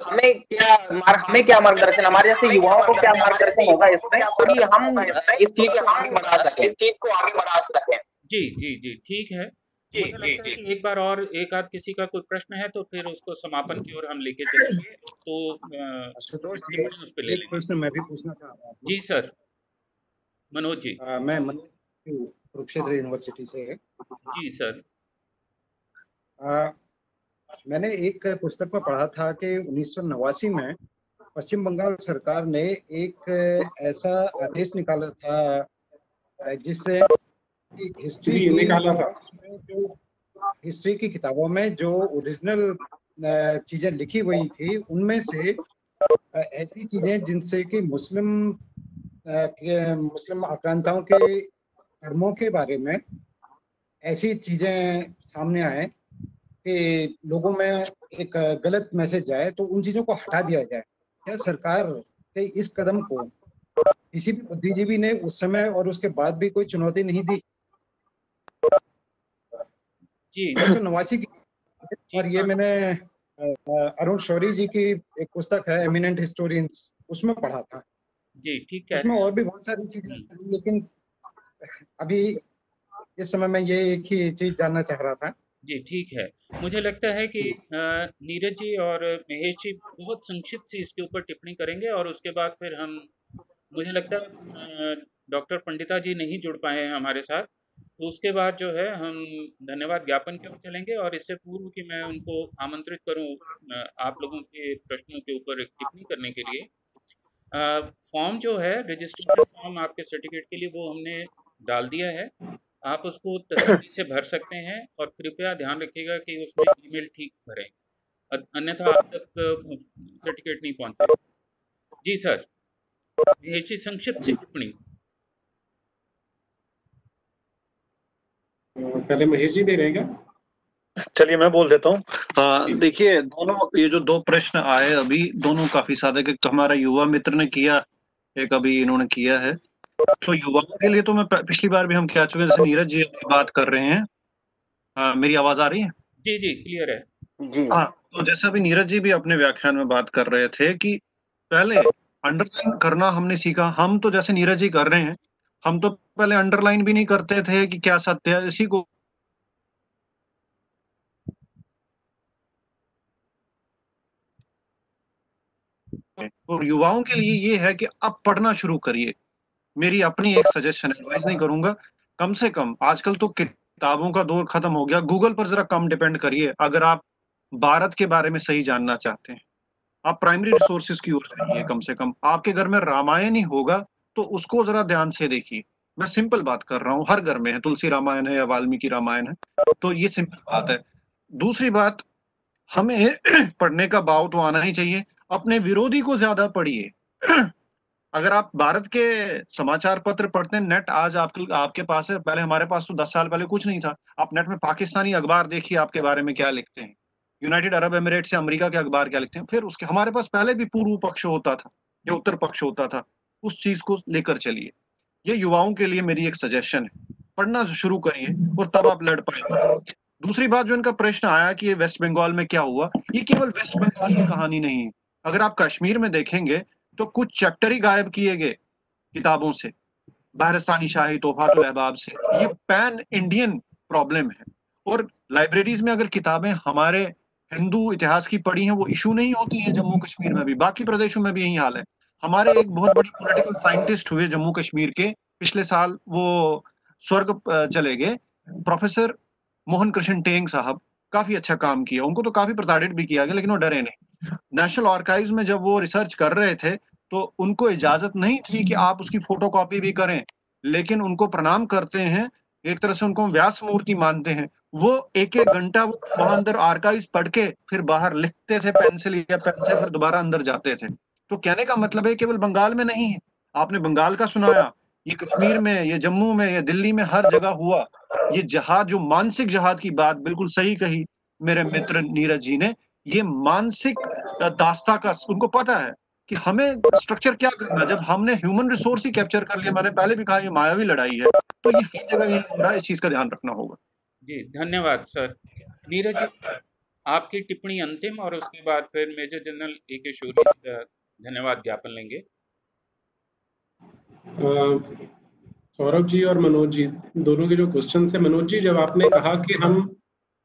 हमें क्या मार, हमें क्या मार्गदर्शन हमारे जैसे युवाओं को क्या मार्गदर्शन होगा इसमें कि हम इस चीज़ को आगे बढ़ा सकें। इस चीज़ को आगे बढ़ा सकें। जी जी जी। ठीक है। जी जी जी। एक बार और एक आध किसी का कोई प्रश्न है तो फिर उसको समापन की ओर हम लेके चलेंगे। तो आशुतोष जी उस पे ले एक प्रश्न मैं भी पूछना चाह रहा हूँ। जी सर। मनोज जी। आ, मैं मनोज कुरुक्षेत्र यूनिवर्सिटी से। जी सर। आ, मैंने एक पुस्तक में पढ़ा था कि उन्नीस सौ नवासी में पश्चिम बंगाल सरकार ने एक ऐसा आदेश निकाला था जिससे हिस्ट्री निकाला था। जो हिस्ट्री की किताबों में जो ओरिजिनल चीज़ें लिखी हुई थी उनमें से ऐसी चीज़ें जिनसे कि मुस्लिम मुस्लिम आक्रांताओं के धर्मों के बारे में ऐसी चीज़ें सामने आए कि लोगों में एक गलत मैसेज जाए तो उन चीज़ों को हटा दिया जाए। क्या सरकार के इस कदम को किसी भी बुद्धिजीवी ने उस समय और उसके बाद भी कोई चुनौती नहीं दी। जी। नवासी की और ये मैंने अरुण शौरी जी की एक पुस्तक है एमिनेंट हिस्टोरियंस उसमें पढ़ा था। जी ठीक है। उसमें और भी बहुत सारी चीज़ें लेकिन अभी इस समय मैं ये एक ही चीज़ जानना चाह रहा था। जी, ठीक है। मुझे लगता है कि नीरज जी और महेश जी बहुत संक्षिप्त से इसके ऊपर टिप्पणी करेंगे और उसके बाद फिर हम, मुझे लगता है डॉक्टर पंडिता जी नहीं जुड़ पाए हैं हमारे साथ। तो उसके बाद जो है, हम धन्यवाद ज्ञापन के ओर चलेंगे और इससे पूर्व कि मैं उनको आमंत्रित करूँ आप लोगों के प्रश्नों के ऊपर टिप्पणी करने के लिए। फॉर्म जो है, रजिस्ट्रेशन फॉर्म आपके सर्टिफिकेट के लिए वो हमने डाल दिया है। आप उसको तसली से भर सकते हैं और कृपया ध्यान रखिएगा कि उसमें ईमेल ठीक भरें। अन्यथा आप तक सर्टिफिकेट नहीं पहुँचे जी सर। ये संक्षिप्त टिप्पणी। पहले महेश जी दे रहे क्या? चलिए मैं बोल देता हूँ। देखिए दोनों ये जो दो प्रश्न आए अभी दोनों काफ़ी सादे के हमारा युवा मित्र ने किया एक अभी इन्होंने किया है। तो युवाओं के लिए तो मैं पिछली बार भी हम क्या चुके जैसे नीरज जी बात कर रहे हैं। आ, मेरी आवाज़ आ रही है? जी जी क्लियर है। जी। हाँ तो जैसा अभी नीरज जी भी अपने व्याख्यान में बात कर रहे थे कि पहले अंडरलाइन करना हमने सीखा। हम तो जैसे नीरज जी कर रहे हैं हम तो पहले अंडरलाइन भी नहीं करते थे कि क्या सत्य है इसी को और युवाओं के लिए ये है कि अब पढ़ना शुरू करिए। मेरी अपनी एक सजेशन एडवाइस नहीं करूँगा। कम से कम, आजकल तो किताबों का दौर खत्म हो गया। गूगल पर जरा कम डिपेंड करिए, अगर आप भारत के बारे में सही जानना चाहते हैं। आप प्राइमरी रिसोर्सेज की ओर जाइए कम से कम। आपके घर में रामायण ही होगा तो उसको जरा ध्यान से देखिए। मैं सिंपल बात कर रहा हूँ, हर घर में है। तुलसी रामायण है या वाल्मीकि रामायण है तो ये सिंपल बात है। दूसरी बात, हमें [clears throat] पढ़ने का भाव तो आना ही चाहिए। अपने विरोधी को ज़्यादा पढ़िए। [clears throat] अगर आप भारत के समाचार पत्र पढ़ते हैं नेट आज आपके आपके पास है, पहले हमारे पास तो दस साल पहले कुछ नहीं था। आप नेट में पाकिस्तानी अखबार देखिए, आपके बारे में क्या लिखते हैं। यूनाइटेड अरब एमिरेट से अमेरिका के अखबार क्या लिखते हैं। फिर उसके, हमारे पास पहले भी पूर्व पक्ष होता था, या उत्तर पक्ष होता था, उस चीज़ को लेकर चलिए। ये युवाओं के लिए मेरी एक सजेशन है। पढ़ना शुरू करिए और तब आप लड़ पाएँगे। दूसरी बात जो इनका प्रश्न आया कि ये वेस्ट बंगाल में क्या हुआ, ये केवल वेस्ट बंगाल की कहानी नहीं है। अगर आप कश्मीर में देखेंगे तो कुछ चैप्टर ही गायब किए गए किताबों से, बहरस्तानी शाही तोहफातुल अहबाब से। ये पैन इंडियन प्रॉब्लम है। और लाइब्रेरीज में अगर किताबें हमारे हिंदू इतिहास की पढ़ी हैं, वो इशू नहीं होती हैं जम्मू कश्मीर में भी। बाकी प्रदेशों में भी यही हाल है। हमारे एक बहुत बड़ी पॉलिटिकल साइंटिस्ट हुए जम्मू कश्मीर के। पिछले साल वो स्वर्ग चले गए। प्रोफेसर मोहन कृष्ण टेंग साहब, काफ़ी अच्छा काम किया। उनको तो काफ़ी प्रताड़ित भी किया गया, लेकिन वो डरे नहीं। नेशनल आर्काइव्स में जब वो रिसर्च कर रहे थे तो उनको इजाज़त नहीं थी कि आप उसकी फोटोकॉपी भी करें, लेकिन उनको प्रणाम करते हैं, एक तरह से उनको व्यास मूर्ति मानते हैं। वो एक एक घंटा वो वहाँ अंदर आर्काइव पढ़ के फिर बाहर लिखते थे पेंसिल या पेन से फिर दोबारा अंदर जाते थे। तो कहने का मतलब है, केवल बंगाल में नहीं है। आपने बंगाल का सुनाया, ये कश्मीर में, ये जम्मू में, ये दिल्ली में हर जगह हुआ। ये जहाद, जो मानसिक जहाद की बात बिल्कुल सही कही मेरे मित्र नीरज जी ने, ये मानसिक दास्ता का उनको पता है कि हमें स्ट्रक्चर क्या करना जब हमने ह्यूमन रिसोर्स ही कैप्चर कर लिया मैंने पहले भी कहा ये मायावी लड़ाई है तो ये हर जगह यही हो रहा है इस चीज़ का ध्यान रखना होगा। जी धन्यवाद सर। नीरज जी आपकी टिप्पणी अंतिम और उसके बाद फिर मेजर जनरल ए के शोरी धन्यवाद ज्ञापन लेंगे। सौरभ जी और मनोज जी दोनों के जो क्वेश्चन थे मनोज जी जब आपने कहा कि हम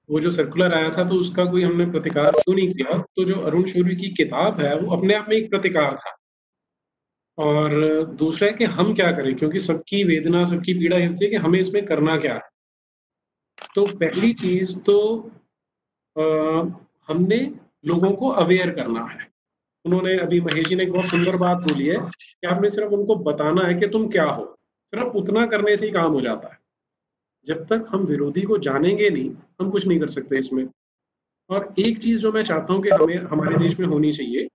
वो जो सर्कुलर आया था तो उसका कोई हमने प्रतिकार क्यों नहीं किया। तो जो अरुण शौरी की किताब है वो अपने आप में एक प्रतिकार था। और दूसरा है कि हम क्या करें? क्योंकि सबकी वेदना सबकी पीड़ा ये है कि हमें इसमें करना क्या है। तो पहली चीज़ तो आ, हमने लोगों को अवेयर करना है। उन्होंने अभी महेश जी ने एक बहुत सुंदर बात बोली है कि आपने सिर्फ़ उनको बताना है कि तुम क्या हो। सिर्फ़ उतना करने से ही काम हो जाता है। जब तक हम विरोधी को जानेंगे नहीं, हम कुछ नहीं कर सकते इसमें। और एक चीज़ जो मैं चाहता हूँ कि हमें, हमारे देश में होनी चाहिए,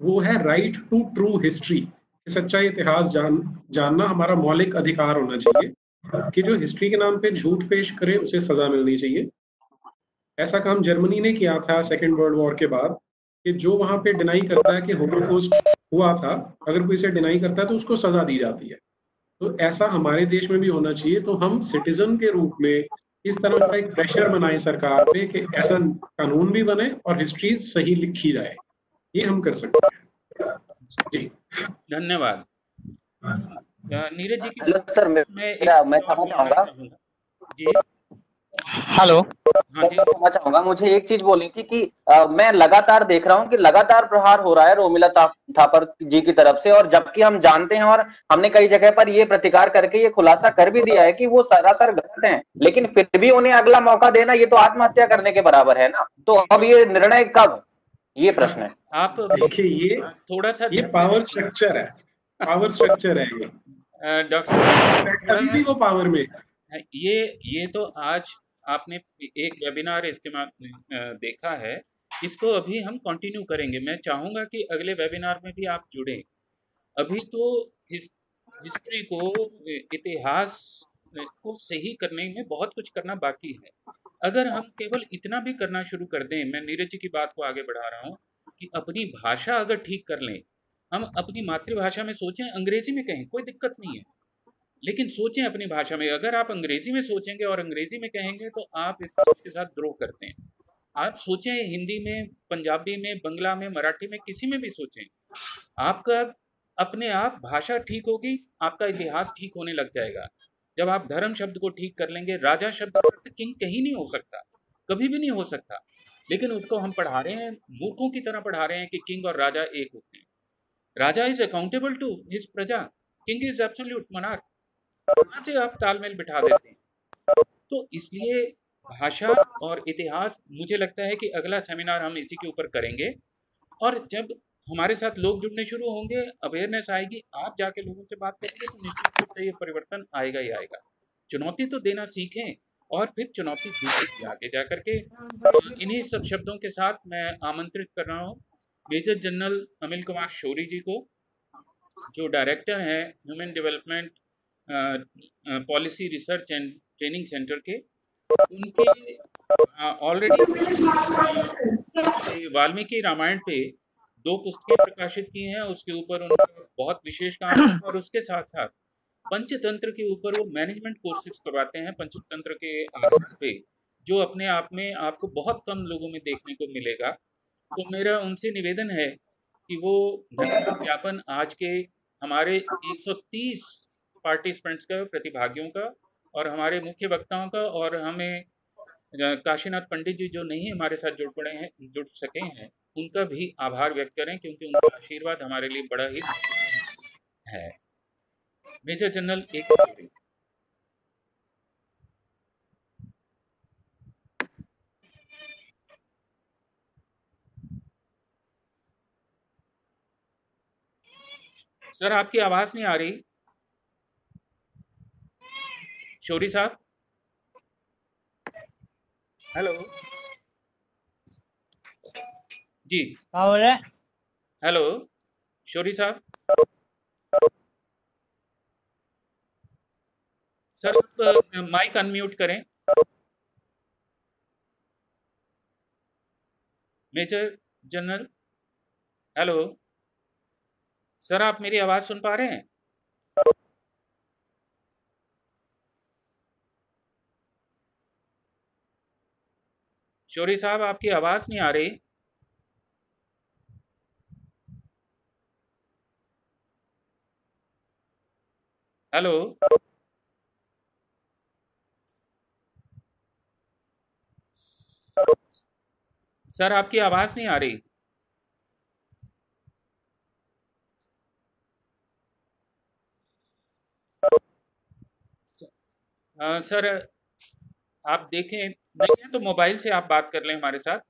वो है राइट टू ट्रू हिस्ट्री सच्चा इतिहास जान, जानना हमारा मौलिक अधिकार होना चाहिए, कि जो हिस्ट्री के नाम पे झूठ पेश करे, उसे सजा मिलनी चाहिए। ऐसा काम जर्मनी ने किया था सेकेंड वर्ल्ड वॉर के बाद, कि जो वहाँ पे डिनाई करता है कि होलोकोस्ट हुआ था, अगर कोई इसे डिनाई करता है तो उसको सजा दी जाती है। तो ऐसा हमारे देश में भी होना चाहिए। तो हम सिटीजन के रूप में इस तरह का एक प्रेशर बनाए सरकार पे कि ऐसा कानून भी बने और हिस्ट्री सही लिखी जाए। ये हम कर सकते हैं। जी। धन्यवाद। नीरज जी की सर मैं मैं, मैं चाहूँगा। जी। हेलो। हाँ कहना चाहूँगा। मुझे एक चीज़ बोलनी थी कि आ, मैं लगातार देख रहा हूँ कि लगातार प्रहार हो रहा है रोमिला था, थापर जी की तरफ़ से और जबकि हम जानते हैं और हमने कई जगह पर ये प्रतिकार करके ये खुलासा कर भी दिया है कि वो सरासर गलत हैं लेकिन फिर भी उन्हें अगला मौका देना ये तो आत्महत्या करने के बराबर है ना? तो अब ये निर्णय कब? ये प्रश्न है। आप देखिए ये थोड़ा सा ये पावर स्ट्रक्चर है। पावर स्ट्रक्चर है ये। डॉक्टर वो पावर में ये ये तो आज आपने एक वेबिनार इस्तेमाल देखा है इसको अभी हम कंटिन्यू करेंगे। मैं चाहूँगा कि अगले वेबिनार में भी आप जुड़ें। अभी तो हिस, हिस्ट्री को इतिहास को सही करने में बहुत कुछ करना बाकी है। अगर हम केवल इतना भी करना शुरू कर दें मैं नीरज जी की बात को आगे बढ़ा रहा हूँ कि अपनी भाषा अगर ठीक कर लें हम अपनी मातृभाषा में सोचें अंग्रेज़ी में कहें कोई दिक्कत नहीं है। लेकिन सोचें अपनी भाषा में। अगर आप अंग्रेज़ी में सोचेंगे और अंग्रेज़ी में कहेंगे तो आप इस देश के साथ द्रोह करते हैं। आप सोचें हिंदी में, पंजाबी में, बंगला में, मराठी में, किसी में भी सोचें, आपका अपने आप भाषा ठीक होगी, आपका इतिहास ठीक होने लग जाएगा। जब आप धर्म शब्द को ठीक कर लेंगे, राजा शब्द का अर्थ किंग कहीं नहीं हो सकता, कभी भी नहीं हो सकता। लेकिन उसको हम पढ़ा रहे हैं, मूर्खों की तरह पढ़ा रहे हैं कि किंग और राजा एक होते हैं। Raja is accountable to his praja king is absolute monarch कहाँ से आप तालमेल बिठा देते हैं। तो इसलिए भाषा और इतिहास मुझे लगता है कि अगला सेमिनार हम इसी के ऊपर करेंगे। और जब हमारे साथ लोग जुड़ने शुरू होंगे अवेयरनेस आएगी, आप जाके लोगों से बात करेंगे तो निश्चित रूप से ये परिवर्तन आएगा ही आएगा। चुनौती तो देना सीखें और फिर चुनौती दूसरी आगे जा करके इन्हीं सब शब्दों के साथ मैं आमंत्रित कर रहा हूँ। मेजर जनरल अमिल कुमार शोरी जी को, जो डायरेक्टर हैं human development policy research and training centre के, उनके ऑलरेडी वाल्मीकि रामायण पे दो पुस्तकें प्रकाशित की हैं, उसके ऊपर उनका बहुत विशेष काम है और उसके साथ साथ पंचतंत्र के ऊपर वो मैनेजमेंट कोर्सेज करवाते हैं, पंचतंत्र के आधार पे, जो अपने आप में आपको बहुत कम लोगों में देखने को मिलेगा। तो मेरा उनसे निवेदन है कि वो धन्यवाद आज के हमारे 130 पार्टिसिपेंट्स का, प्रतिभागियों का और हमारे मुख्य वक्ताओं का और हमें काशीनाथ पंडित जी जो नहीं हमारे साथ जुड़ पड़े हैं, जुड़ सके हैं, उनका भी आभार व्यक्त करें क्योंकि उनका आशीर्वाद हमारे लिए बड़ा ही है। मेजर जनरल ए के सर, आपकी आवाज़ नहीं आ रही। शोरी साहब? हेलो जी। क्या हो रहा? है हेलो शोरी साहब? सर माइक अनम्यूट करें। Major general. हेलो सर आप मेरी आवाज़ सुन पा रहे हैं? शोरी साहब, आपकी आवाज़ नहीं आ रही। हेलो। सर, आपकी आवाज़ नहीं आ रही। सर आप देखें, नहीं है तो मोबाइल से आप बात कर लें हमारे साथ।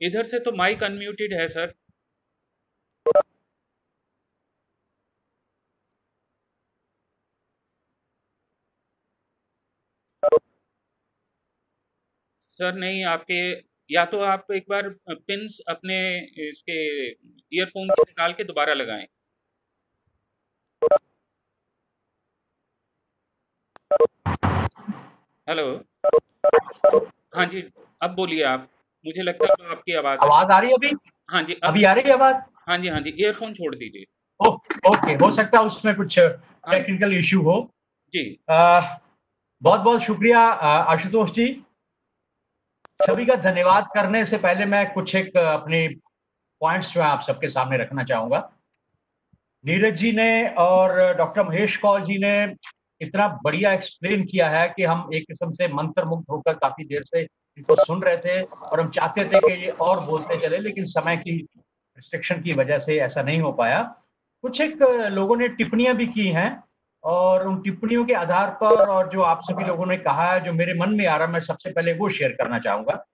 इधर से तो माइक अनम्यूटेड है, सर। सर, नहीं, आपके, या तो आप एक बार पिंस अपने इसके ईयरफोन के निकाल के दोबारा लगाएँ। हेलो। हाँ जी अब बोलिए आप। मुझे लगता है आपकी आवाज़ आवाज़ आ रही है अभी? हाँ जी अभी आ रही है आवाज़? हाँ जी हाँ जी ईयरफोन छोड़ दीजिए। ओ, ओके हो सकता है उसमें कुछ टेक्निकल इशू हो। जी। आ, बहुत बहुत शुक्रिया आशुतोष जी। सभी का धन्यवाद करने से पहले मैं कुछ एक अपनी पॉइंट्स जो है आप सबके सामने रखना चाहूँगा। नीरज जी ने और डॉक्टर महेश कौल जी ने इतना बढ़िया एक्सप्लेन किया है कि हम एक किस्म से मंत्र मुक्त होकर काफ़ी देर से इनको सुन रहे थे और हम चाहते थे कि ये और बोलते चले, लेकिन समय की रिस्ट्रिक्शन की वजह से ऐसा नहीं हो पाया। कुछ एक लोगों ने टिप्पणियाँ भी की हैं और उन टिप्पणियों के आधार पर और जो आप सभी लोगों ने कहा है, जो मेरे मन में आ रहा है, मैं सबसे पहले वो शेयर करना चाहूँगा।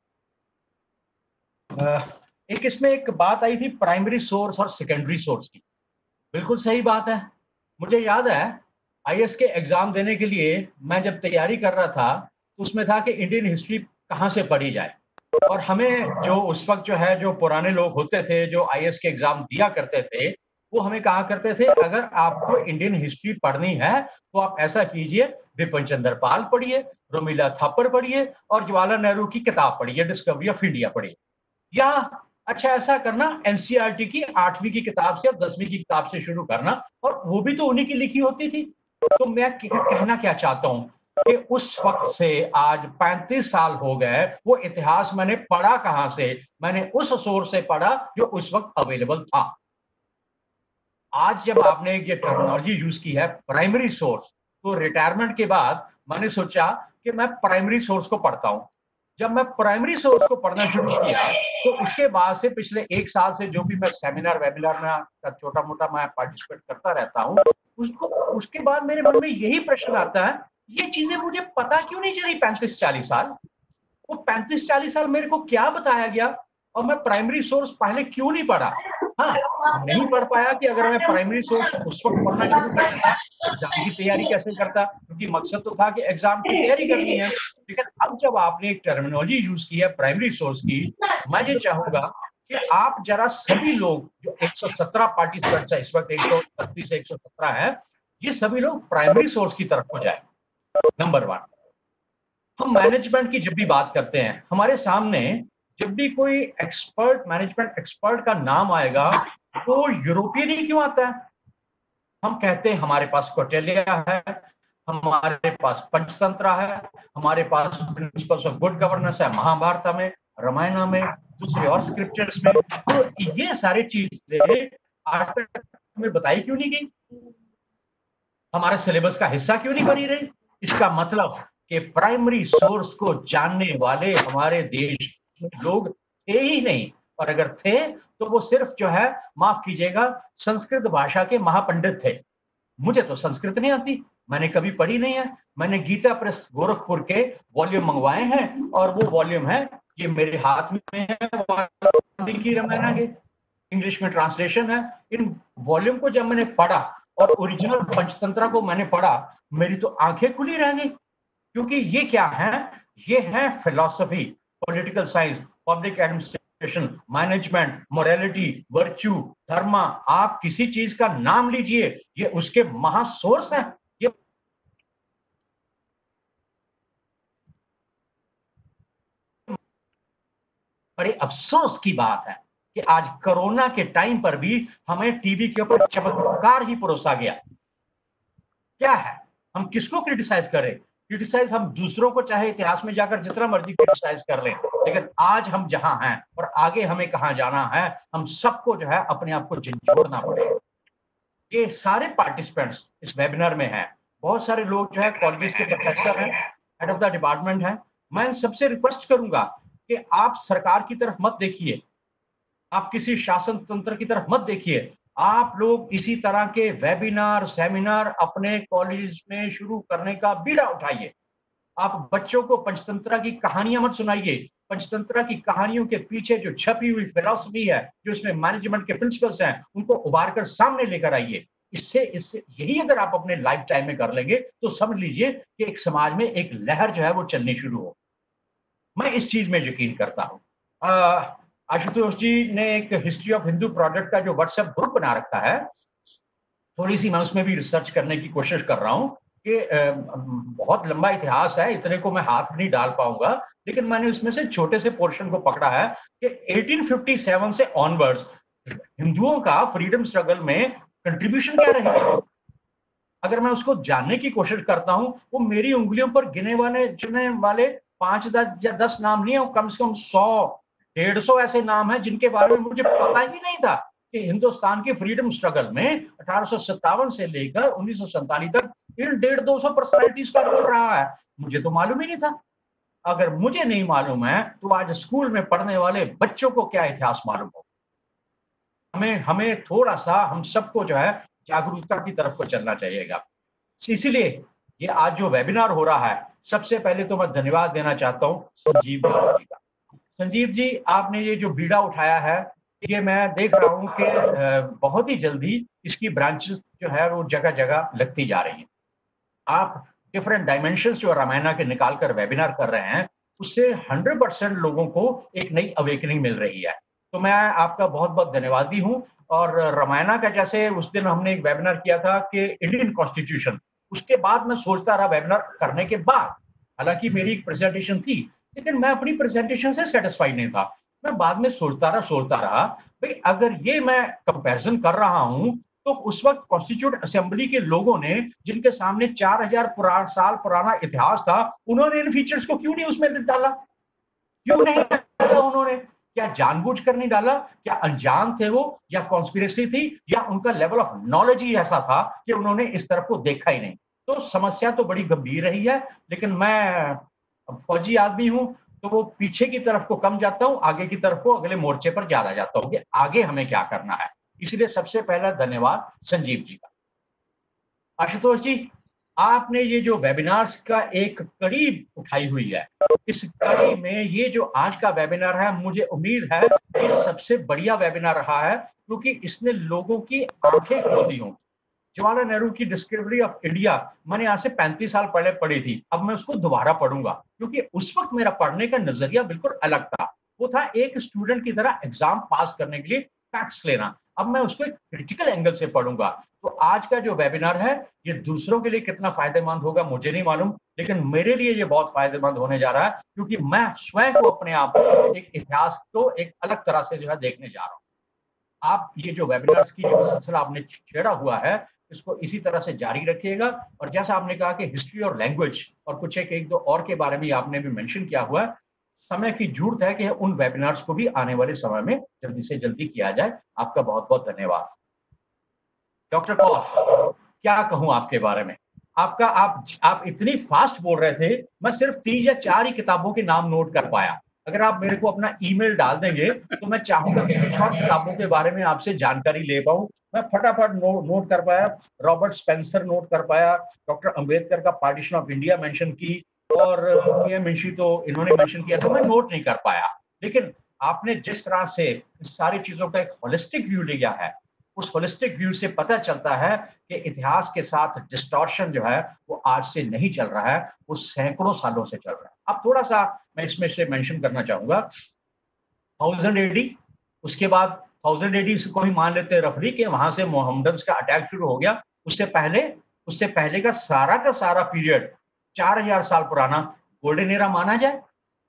एक इसमें एक बात आई थी प्राइमरी सोर्स और सेकेंडरी सोर्स की। बिल्कुल सही बात है। मुझे याद है आई के एग्ज़ाम देने के लिए मैं जब तैयारी कर रहा था उसमें था कि इंडियन हिस्ट्री कहाँ से पढ़ी जाए। और हमें जो उस वक्त जो है, जो पुराने लोग होते थे, जो आई के एग्ज़ाम दिया करते थे, वो हमें कहा करते थे, अगर आपको इंडियन हिस्ट्री पढ़नी है तो आप ऐसा कीजिए, विपिन चंद्र पाल पढ़िए, रोमिला थापर पढ़िए और जवाहरलाल नेहरू की किताब पढ़िए डिस्कवरी ऑफ़ इंडिया पढ़िए। या अच्छा ऐसा करना एनसीईआरटी की आठवीं की किताब से और दसवीं की किताब से शुरू करना, और वो भी तो उन्हीं की लिखी होती थी। तो मैं कहना क्या चाहता हूँ कि उस वक्त से आज 35 साल हो गए, वो इतिहास मैंने पढ़ा कहाँ से? मैंने उस सोर्स से पढ़ा जो उस वक्त अवेलेबल था। आज जब आपने ये टेक्नोलॉजी यूज़ की है प्राइमरी सोर्स तो रिटायरमेंट के बाद मैंने सोचा कि मैं प्राइमरी सोर्स को पढ़ता हूँ। जब मैं प्राइमरी सोर्स को पढ़ना शुरू किया तो उसके बाद से पिछले एक साल से जो भी मैं सेमिनार वेबिनार में छोटा मोटा मैं पार्टिसिपेट करता रहता हूँ, उसको, उसके बाद मेरे मन में यही प्रश्न आता है, ये चीज़ें मुझे पता क्यों नहीं चली पैंतीस चालीस साल? वो पैंतीस चालीस साल मेरे को क्या बताया गया? और मैं प्राइमरी सोर्स पहले क्यों नहीं पढ़ा? हाँ नहीं पढ़ पाया कि अगर मैं प्राइमरी सोर्स उस वक्त पढ़ना शुरू करता एग्ज़ाम की तैयारी कैसे करता? क्योंकि मकसद तो था कि एग्ज़ाम की तैयारी करनी है। लेकिन अब जब आपने एक टर्मिनोलॉजी यूज़ की है प्राइमरी सोर्स की, मैं ये चाहूँगा कि आप जरा सभी लोग, जो 117 पार्टिसिपेंट्स है, इस वक्त एक से 117 है, ये सभी लोग प्राइमरी सोर्स की तरफ़ हो जाए। नंबर वन हम मैनेजमेंट की जब भी बात करते हैं, हमारे सामने जब भी कोई एक्सपर्ट मैनेजमेंट एक्सपर्ट का नाम आएगा तो यूरोपियन ही क्यों आता है? हम कहते हैं, हमारे पास कोटेलिया है, हमारे पास पंचतंत्र है, हमारे पास प्रिंसिपल्स ऑफ़ गुड गवर्नेंस है, महाभारत में, रामायण में, दूसरे और स्क्रिप्चर्स में। तो ये सारी चीज़ें आज तक हमें बताई क्यों नहीं गई? हमारे सिलेबस का हिस्सा क्यों नहीं बनी रही? इसका मतलब कि प्राइमरी सोर्स को जानने वाले हमारे देश लोग थे ही नहीं। और अगर थे तो वो सिर्फ़ जो है, माफ़ कीजिएगा, संस्कृत भाषा के महापंडित थे। मुझे तो संस्कृत नहीं आती, मैंने कभी पढ़ी नहीं है। मैंने गीता प्रेस गोरखपुर के वॉल्यूम मंगवाए हैं, और वो वॉल्यूम है, ये मेरे हाथ में है की रामायण के इंग्लिश में ट्रांसलेशन है। इन वॉल्यूम को जब मैंने पढ़ा, और ओरिजिनल पंचतंत्र को मैंने पढ़ा, मेरी तो आँखें खुली रह गई। क्योंकि ये क्या है? ये है philosophy. Political science public administration management morality virtue dharma आप किसी चीज़ का नाम लीजिए, ये उसके महासोर्स है। ये बड़े अफसोस की बात है कि आज कोरोना के टाइम पर भी हमें टीवी के ऊपर चमत्कार ही परोसा गया। क्या है? हम किसको क्रिटिसाइज करें क्रिटिसाइज हम दूसरों को चाहे इतिहास में जाकर जितना मर्ज़ी क्रिटिसाइज कर लें, लेकिन आज हम जहाँ हैं और आगे हमें कहा जाना है, हम सबको जो है अपने आप को झिझोड़ना पड़ेगा ये सारे पार्टिसिपेंट्स इस वेबिनार में हैं। बहुत सारे लोग जो है कॉलेज के प्रोफेसर हैं हेड ऑफ़ द डिपार्टमेंट है। मैं सबसे रिक्वेस्ट करूँगा कि आप सरकार की तरफ़ मत देखिए। आप किसी शासन तंत्र की तरफ़ मत देखिए। आप लोग इसी तरह के वेबिनार सेमिनार अपने कॉलेज में शुरू करने का बीड़ा उठाइए। आप बच्चों को पंचतंत्र की कहानियाँ मत सुनाइए। पंचतंत्र की कहानियों के पीछे जो छपी हुई फिलोसफी है, जो इसमें मैनेजमेंट के प्रिंसिपल्स हैं, उनको उबार कर सामने लेकर आइए। इससे इससे यही अगर आप अपने लाइफ टाइम में कर लेंगे तो समझ लीजिए कि एक समाज में एक लहर जो है वो चलनी शुरू हो। मैं इस चीज़ में यकीन करता हूँ। आशुतोष जी ने एक हिस्ट्री ऑफ़ हिंदू प्रोजेक्ट का जो व्हाट्सएप ग्रुप बना रखा है थोड़ी सी मैं उसमें भी रिसर्च करने की कोशिश कर रहा हूँ कि बहुत लंबा इतिहास है, इतने को मैं हाथ नहीं डाल पाऊँगा, लेकिन मैंने उसमें से छोटे से पोर्शन को पकड़ा है कि 1857 से ऑनवर्ड्स हिंदुओं का फ्रीडम स्ट्रगल में कंट्रीब्यूशन क्या रही? अगर मैं उसको जानने की कोशिश करता हूँ, वो मेरी उंगलियों पर गिने वाले, चुने वाले पाँच दस या दस नाम नहीं है कम से कम सौ डेढ़ सौ ऐसे नाम हैं जिनके बारे में मुझे पता ही नहीं था कि हिंदुस्तान के फ्रीडम स्ट्रगल में अठारह सौ सत्तावन से लेकर उन्नीस तक इन डेढ़ दो सौ पर्सनैलिटीज का रोल रहा है। मुझे तो मालूम ही नहीं था। अगर मुझे नहीं मालूम है तो आज स्कूल में पढ़ने वाले बच्चों को क्या इतिहास मालूम हो हमें हमें थोड़ा सा, हम सबको जो है जागरूकता की तरफ़ को चलना चाहिएगा। इसीलिए ये आज जो वेबिनार हो रहा है, सबसे पहले तो मैं धन्यवाद देना चाहता हूँ। संजीव का। संजीव जी, आपने ये जो बीड़ा उठाया है, ये मैं देख रहा हूँ कि बहुत ही जल्दी इसकी ब्रांचेस जो है वो जगह जगह लगती जा रही है। आप डिफरेंट डायमेंशन जो रामायणा के निकाल कर वेबिनार कर रहे हैं, उससे हंड्रेड परसेंट लोगों को एक नई अवेकनिंग मिल रही है। तो मैं आपका बहुत बहुत धन्यवादी हूँ और रामायणा का जैसे उस दिन हमने एक वेबिनार किया था कि इंडियन कॉन्स्टिट्यूशन उसके बाद मैं सोचता रहा वेबिनार करने के बाद, हालाँकि मेरी एक प्रेजेंटेशन थी लेकिन मैं अपनी प्रेजेंटेशन से सेटिस्फाइड नहीं था। मैं बाद में सोचता रहा सोचता रहा भाई अगर ये मैं कंपैरिजन कर रहा हूँ तो उस वक्त कॉन्स्टिट्यूट असेंबली के लोगों ने जिनके सामने चार हज़ार पुरा, साल पुराना इतिहास था उन्होंने इन फीचर्स को क्यों नहीं उसमें डाला? क्यों नहीं डाला उन्होंने? क्या जानबूझ कर नहीं डाला? क्या अनजान थे वो? या कॉन्स्पिरेसी थी? या उनका लेवल ऑफ़ नॉलेज ही ऐसा था कि उन्होंने इस तरफ़ को देखा ही नहीं? तो समस्या तो बड़ी गंभीर रही है लेकिन मैं अब फौजी आदमी हूँ तो वो पीछे की तरफ़ को कम जाता हूँ, आगे की तरफ़ को अगले मोर्चे पर ज़्यादा जाता हूँ कि आगे हमें क्या करना है। इसलिए सबसे पहला धन्यवाद संजीव जी का। आशुतोष जी, आपने ये जो वेबिनार्स का एक कड़ी उठाई हुई है, इस कड़ी में ये जो आज का वेबिनार है, मुझे उम्मीद है कि सबसे बढ़िया वेबिनार रहा है, क्योंकि इसने लोगों की आँखें खोल दी होंगी। जवाहरलाल नेहरू की डिस्कवरी ऑफ़ इंडिया मैंने यहाँ से पैंतीस साल पहले पढ़ी थी। अब मैं उसको दोबारा पढ़ूँगा, क्योंकि उस वक्त मेरा पढ़ने का नज़रिया बिल्कुल अलग था। वो था एक स्टूडेंट की तरह एग्ज़ाम पास करने के लिए फैक्ट्स लेना। अब मैं उसको एक क्रिटिकल एंगल से पढ़ूँगा। तो आज का जो वेबिनार है, ये दूसरों के लिए कितना फ़ायदेमंद होगा मुझे नहीं मालूम, लेकिन मेरे लिए ये बहुत फ़ायदेमंद होने जा रहा है, क्योंकि मैं स्वयं को अपने आप को एक इतिहास को एक अलग तरह से जो है देखने जा रहा हूँ। आप ये जो वेबिनार्स की जो सिलसिला आपने छेड़ा हुआ है इसको इसी तरह से जारी रखिएगा। और जैसा आपने कहा कि हिस्ट्री और लैंग्वेज और कुछ एक एक दो और के बारे में आपने भी मेंशन किया हुआ है। समय की ज़रूरत है कि उन वेबिनार्स को भी आने वाले समय में जल्दी से जल्दी किया जाए। आपका बहुत बहुत धन्यवाद। डॉक्टर कौर क्या कहूँ आपके बारे में? आपका, आप आप इतनी फास्ट बोल रहे थे, मैं सिर्फ़ तीन या चार ही किताबों के नाम नोट कर पाया। अगर आप मेरे को अपना ईमेल डाल देंगे तो मैं चाहूँगा कि कुछ और किताबों के बारे में आपसे जानकारी ले पाऊँ। मैं फटाफट नो, नोट कर पाया रॉबर्ट स्पेंसर नोट कर पाया डॉक्टर अंबेडकर का पार्टीशन ऑफ़ इंडिया मेंशन की और मुंशी तो इन्होंने मेंशन किया तो मैं नोट नहीं कर पाया। लेकिन आपने जिस तरह से सारी चीज़ों का एक होलिस्टिक व्यू लिया है उस होलिस्टिक व्यू से पता चलता है कि इतिहास के साथ डिस्टॉर्शन जो है, वो आज से नहीं चल रहा है, वो सैकड़ों सालों से चल रहा है। अब थोड़ा सा मैं इसमें से मेंशन करना चाहूँगा। थाउज़ेंड एडी उसके बाद थाउज़ेंड एडी को ही मान लेते हैं रफरी के वहाँ से मोहम्मदन का अटैक शुरू हो गया। उससे पहले उससे पहले का सारा का सारा पीरियड चार हज़ार साल पुराना गोल्डन एरा माना जाए।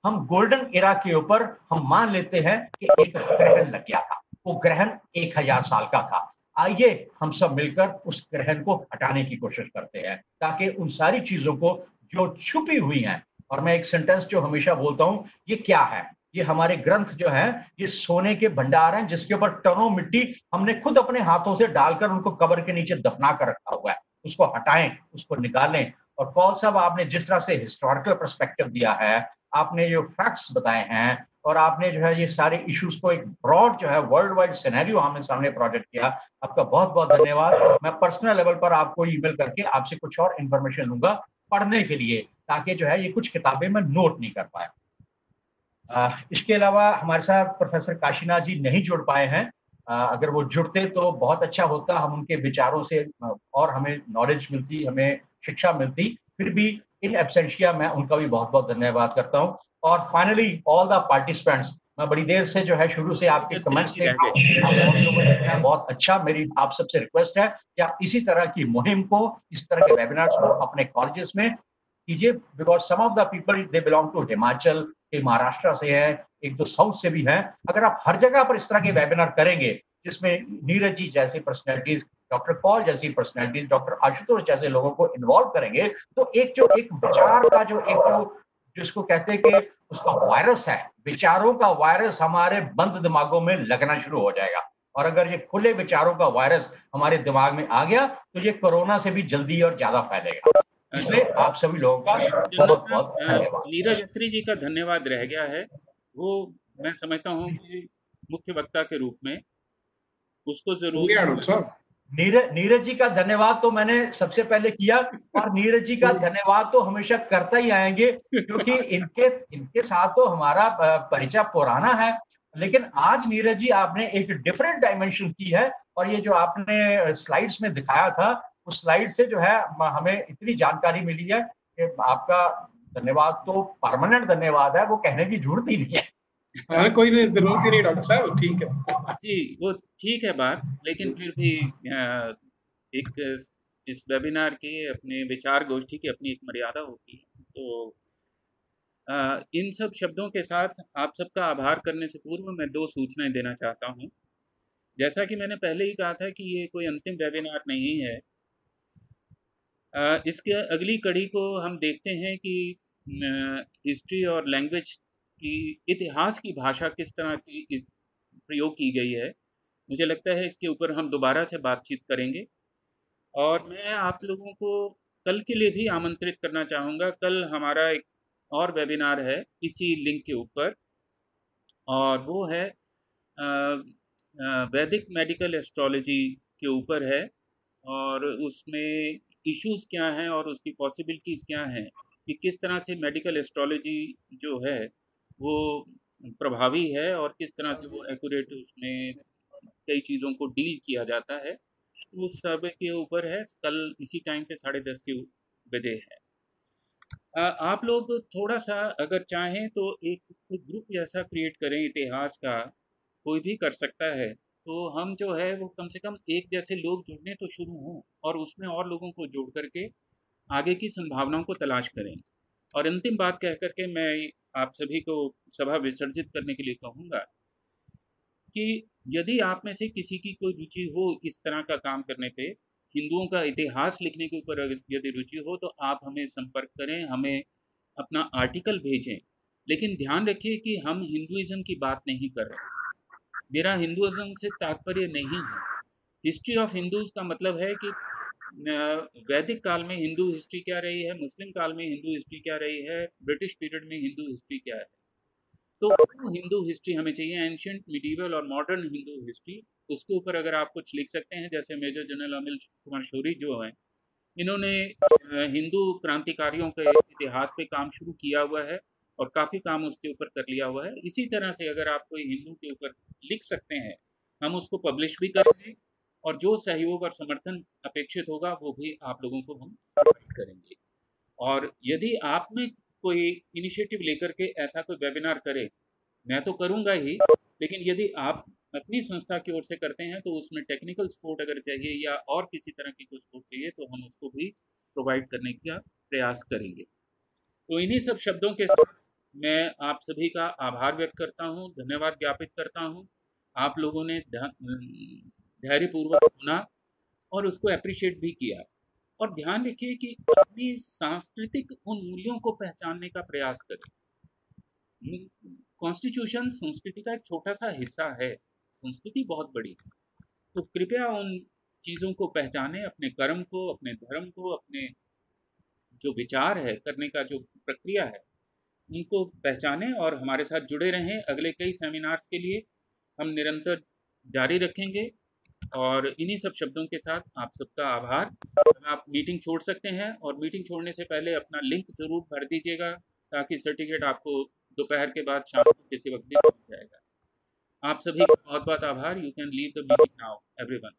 हम गोल्डन एरा के ऊपर हम मान लेते हैं कि एक ग्रहण लग गया था। वो ग्रहण एक हज़ार साल का था। आइए हम सब मिलकर उस ग्रहण को हटाने की कोशिश करते हैं, ताकि उन सारी चीज़ों को जो छुपी हुई हैं, और मैं एक सेंटेंस जो हमेशा बोलता हूँ, ये क्या है? ये हमारे ग्रंथ जो है, ये सोने के भंडार हैं, जिसके ऊपर टनों मिट्टी हमने खुद अपने हाथों से डालकर उनको कबर के नीचे दफना कर रखा हुआ है। उसको हटाएँ, उसको निकालें। और कौन साहब, आपने जिस तरह से हिस्टोरिकल परस्पेक्टिव दिया है, आपने जो फैक्ट्स बताए हैं और आपने जो है ये सारे इश्यूज़ को एक ब्रॉड जो है वर्ल्ड वाइड सिनेरियो हमने सामने प्रोजेक्ट किया। आपका बहुत बहुत धन्यवाद। मैं पर्सनल लेवल पर आपको ईमेल करके आपसे कुछ और इन्फॉर्मेशन लूँगा पढ़ने के लिए, ताकि जो है ये कुछ किताबें मैं नोट नहीं कर पाया। इसके अलावा हमारे साथ प्रोफेसर काशीनाथ जी नहीं जुड़ पाए हैं। अगर वो जुड़ते तो बहुत अच्छा होता। हम उनके विचारों से और हमें नॉलेज मिलती, हमें शिक्षा मिलती। फिर भी इन एबसेंशिया मैं उनका भी बहुत बहुत धन्यवाद करता हूँ। और फाइनली ऑल द पार्टिसिपेंट्स मैं बड़ी देर से जो है शुरू से आपके कमेंट्स आप बहुत अच्छा मेरी आप सबसे रिक्वेस्ट है कि आप इसी तरह की मुहिम को इस तरह के वेबिनार्स को अपने कॉलेजेस में कीजिए because some of the people they belong to Himachal के महाराष्ट्र से है एक दो साउथ से भी है। अगर आप हर जगह पर इस तरह के वेबिनार करेंगे जिसमें नीरज जी जैसी पर्सनैलिटीज डॉक्टर पॉल जैसी पर्सनैलिटीज डॉक्टर आशुतोष जैसे लोगों को इन्वॉल्व करेंगे तो एक जो एक विचार का जो एक जो जिसको कहते हैं कि उसका वायरस है विचारों का वायरस हमारे बंद दिमागों में लगना शुरू हो जाएगा। और अगर ये खुले विचारों का वायरस हमारे दिमाग में आ गया तो ये कोरोना से भी जल्दी और ज़्यादा फैलेगा। इसलिए आप सभी लोगों का बहुत बहुत धन्यवाद। नीरज अत्री जी का धन्यवाद रह गया है। वो मैं समझता हूँ कि मुख्य वक्ता के रूप में उसको ज़रूर नीरज नीरज जी का धन्यवाद तो मैंने सबसे पहले किया, और नीरज जी का धन्यवाद तो हमेशा करता ही आएँगे, क्योंकि इनके इनके साथ तो हमारा परिचय पुराना है, लेकिन आज नीरज जी आपने एक डिफरेंट डायमेंशन की है, और ये जो आपने स्लाइड्स में दिखाया था, उस स्लाइड से जो है हमें इतनी जानकारी मिली है कि आपका धन्यवाद तो परमानेंट धन्यवाद है, वो कहने की ज़रूरत ही नहीं है। हाँ कोई नहीं ज़रूरत ही नहीं डॉक्टर साहब ठीक है। जी वो ठीक है बात लेकिन फिर भी एक इस वेबिनार के अपने विचार गोष्ठी की अपनी एक मर्यादा होती है तो आ, इन सब शब्दों के साथ आप सबका आभार करने से पूर्व मैं दो सूचनाएँ देना चाहता हूँ। जैसा कि मैंने पहले ही कहा था कि ये कोई अंतिम वेबिनार नहीं है। आ, इसके अगली कड़ी को हम देखते हैं कि हिस्ट्री और लैंग्वेज कि इतिहास की भाषा किस तरह की प्रयोग की गई है। मुझे लगता है इसके ऊपर हम दोबारा से बातचीत करेंगे। और मैं आप लोगों को कल के लिए भी आमंत्रित करना चाहूँगा। कल हमारा एक और वेबिनार है इसी लिंक के ऊपर। और वो है वैदिक मेडिकल एस्ट्रोलॉजी के ऊपर है। और उसमें इश्यूज़ क्या हैं और उसकी पॉसिबिलिटीज़ क्या हैं कि किस तरह से मेडिकल एस्ट्रोलॉजी जो है वो प्रभावी है और किस तरह से वो एक्यूरेट उसमें कई चीज़ों को डील किया जाता है उस सब के ऊपर है। कल इसी टाइम पे साढ़े दस के बजे है। आप लोग थोड़ा सा अगर चाहें तो एक ग्रुप जैसा क्रिएट करें इतिहास का, कोई भी कर सकता है। तो हम जो है वो कम से कम एक जैसे लोग जुड़ने तो शुरू हों और उसमें और लोगों को जोड़ करके आगे की संभावनाओं को तलाश करें। और अंतिम बात कह करके मैं आप सभी को सभा विसर्जित करने के लिए कहूँगा कि यदि आप में से किसी की कोई रुचि हो इस तरह का काम करने पे, हिंदुओं का इतिहास लिखने के ऊपर यदि रुचि हो तो आप हमें संपर्क करें, हमें अपना आर्टिकल भेजें। लेकिन ध्यान रखिए कि हम हिंदुज़म की बात नहीं कर रहे मेरा हिंदुज़म से तात्पर्य नहीं है। हिस्ट्री ऑफ़ हिंदूज का मतलब है कि वैदिक काल में हिंदू हिस्ट्री क्या रही है? मुस्लिम काल में हिंदू हिस्ट्री क्या रही है? ब्रिटिश पीरियड में हिंदू हिस्ट्री क्या है? तो हिंदू हिस्ट्री हमें चाहिए एंशंट मिडीवल और मॉडर्न हिंदू हिस्ट्री। उसके ऊपर अगर आप कुछ लिख सकते हैं, जैसे मेजर जनरल अमिल कुमार शोरी जो हैं, इन्होंने हिंदू क्रांतिकारियों के इतिहास पे काम शुरू किया हुआ है और काफ़ी काम उसके ऊपर कर लिया हुआ है। इसी तरह से अगर आप कोई हिंदू के ऊपर लिख सकते हैं, हम उसको पब्लिश भी करेंगे। और जो सहयोग और समर्थन अपेक्षित होगा, वो भी आप लोगों को हम प्रोवाइड करेंगे। और यदि आप में कोई इनिशिएटिव लेकर के ऐसा कोई वेबिनार करे, मैं तो करूँगा ही, लेकिन यदि आप अपनी संस्था की ओर से करते हैं तो उसमें टेक्निकल सपोर्ट अगर चाहिए या और किसी तरह की कोई सपोर्ट चाहिए तो हम उसको भी प्रोवाइड करने का प्रयास करेंगे। तो इन्हीं सब शब्दों के साथ मैं आप सभी का आभार व्यक्त करता हूँ, धन्यवाद ज्ञापित करता हूँ। आप लोगों ने धैर्यपूर्वक सुना और उसको अप्रिशिएट भी किया। और ध्यान रखिए कि अपनी सांस्कृतिक उन मूल्यों को पहचानने का प्रयास करें। कॉन्स्टिट्यूशन संस्कृति का एक छोटा सा हिस्सा है। संस्कृति बहुत बड़ी है। तो कृपया उन चीज़ों को पहचाने, अपने कर्म को, अपने धर्म को, अपने जो विचार है, करने का जो प्रक्रिया है, उनको पहचाने और हमारे साथ जुड़े रहें। अगले कई सेमिनार्स के लिए हम निरंतर जारी रखेंगे। और इन्हीं सब शब्दों के साथ आप सबका आभार। आप मीटिंग छोड़ सकते हैं और मीटिंग छोड़ने से पहले अपना लिंक ज़रूर भर दीजिएगा ताकि सर्टिफिकेट आपको दोपहर के बाद शाम को किसी वक्त भी मिल जाएगा। आप सभी का बहुत बहुत आभार। You can leave the meeting now everyone